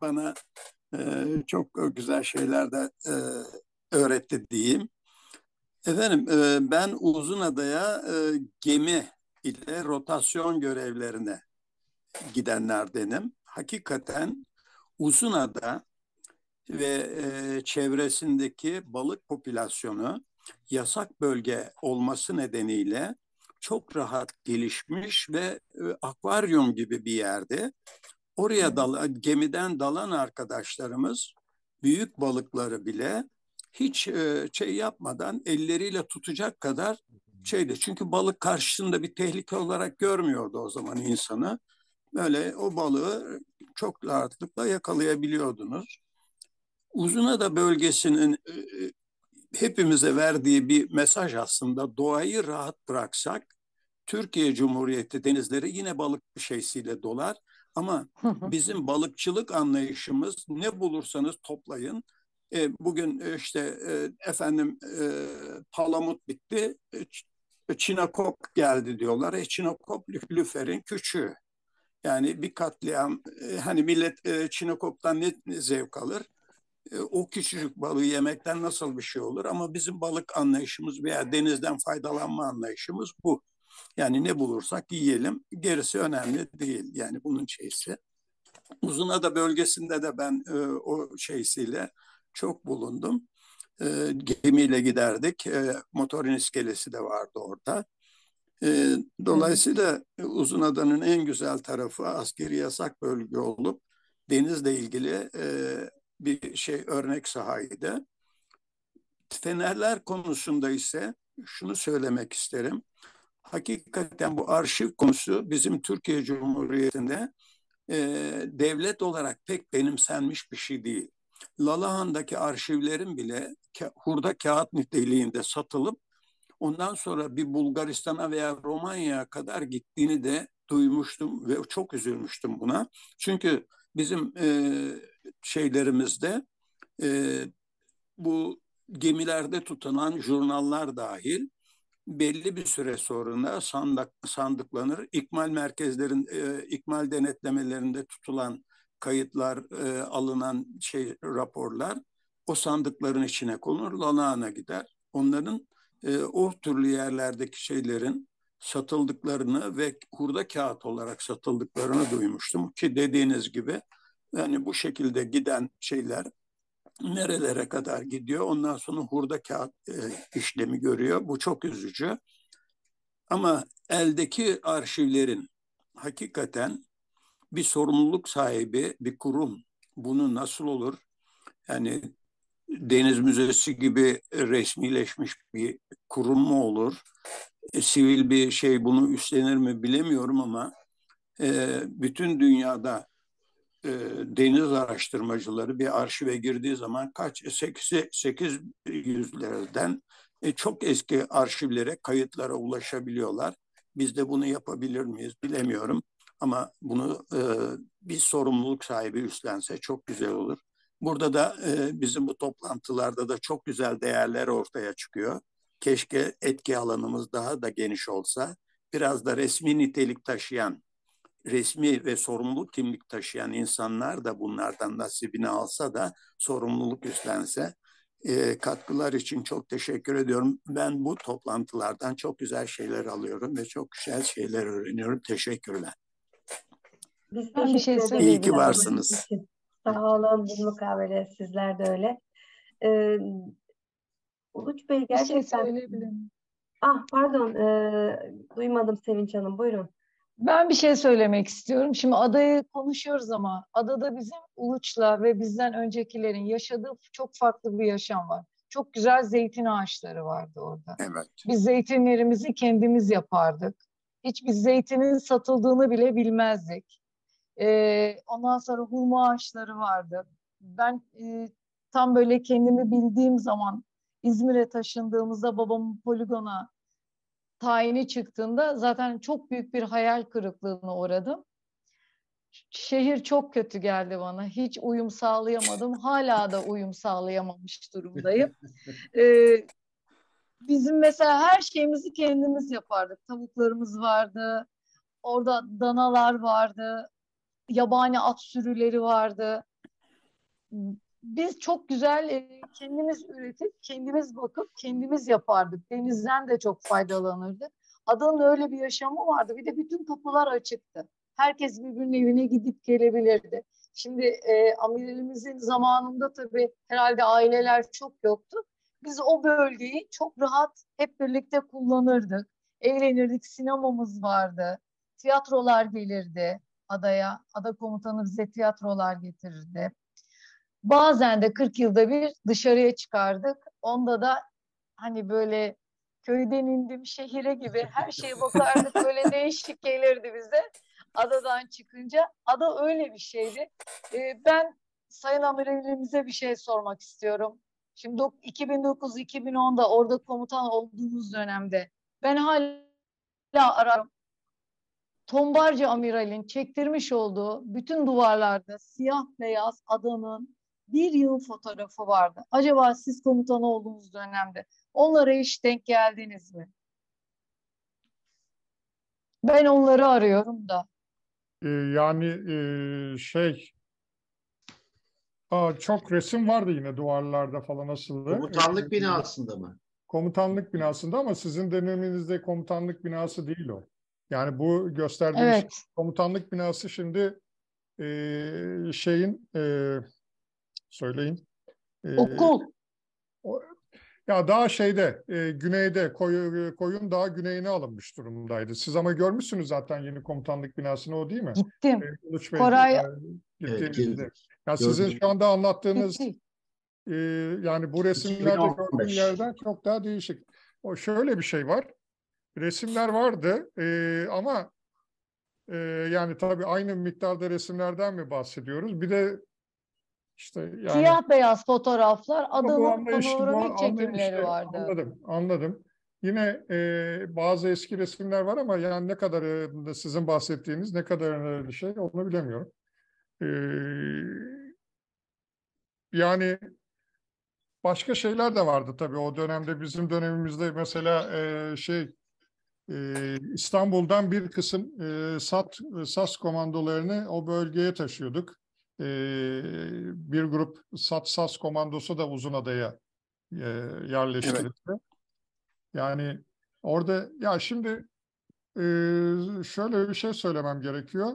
bana e, çok güzel şeyler de e, öğretti diyeyim. Efendim e, ben Uzunada'ya e, gemi ile rotasyon görevlerine gidenlerdenim. Hakikaten Uzunada ve e, çevresindeki balık popülasyonu yasak bölge olması nedeniyle çok rahat gelişmiş ve e, akvaryum gibi bir yerde. Oraya dal gemiden dalan arkadaşlarımız büyük balıkları bile hiç e, şey yapmadan elleriyle tutacak kadar şeydi. Çünkü balık karşısında bir tehlike olarak görmüyordu o zaman insanı. Böyle o balığı çok rahatlıkla yakalayabiliyordunuz. Uzunada bölgesinin e, hepimize verdiği bir mesaj aslında doğayı rahat bıraksak Türkiye Cumhuriyeti denizleri yine balık şeysiyle dolar ama bizim balıkçılık anlayışımız ne bulursanız toplayın. E, bugün e, işte e, efendim e, palamut bitti, e, çinakop geldi diyorlar. E, çinakop lüferin küçüğü. Yani bir katliam, e, hani millet e, çinakoptan ne, ne zevk alır? E, o küçücük balığı yemekten nasıl bir şey olur? Ama bizim balık anlayışımız veya denizden faydalanma anlayışımız bu. Yani ne bulursak yiyelim. Gerisi önemli değil. Yani bunun şeysi. Uzunada bölgesinde de ben e, o şeysiyle çok bulundum. Gemiyle giderdik. E, motorun iskelesi de vardı orada. E, dolayısıyla Uzunada'nın en güzel tarafı askeri yasak bölge olup denizle ilgili e, bir şey örnek sahaydı. Fenerler konusunda ise şunu söylemek isterim. Hakikaten bu arşiv konusu bizim Türkiye Cumhuriyeti'nde e, devlet olarak pek benimsenmiş bir şey değil. Lalahan'daki arşivlerin bile hurda kağıt niteliğinde satılıp ondan sonra bir Bulgaristan'a veya Romanya'ya kadar gittiğini de duymuştum ve çok üzülmüştüm buna. Çünkü bizim e, şeylerimizde e, bu gemilerde tutulan jurnallar dahil belli bir süre sonra sandık, sandıklanır. İkmal merkezlerin, e, ikmal denetlemelerinde tutulan kayıtlar, e, alınan şey raporlar o sandıkların içine konur, lanağına gider. Onların e, o türlü yerlerdeki şeylerin satıldıklarını ve hurda kağıt olarak satıldıklarını duymuştum ki dediğiniz gibi yani bu şekilde giden şeyler nerelere kadar gidiyor? Ondan sonra hurda kağıt e, işlemi görüyor. Bu çok üzücü. Ama eldeki arşivlerin hakikaten bir sorumluluk sahibi bir kurum. Bunu nasıl olur? Yani Deniz Müzesi gibi resmileşmiş bir kurum mu olur? E, sivil bir şey bunu üstlenir mi bilemiyorum ama e, bütün dünyada e, deniz araştırmacıları bir arşive girdiği zaman kaç 800'lerden e, çok eski arşivlere, kayıtlara ulaşabiliyorlar. Biz de bunu yapabilir miyiz bilemiyorum. Ama bunu e, bir sorumluluk sahibi üstlense çok güzel olur. Burada da e, bizim bu toplantılarda da çok güzel değerler ortaya çıkıyor. Keşke etki alanımız daha da geniş olsa. Biraz da resmi nitelik taşıyan, resmi ve sorumluluk kimlik taşıyan insanlar da bunlardan nasibini alsa da sorumluluk üstlense. E, katkılar için çok teşekkür ediyorum. Ben bu toplantılardan çok güzel şeyler alıyorum ve çok güzel şeyler öğreniyorum. Teşekkürler. Biz Ben bir şey. İyi ki varsınız. Sağ olun bu mukabele sizler de öyle. Ee, Uluç Bey Bir şey gerçekten... söyleyebilir miyim? Ah pardon e, duymadım Sevinç Hanım buyurun. Ben bir şey söylemek istiyorum. Şimdi adayı konuşuyoruz ama adada bizim Uluç'la ve bizden öncekilerin yaşadığı çok farklı bir yaşam var. Çok güzel zeytin ağaçları vardı orada. Evet. Biz zeytinlerimizi kendimiz yapardık. Hiç biz zeytinin satıldığını bile bilmezdik. Ee, ondan sonra hurma ağaçları vardı. Ben e, tam böyle kendimi bildiğim zaman İzmir'e taşındığımızda babamın poligona tayini çıktığında zaten çok büyük bir hayal kırıklığına uğradım. Şehir çok kötü geldi bana. Hiç uyum sağlayamadım. Hala da uyum sağlayamamış durumdayım. Ee, bizim mesela her şeyimizi kendimiz yapardık. Tavuklarımız vardı. Orada danalar vardı. Yabani at sürüleri vardı. Biz çok güzel e, kendimiz üretip, kendimiz bakıp, kendimiz yapardık. Denizden de çok faydalanırdık. Adanın öyle bir yaşamı vardı. Bir de bütün kapılar açıktı. Herkes birbirinin evine gidip gelebilirdi. Şimdi e, amiralimizin zamanında tabii herhalde aileler çok yoktu. Biz o bölgeyi çok rahat hep birlikte kullanırdık. Eğlenirdik, sinemamız vardı. Tiyatrolar gelirdi adaya. Ada komutanı bize tiyatrolar getirirdi. Bazen de 40 yılda bir dışarıya çıkardık. Onda da hani böyle köyden indim şehire gibi her şeye bakardık. Böyle değişik gelirdi bize adadan çıkınca. Ada öyle bir şeydi. Ee, ben Sayın Amiralimize bir şey sormak istiyorum. Şimdi 2009-2010'da orada komutan olduğumuz dönemde ben hala ararım. Tombarcı Amiral'in çektirmiş olduğu bütün duvarlarda siyah beyaz adanın bir yıl fotoğrafı vardı. Acaba siz komutan olduğunuz dönemde onlara hiç denk geldiniz mi? Ben onları arıyorum da. Ee, yani e, şey aa, çok resim vardı yine duvarlarda falan asılı. Komutanlık Ee, binasında mı? Komutanlık binasında ama sizin döneminizde komutanlık binası değil o. Yani bu gösterdiğiniz Evet. komutanlık binası şimdi e, şeyin e, söyleyin. E, Okul. o- ya daha şeyde e, güneyde koyu, koyun daha güneyine alınmış durumdaydı. Siz ama görmüşsünüz zaten yeni komutanlık binasını o değil mi? Gittim. E, Uluç Bey, Koray- e, Evet. Ya sizin şu anda anlattığınız e, yani bu resimlerde 2015. gördüğüm yerden çok daha değişik. O şöyle bir şey var. Resimler vardı e, ama e, yani tabii aynı miktarda resimlerden mi bahsediyoruz? Bir de işte yani Siyah beyaz fotoğraflar bu panoramik çekimleri işte, vardı. Anladım, anladım. Yine e, bazı eski resimler var ama yani ne kadarı da sizin bahsettiğiniz ne kadar bir şey onu bilemiyorum. E, yani başka şeyler de vardı tabii o dönemde bizim dönemimizde mesela e, şey İstanbul'dan bir kısım e, SAT SAS komandolarını o bölgeye taşıyorduk. E, bir grup SAT SAS komandosu da Uzunada'ya e, yerleştirildi. Yani orada ya şimdi e, şöyle bir şey söylemem gerekiyor.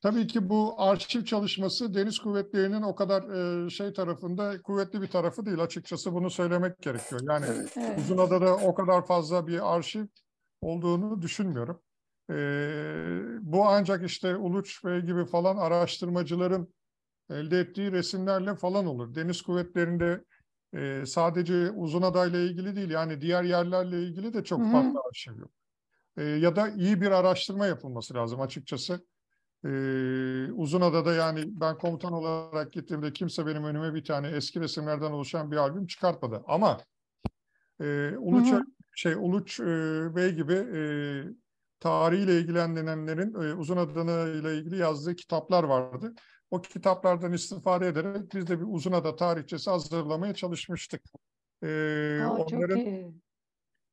Tabii ki bu arşiv çalışması Deniz Kuvvetleri'nin o kadar e, şey tarafında kuvvetli bir tarafı değil açıkçası bunu söylemek gerekiyor. Yani Evet. Uzunada'da o kadar fazla bir arşiv olduğunu düşünmüyorum. E, bu ancak işte Uluç Bey gibi falan araştırmacıların elde ettiği resimlerle falan olur. Deniz kuvvetlerinde e, sadece Uzunada ile ilgili değil yani diğer yerlerle ilgili de çok Hı hı. fazla arşiv yok. E, ya da iyi bir araştırma yapılması lazım açıkçası. E, Uzunada'da yani ben komutan olarak gittiğimde kimse benim önüme bir tane eski resimlerden oluşan bir albüm çıkartmadı. Ama e, Uluç, Hı hı. şey Uluç e, Bey gibi e, tarihiyle ilgilenenlerin e, Uzunada ile ilgili yazdığı kitaplar vardı. O kitaplardan istifade ederek biz de bir Uzunada tarihçesi hazırlamaya çalışmıştık. E, Aa, onların iyi.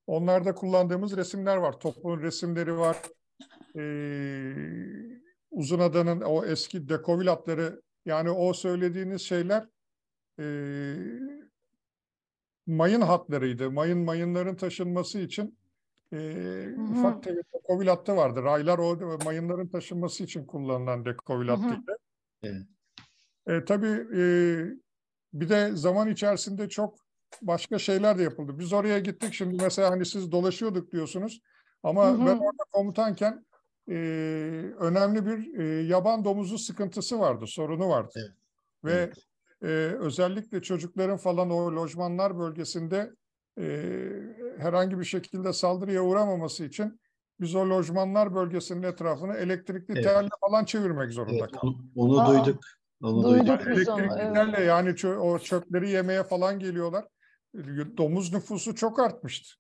Onlarda kullandığımız resimler var. Toplumun resimleri var. Ee, Uzunada'nın o eski dekovil atları yani o söylediğiniz şeyler e, mayın hatlarıydı. Mayın mayınların taşınması için e, Hı hı. ufak tefek dekovil hattı vardı. Raylar o mayınların taşınması için kullanılan dekovil hattıydı. Evet. E, tabii e, bir de zaman içerisinde çok başka şeyler de yapıldı. Biz oraya gittik şimdi mesela hani siz dolaşıyorduk diyorsunuz ama Hı hı. ben orada komutanken e, önemli bir e, yaban domuzu sıkıntısı vardı, sorunu vardı. Evet. Ve Evet. e, özellikle çocukların falan o lojmanlar bölgesinde e, herhangi bir şekilde saldırıya uğramaması için biz o lojmanlar bölgesinin etrafını elektrikli Evet. telle falan çevirmek zorunda Evet, kaldık. onu, Aa, duyduk. Onu duyduk. duyduk. biz onu, Elektrikli evet. yani çö- o çöpleri yemeye falan geliyorlar. Domuz nüfusu çok artmıştı.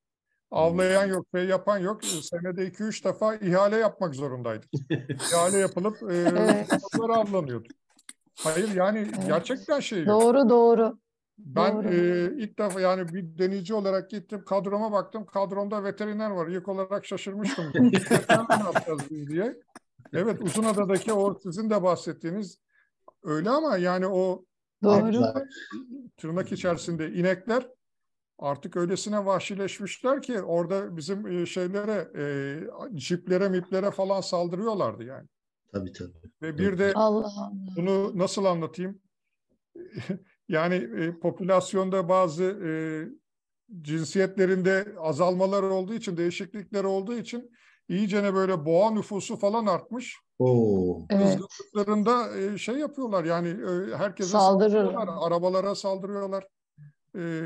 Avlayan yok, şey yapan yok. Senede 2-3 defa ihale yapmak zorundaydık. İhale yapılıp e, Evet. avlanıyordu. Hayır yani Evet. gerçekten şey yok. Doğru doğru. Ben Doğru. e, ilk defa yani bir denizci olarak gittim kadroma baktım. Kadromda veteriner var. İlk olarak şaşırmıştım. Ne yapacağız biz diye. Evet Uzunada'daki o sizin de bahsettiğiniz öyle ama yani o Doğru. tırnak içerisinde inekler artık öylesine vahşileşmişler ki orada bizim e, şeylere, e, jiplere, miplere falan saldırıyorlardı yani. Tabii tabii. Ve bir de Allah Allah. bunu nasıl anlatayım? yani e, popülasyonda bazı e, cinsiyetlerinde azalmalar olduğu için, değişiklikler olduğu için iyicene böyle boğa nüfusu falan artmış. Oo. Evet. Kızgınlıklarında e, şey yapıyorlar yani e, herkese saldırıyorlar, arabalara saldırıyorlar.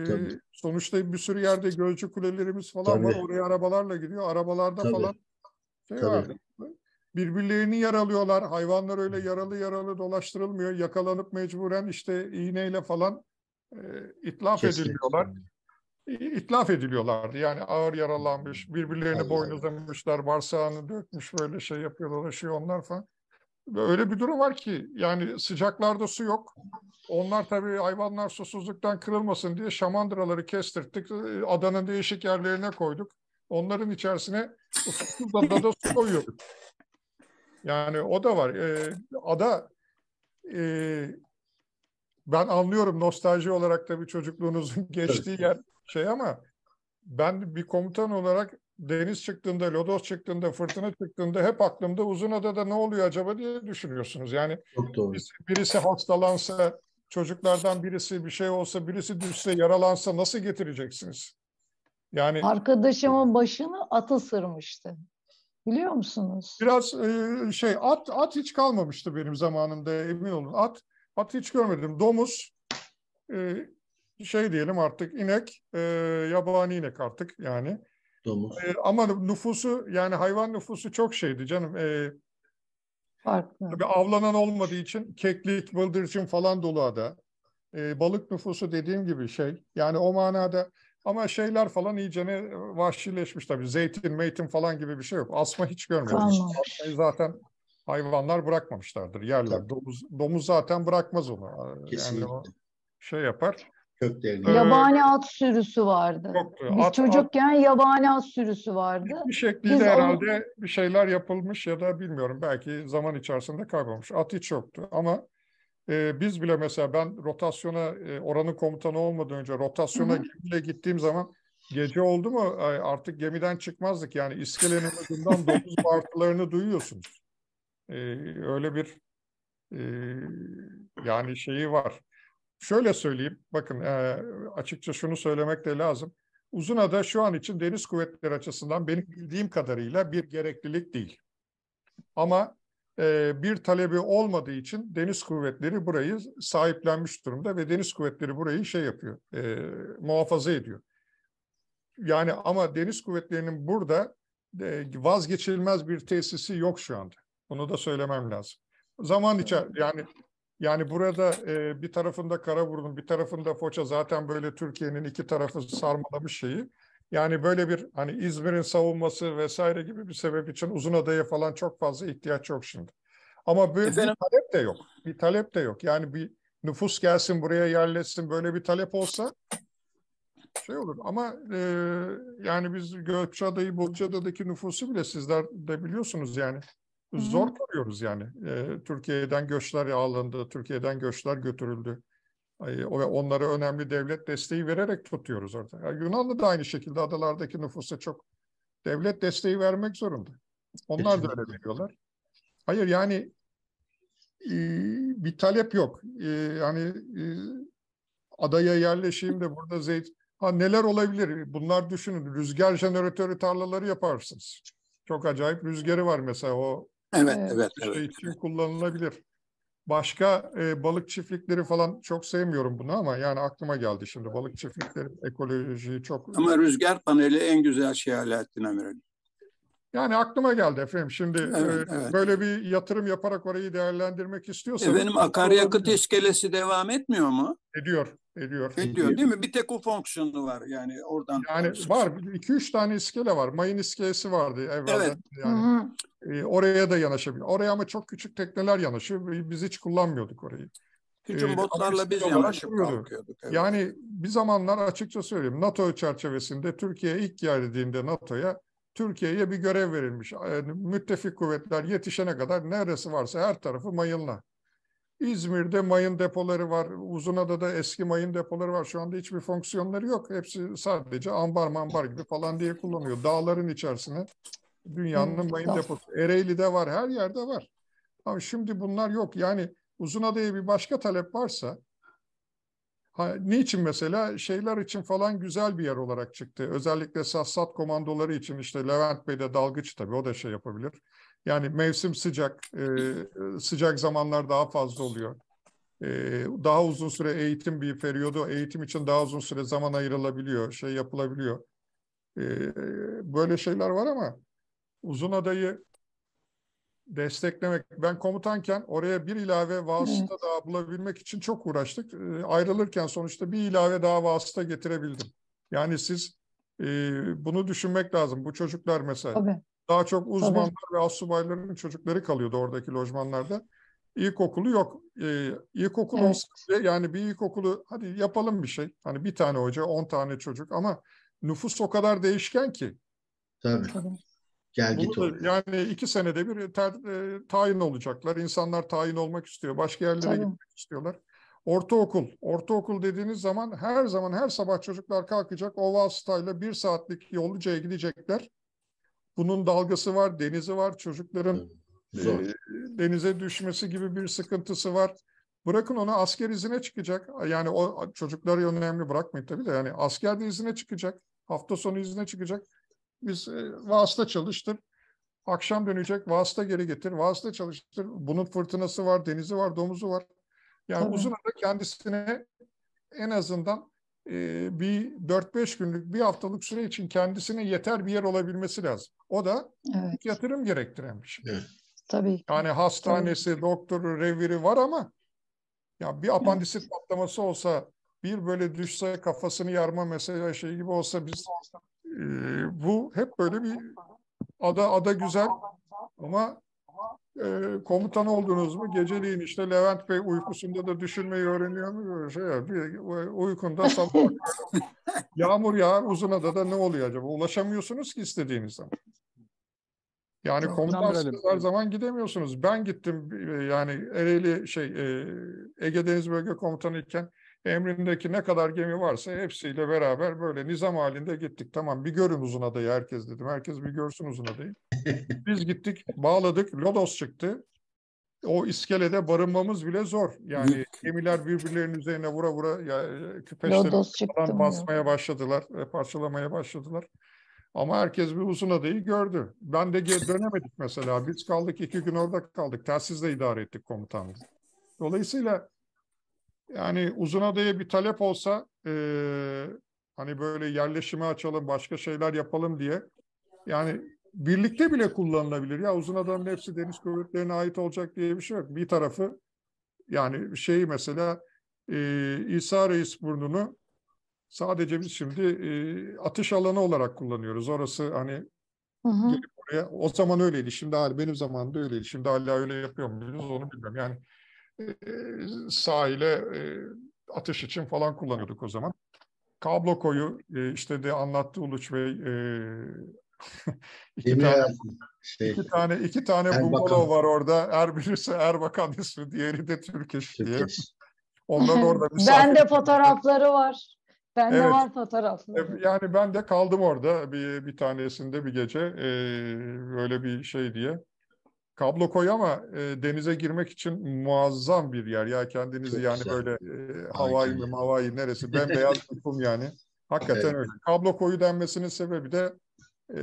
Tabii. sonuçta bir sürü yerde gözcü kulelerimiz falan var. Tabii. Oraya arabalarla gidiyor. Arabalarda Tabii. falan şey Tabii. var. Birbirlerini yaralıyorlar. Hayvanlar öyle yaralı yaralı dolaştırılmıyor. Yakalanıp mecburen işte iğneyle falan e, itlaf Kesin. ediliyorlar. İtlaf ediliyorlardı. Yani ağır yaralanmış, birbirlerini Allah boynuzlamışlar, bağırsağını dökmüş böyle şey yapıyor, dolaşıyor onlar falan. Öyle bir durum var ki yani sıcaklarda su yok. Onlar tabii hayvanlar susuzluktan kırılmasın diye şamandıraları kestirttik. e, Adanın değişik yerlerine koyduk. Onların içerisine susuz adada su koyuyoruz. Yani o da var. Ee, ada e, ben anlıyorum nostalji olarak tabii çocukluğunuzun geçtiği yer şey ama ben bir komutan olarak deniz çıktığında, lodos çıktığında, fırtına çıktığında hep aklımda Uzunada'da ne oluyor acaba diye düşünüyorsunuz. Yani birisi, birisi hastalansa, çocuklardan birisi bir şey olsa, birisi düşse, yaralansa nasıl getireceksiniz? Yani Arkadaşımın başını at ısırmıştı. Biliyor musunuz? Biraz e, şey at at hiç kalmamıştı benim zamanımda emin olun. At at hiç görmedim. Domuz e, şey diyelim artık inek e, yabani inek artık yani. Domuz. E, ama nüfusu yani hayvan nüfusu çok şeydi canım. E, Farklı. tabii avlanan olmadığı için keklik, bıldırcın falan dolu ada. E, balık nüfusu dediğim gibi şey. Yani o manada ama şeyler falan iyicene vahşileşmiş tabii. Zeytin, meytin falan gibi bir şey yok. Asma hiç görmedim. Asmayı zaten hayvanlar bırakmamışlardır. Yerler. Domuz, domuz zaten bırakmaz onu. Yani Kesinlikle. o şey yapar. Köklerini. Yabani at sürüsü vardı. Yoktu. Biz At- çocukken yabani at sürüsü vardı. Bir şekliyle Biz onu- herhalde bir şeyler yapılmış ya da bilmiyorum belki zaman içerisinde kaybolmuş. At hiç yoktu ama e, biz bile mesela ben rotasyona e, oranın komutanı olmadan önce rotasyona Hı hı. gemiyle gittiğim zaman gece oldu mu artık gemiden çıkmazdık. Yani iskelenin ucundan domuz bağırtılarını duyuyorsunuz. E, öyle bir e, yani şeyi var. Şöyle söyleyeyim, bakın e, açıkça şunu söylemek de lazım. Uzunada şu an için deniz kuvvetleri açısından benim bildiğim kadarıyla bir gereklilik değil. Ama e, bir talebi olmadığı için deniz kuvvetleri burayı sahiplenmiş durumda ve deniz kuvvetleri burayı şey yapıyor, e, muhafaza ediyor. Yani ama deniz kuvvetlerinin burada e, vazgeçilmez bir tesisi yok şu anda. Bunu da söylemem lazım. Zaman içer yani yani burada e, bir tarafında Karaburun, bir tarafında Foça zaten böyle Türkiye'nin iki tarafı sarmalamış şeyi. Yani böyle bir hani İzmir'in savunması vesaire gibi bir sebep için Uzunada'ya falan çok fazla ihtiyaç yok şimdi. Ama bir, bir Efendim? talep de yok. Bir talep de yok. Yani bir nüfus gelsin buraya yerleşsin böyle bir talep olsa şey olur. Ama e, yani biz Gökçeada'yı, Bozcaada'daki nüfusu bile sizler de biliyorsunuz yani. Zor koruyoruz yani. E, Türkiye'den göçler alındı, Türkiye'den göçler götürüldü. Ve onlara önemli devlet desteği vererek tutuyoruz orada. Ya Yunanlı da aynı şekilde adalardaki nüfusa çok devlet desteği vermek zorunda. Onlar da öyle veriyorlar. Hayır yani e, bir talep yok. E, yani e, adaya yerleşeyim de burada zeyt ha neler olabilir? Bunlar düşünün. Rüzgar jeneratörü tarlaları yaparsınız. Çok acayip rüzgarı var mesela o Evet, Evet. evet, şey evet. için kullanılabilir. Başka e, balık çiftlikleri falan çok sevmiyorum bunu ama yani aklıma geldi şimdi balık çiftlikleri ekolojiyi çok Ama rüzgar paneli en güzel şey Alaaddin Amirali. yani aklıma geldi efendim. Şimdi Evet, e, evet. böyle bir yatırım yaparak orayı değerlendirmek istiyorsanız Efendim akaryakıt iskelesi devam etmiyor mu? ediyor, ediyor. Ediyor değil mi? Bir tek o fonksiyonu var yani oradan. Yani var. iki üç tane iskele var. Mayın iskelesi vardı evvelden. Evet. Yani Hı hı. e, oraya da yanaşabilir. Oraya ama çok küçük tekneler yanaşıyor. Biz hiç kullanmıyorduk orayı. Hücum Ee, botlarla biz yanaşıp kalkıyorduk. Evet. Yani bir zamanlar açıkça söyleyeyim NATO çerçevesinde Türkiye ilk geldiğinde NATO'ya Türkiye'ye bir görev verilmiş. Yani müttefik kuvvetler yetişene kadar neresi varsa her tarafı mayınla. İzmir'de mayın depoları var. Uzunada'da eski mayın depoları var. Şu anda hiçbir fonksiyonları yok. Hepsi sadece ambar mambar gibi falan diye kullanıyor. Dağların içerisine dünyanın Evet, mayın deposu. Ereğli'de var, her yerde var. Ama şimdi bunlar yok. Yani Uzunada'ya bir başka talep varsa Ha, niçin mesela şeyler için falan güzel bir yer olarak çıktı. Özellikle Sassat komandoları için işte Levent Bey de dalgıç tabii o da şey yapabilir. Yani mevsim sıcak, e, sıcak zamanlar daha fazla oluyor. E, daha uzun süre eğitim bir periyodu, eğitim için daha uzun süre zaman ayrılabiliyor, şey yapılabiliyor. E, böyle şeyler var ama uzun adayı desteklemek. Ben komutanken oraya bir ilave vasıta Evet. daha bulabilmek için çok uğraştık. E, ayrılırken sonuçta bir ilave daha vasıta getirebildim. Yani siz e, bunu düşünmek lazım. Bu çocuklar mesela Tabii. Daha çok uzmanlar ve astsubayların çocukları kalıyordu oradaki lojmanlarda. İlkokulu yok. Ee, ilkokul Evet. olsa bile yani bir ilkokulu hadi yapalım bir şey. Hani bir tane hoca, on tane çocuk ama nüfus o kadar değişken ki. Tabii. Gel git da- oluyor. yani iki senede bir ter- e, tayin olacaklar. İnsanlar tayin olmak istiyor. Başka yerlere Tabii. gitmek istiyorlar. Ortaokul. Ortaokul dediğiniz zaman her zaman her sabah çocuklar kalkacak. O vasıtayla bir saatlik yollucaya gidecekler. Bunun dalgası var, denizi var. Çocukların Zor. e, denize düşmesi gibi bir sıkıntısı var. Bırakın onu asker izine çıkacak. Yani o çocukları önemli bırakmayın tabii de. Yani asker de izine çıkacak. Hafta sonu izine çıkacak. Biz e, vasıta çalıştır. Akşam dönecek. Vasıta geri getir. Vasıta çalıştır. Bunun fırtınası var, denizi var, domuzu var. Yani Tabii. uzun ada kendisine en azından bir 4-5 günlük, bir haftalık süre için kendisine yeter bir yer olabilmesi lazım. O da Evet. yatırım gerektiren bir şey. Tabii ki. Yani hastanesi, doktoru, reviri var ama ya bir apandisit patlaması olsa, bir böyle düşse kafasını yarma mesela şey gibi olsa biz e, bu hep böyle bir ada ada güzel ama e, komutan oldunuz mu geceliğin işte Levent Bey uykusunda da düşünmeyi öğreniyor mu şey yapıyor. Uykunda sabah yağmur yağar Uzunada'da ne oluyor acaba? Ulaşamıyorsunuz ki istediğiniz zaman. Yani Çok komutansız her zaman gidemiyorsunuz. Ben gittim e, yani Ereğli şey e, Ege Deniz Bölge Komutanı iken emrindeki ne kadar gemi varsa hepsiyle beraber böyle nizam halinde gittik. Tamam bir görün Uzunada'yı herkes dedim. Herkes bir görsün Uzunada'yı. Biz gittik, bağladık, Lodos çıktı. O iskelede barınmamız bile zor. Yani gemiler birbirlerinin üzerine vura vura ya, küpeşleri basmaya başladılar, e, parçalamaya başladılar. Ama herkes bir uzun adayı gördü. Ben de ge- dönemedik mesela. Biz kaldık iki gün orada kaldık. Telsizle idare ettik komutanlığı. Dolayısıyla yani uzun adaya bir talep olsa e, hani böyle yerleşime açalım, başka şeyler yapalım diye yani birlikte bile kullanılabilir. Ya uzun adanın hepsi deniz kuvvetlerine ait olacak diye bir şey yok. Bir tarafı yani şey mesela e, İsa Reis burnunu sadece biz şimdi e, atış alanı olarak kullanıyoruz. Orası hani Hı hı. gelip oraya o zaman öyleydi. Şimdi hala benim zamanımda öyleydi. Şimdi hala öyle yapıyor muyuz onu bilmiyorum. Yani e, sahile e, atış için falan kullanıyorduk o zaman. Kablo koyu e, işte de anlattı Uluç Bey e, iki Demir tane şey, iki tane iki tane Erbakan. bungalov var orada. Er birisi Erbakan ismi, diğeri de Türkeş diye. Türkeş. Onlar orada misafir. Bende fotoğrafları var. Bende Evet. var fotoğrafları. Yani ben de kaldım orada bir, bir tanesinde bir gece e, böyle bir şey diye. Kablo koy ama e, denize girmek için muazzam bir yer. Ya kendinizi Çok yani güzel. böyle e, Hawaii mi Hawaii neresi bembeyaz bir kum yani. Hakikaten Evet. öyle. Kablo koyu denmesinin sebebi de e,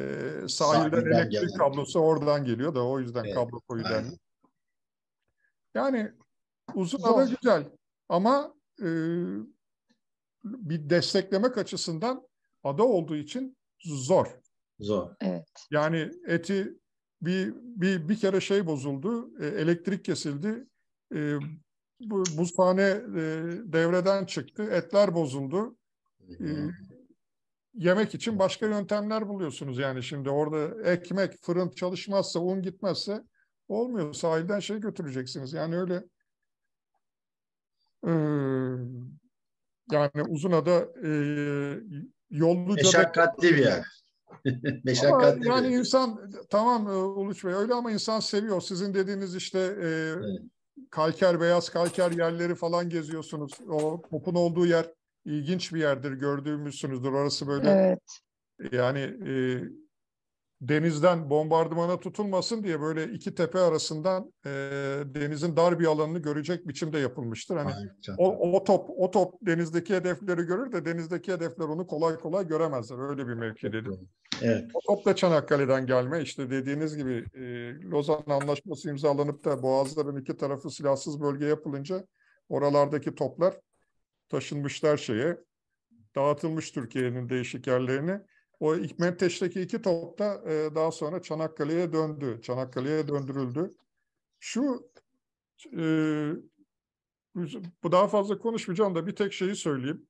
sahilden Sahilden elektrik gelen. kablosu oradan geliyor da o yüzden Evet, kablo koyu denmiş. Yani uzun Zor. ada güzel ama e, bir desteklemek açısından ada olduğu için zor. Zor. Evet. Yani eti bir bir bir kere şey bozuldu, e, elektrik kesildi, e, bu buzhane e, devreden çıktı, etler bozuldu. E, yemek için başka yöntemler buluyorsunuz yani şimdi orada ekmek, fırın çalışmazsa, un gitmezse olmuyor. Sahilden şey götüreceksiniz. Yani öyle e, yani Uzunada e, Yolluca'da Meşakkatli bir yer. Meşakkatli yani insan tamam e, Uluç Bey öyle ama insan seviyor. Sizin dediğiniz işte e, kalker, beyaz kalker yerleri falan geziyorsunuz. O popun olduğu yer ilginç bir yerdir. Gördüğümüzsünüzdür. Orası böyle Evet. yani e, denizden bombardımana tutulmasın diye böyle iki tepe arasından e, denizin dar bir alanını görecek biçimde yapılmıştır. Hani o, o top o top denizdeki hedefleri görür de denizdeki hedefler onu kolay kolay göremezler. Öyle bir mevkidedir. Evet. O top da Çanakkale'den gelme. İşte dediğiniz gibi e, Lozan Anlaşması imzalanıp da Boğazların iki tarafı silahsız bölge yapılınca oralardaki toplar taşınmışlar şeye dağıtılmış Türkiye'nin değişik yerlerine. O Menteş'teki iki top da e, daha sonra Çanakkale'ye döndü. Çanakkale'ye döndürüldü. Şu e, bu daha fazla konuşmayacağım da bir tek şeyi söyleyeyim.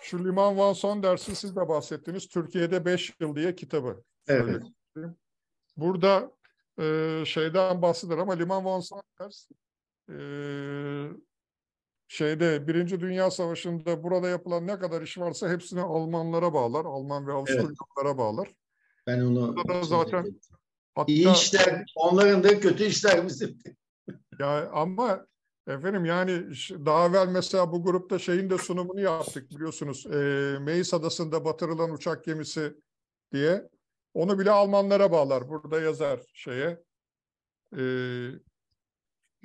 Şu Liman Van Sonders'in siz de bahsettiniz. Türkiye'de 5 yıl diye kitabı. Evet. Burada e, şeyden bahseder ama Liman Van Sonders e, şeyde Birinci Dünya Savaşı'nda burada yapılan ne kadar iş varsa hepsini Almanlara bağlar. Alman ve Avusturyalılara evet. bağlar. Ben onu burada da zaten hatta, iyi işler onların da kötü işler bizim. Ya ama efendim yani daha evvel mesela bu grupta şeyin de sunumunu yaptık biliyorsunuz. E, Meis Adası'nda batırılan uçak gemisi diye. Onu bile Almanlara bağlar. Burada yazar şeye. E,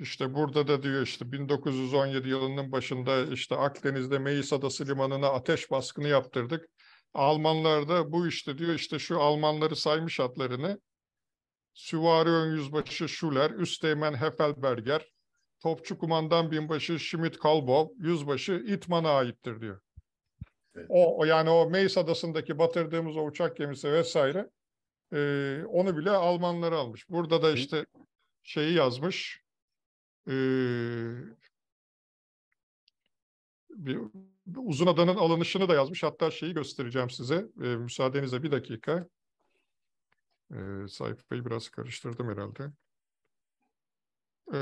işte burada da diyor işte 1917 yılının başında işte Akdeniz'de Meis Adası limanına ateş baskını yaptırdık. Almanlar da bu işte diyor işte şu Almanları saymış adlarını. Süvari ön yüzbaşı Schuler, Üsteğmen Heffelberger, topçu kumandan binbaşı Schmidt Kalbov, yüzbaşı İtman'a aittir diyor. Evet. O, o yani o Meis Adası'ndaki batırdığımız o uçak gemisi vesaire e, onu bile Almanlar almış. Burada da işte şeyi yazmış. E, bir, uzun adanın alınışını da yazmış. Hatta şeyi göstereceğim size. E, müsaadenizle bir dakika. E, sayfayı biraz karıştırdım herhalde. E,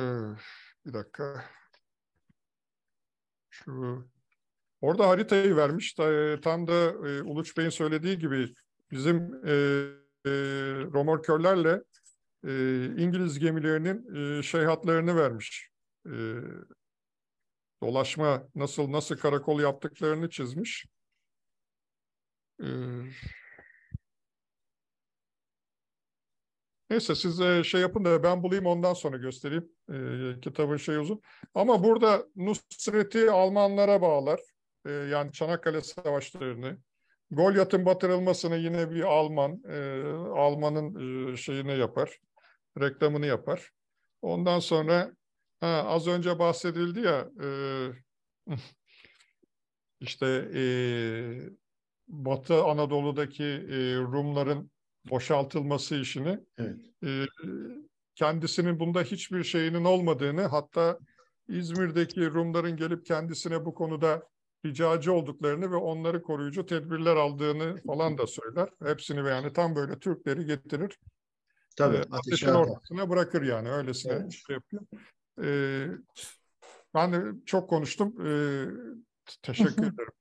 bir dakika. Şu Orada haritayı vermiş. Tam da e, Uluç Bey'in söylediği gibi bizim e, e, romorkörlerle e, İngiliz gemilerinin e, şeyhatlarını vermiş. E, dolaşma nasıl nasıl karakol yaptıklarını çizmiş. E, Neyse siz e, şey yapın da ben bulayım ondan sonra göstereyim. E, kitabın şey uzun. Ama burada Nusret'i Almanlara bağlar. E, yani Çanakkale Savaşlarını. Golyat'ın batırılmasını yine bir Alman, e, Alman'ın e, şeyini yapar. Reklamını yapar. Ondan sonra ha, az önce bahsedildi ya e, işte e, Batı Anadolu'daki e, Rumların boşaltılması işini evet. e, kendisinin bunda hiçbir şeyinin olmadığını hatta İzmir'deki Rumların gelip kendisine bu konuda ricacı olduklarını ve onları koruyucu tedbirler aldığını falan da söyler. Hepsini ve yani tam böyle Türkleri getirir. Tabii. E, ateşin ortasına bırakır yani öylesine evet. şey yapıyor. E, ben de çok konuştum. E, teşekkür ederim.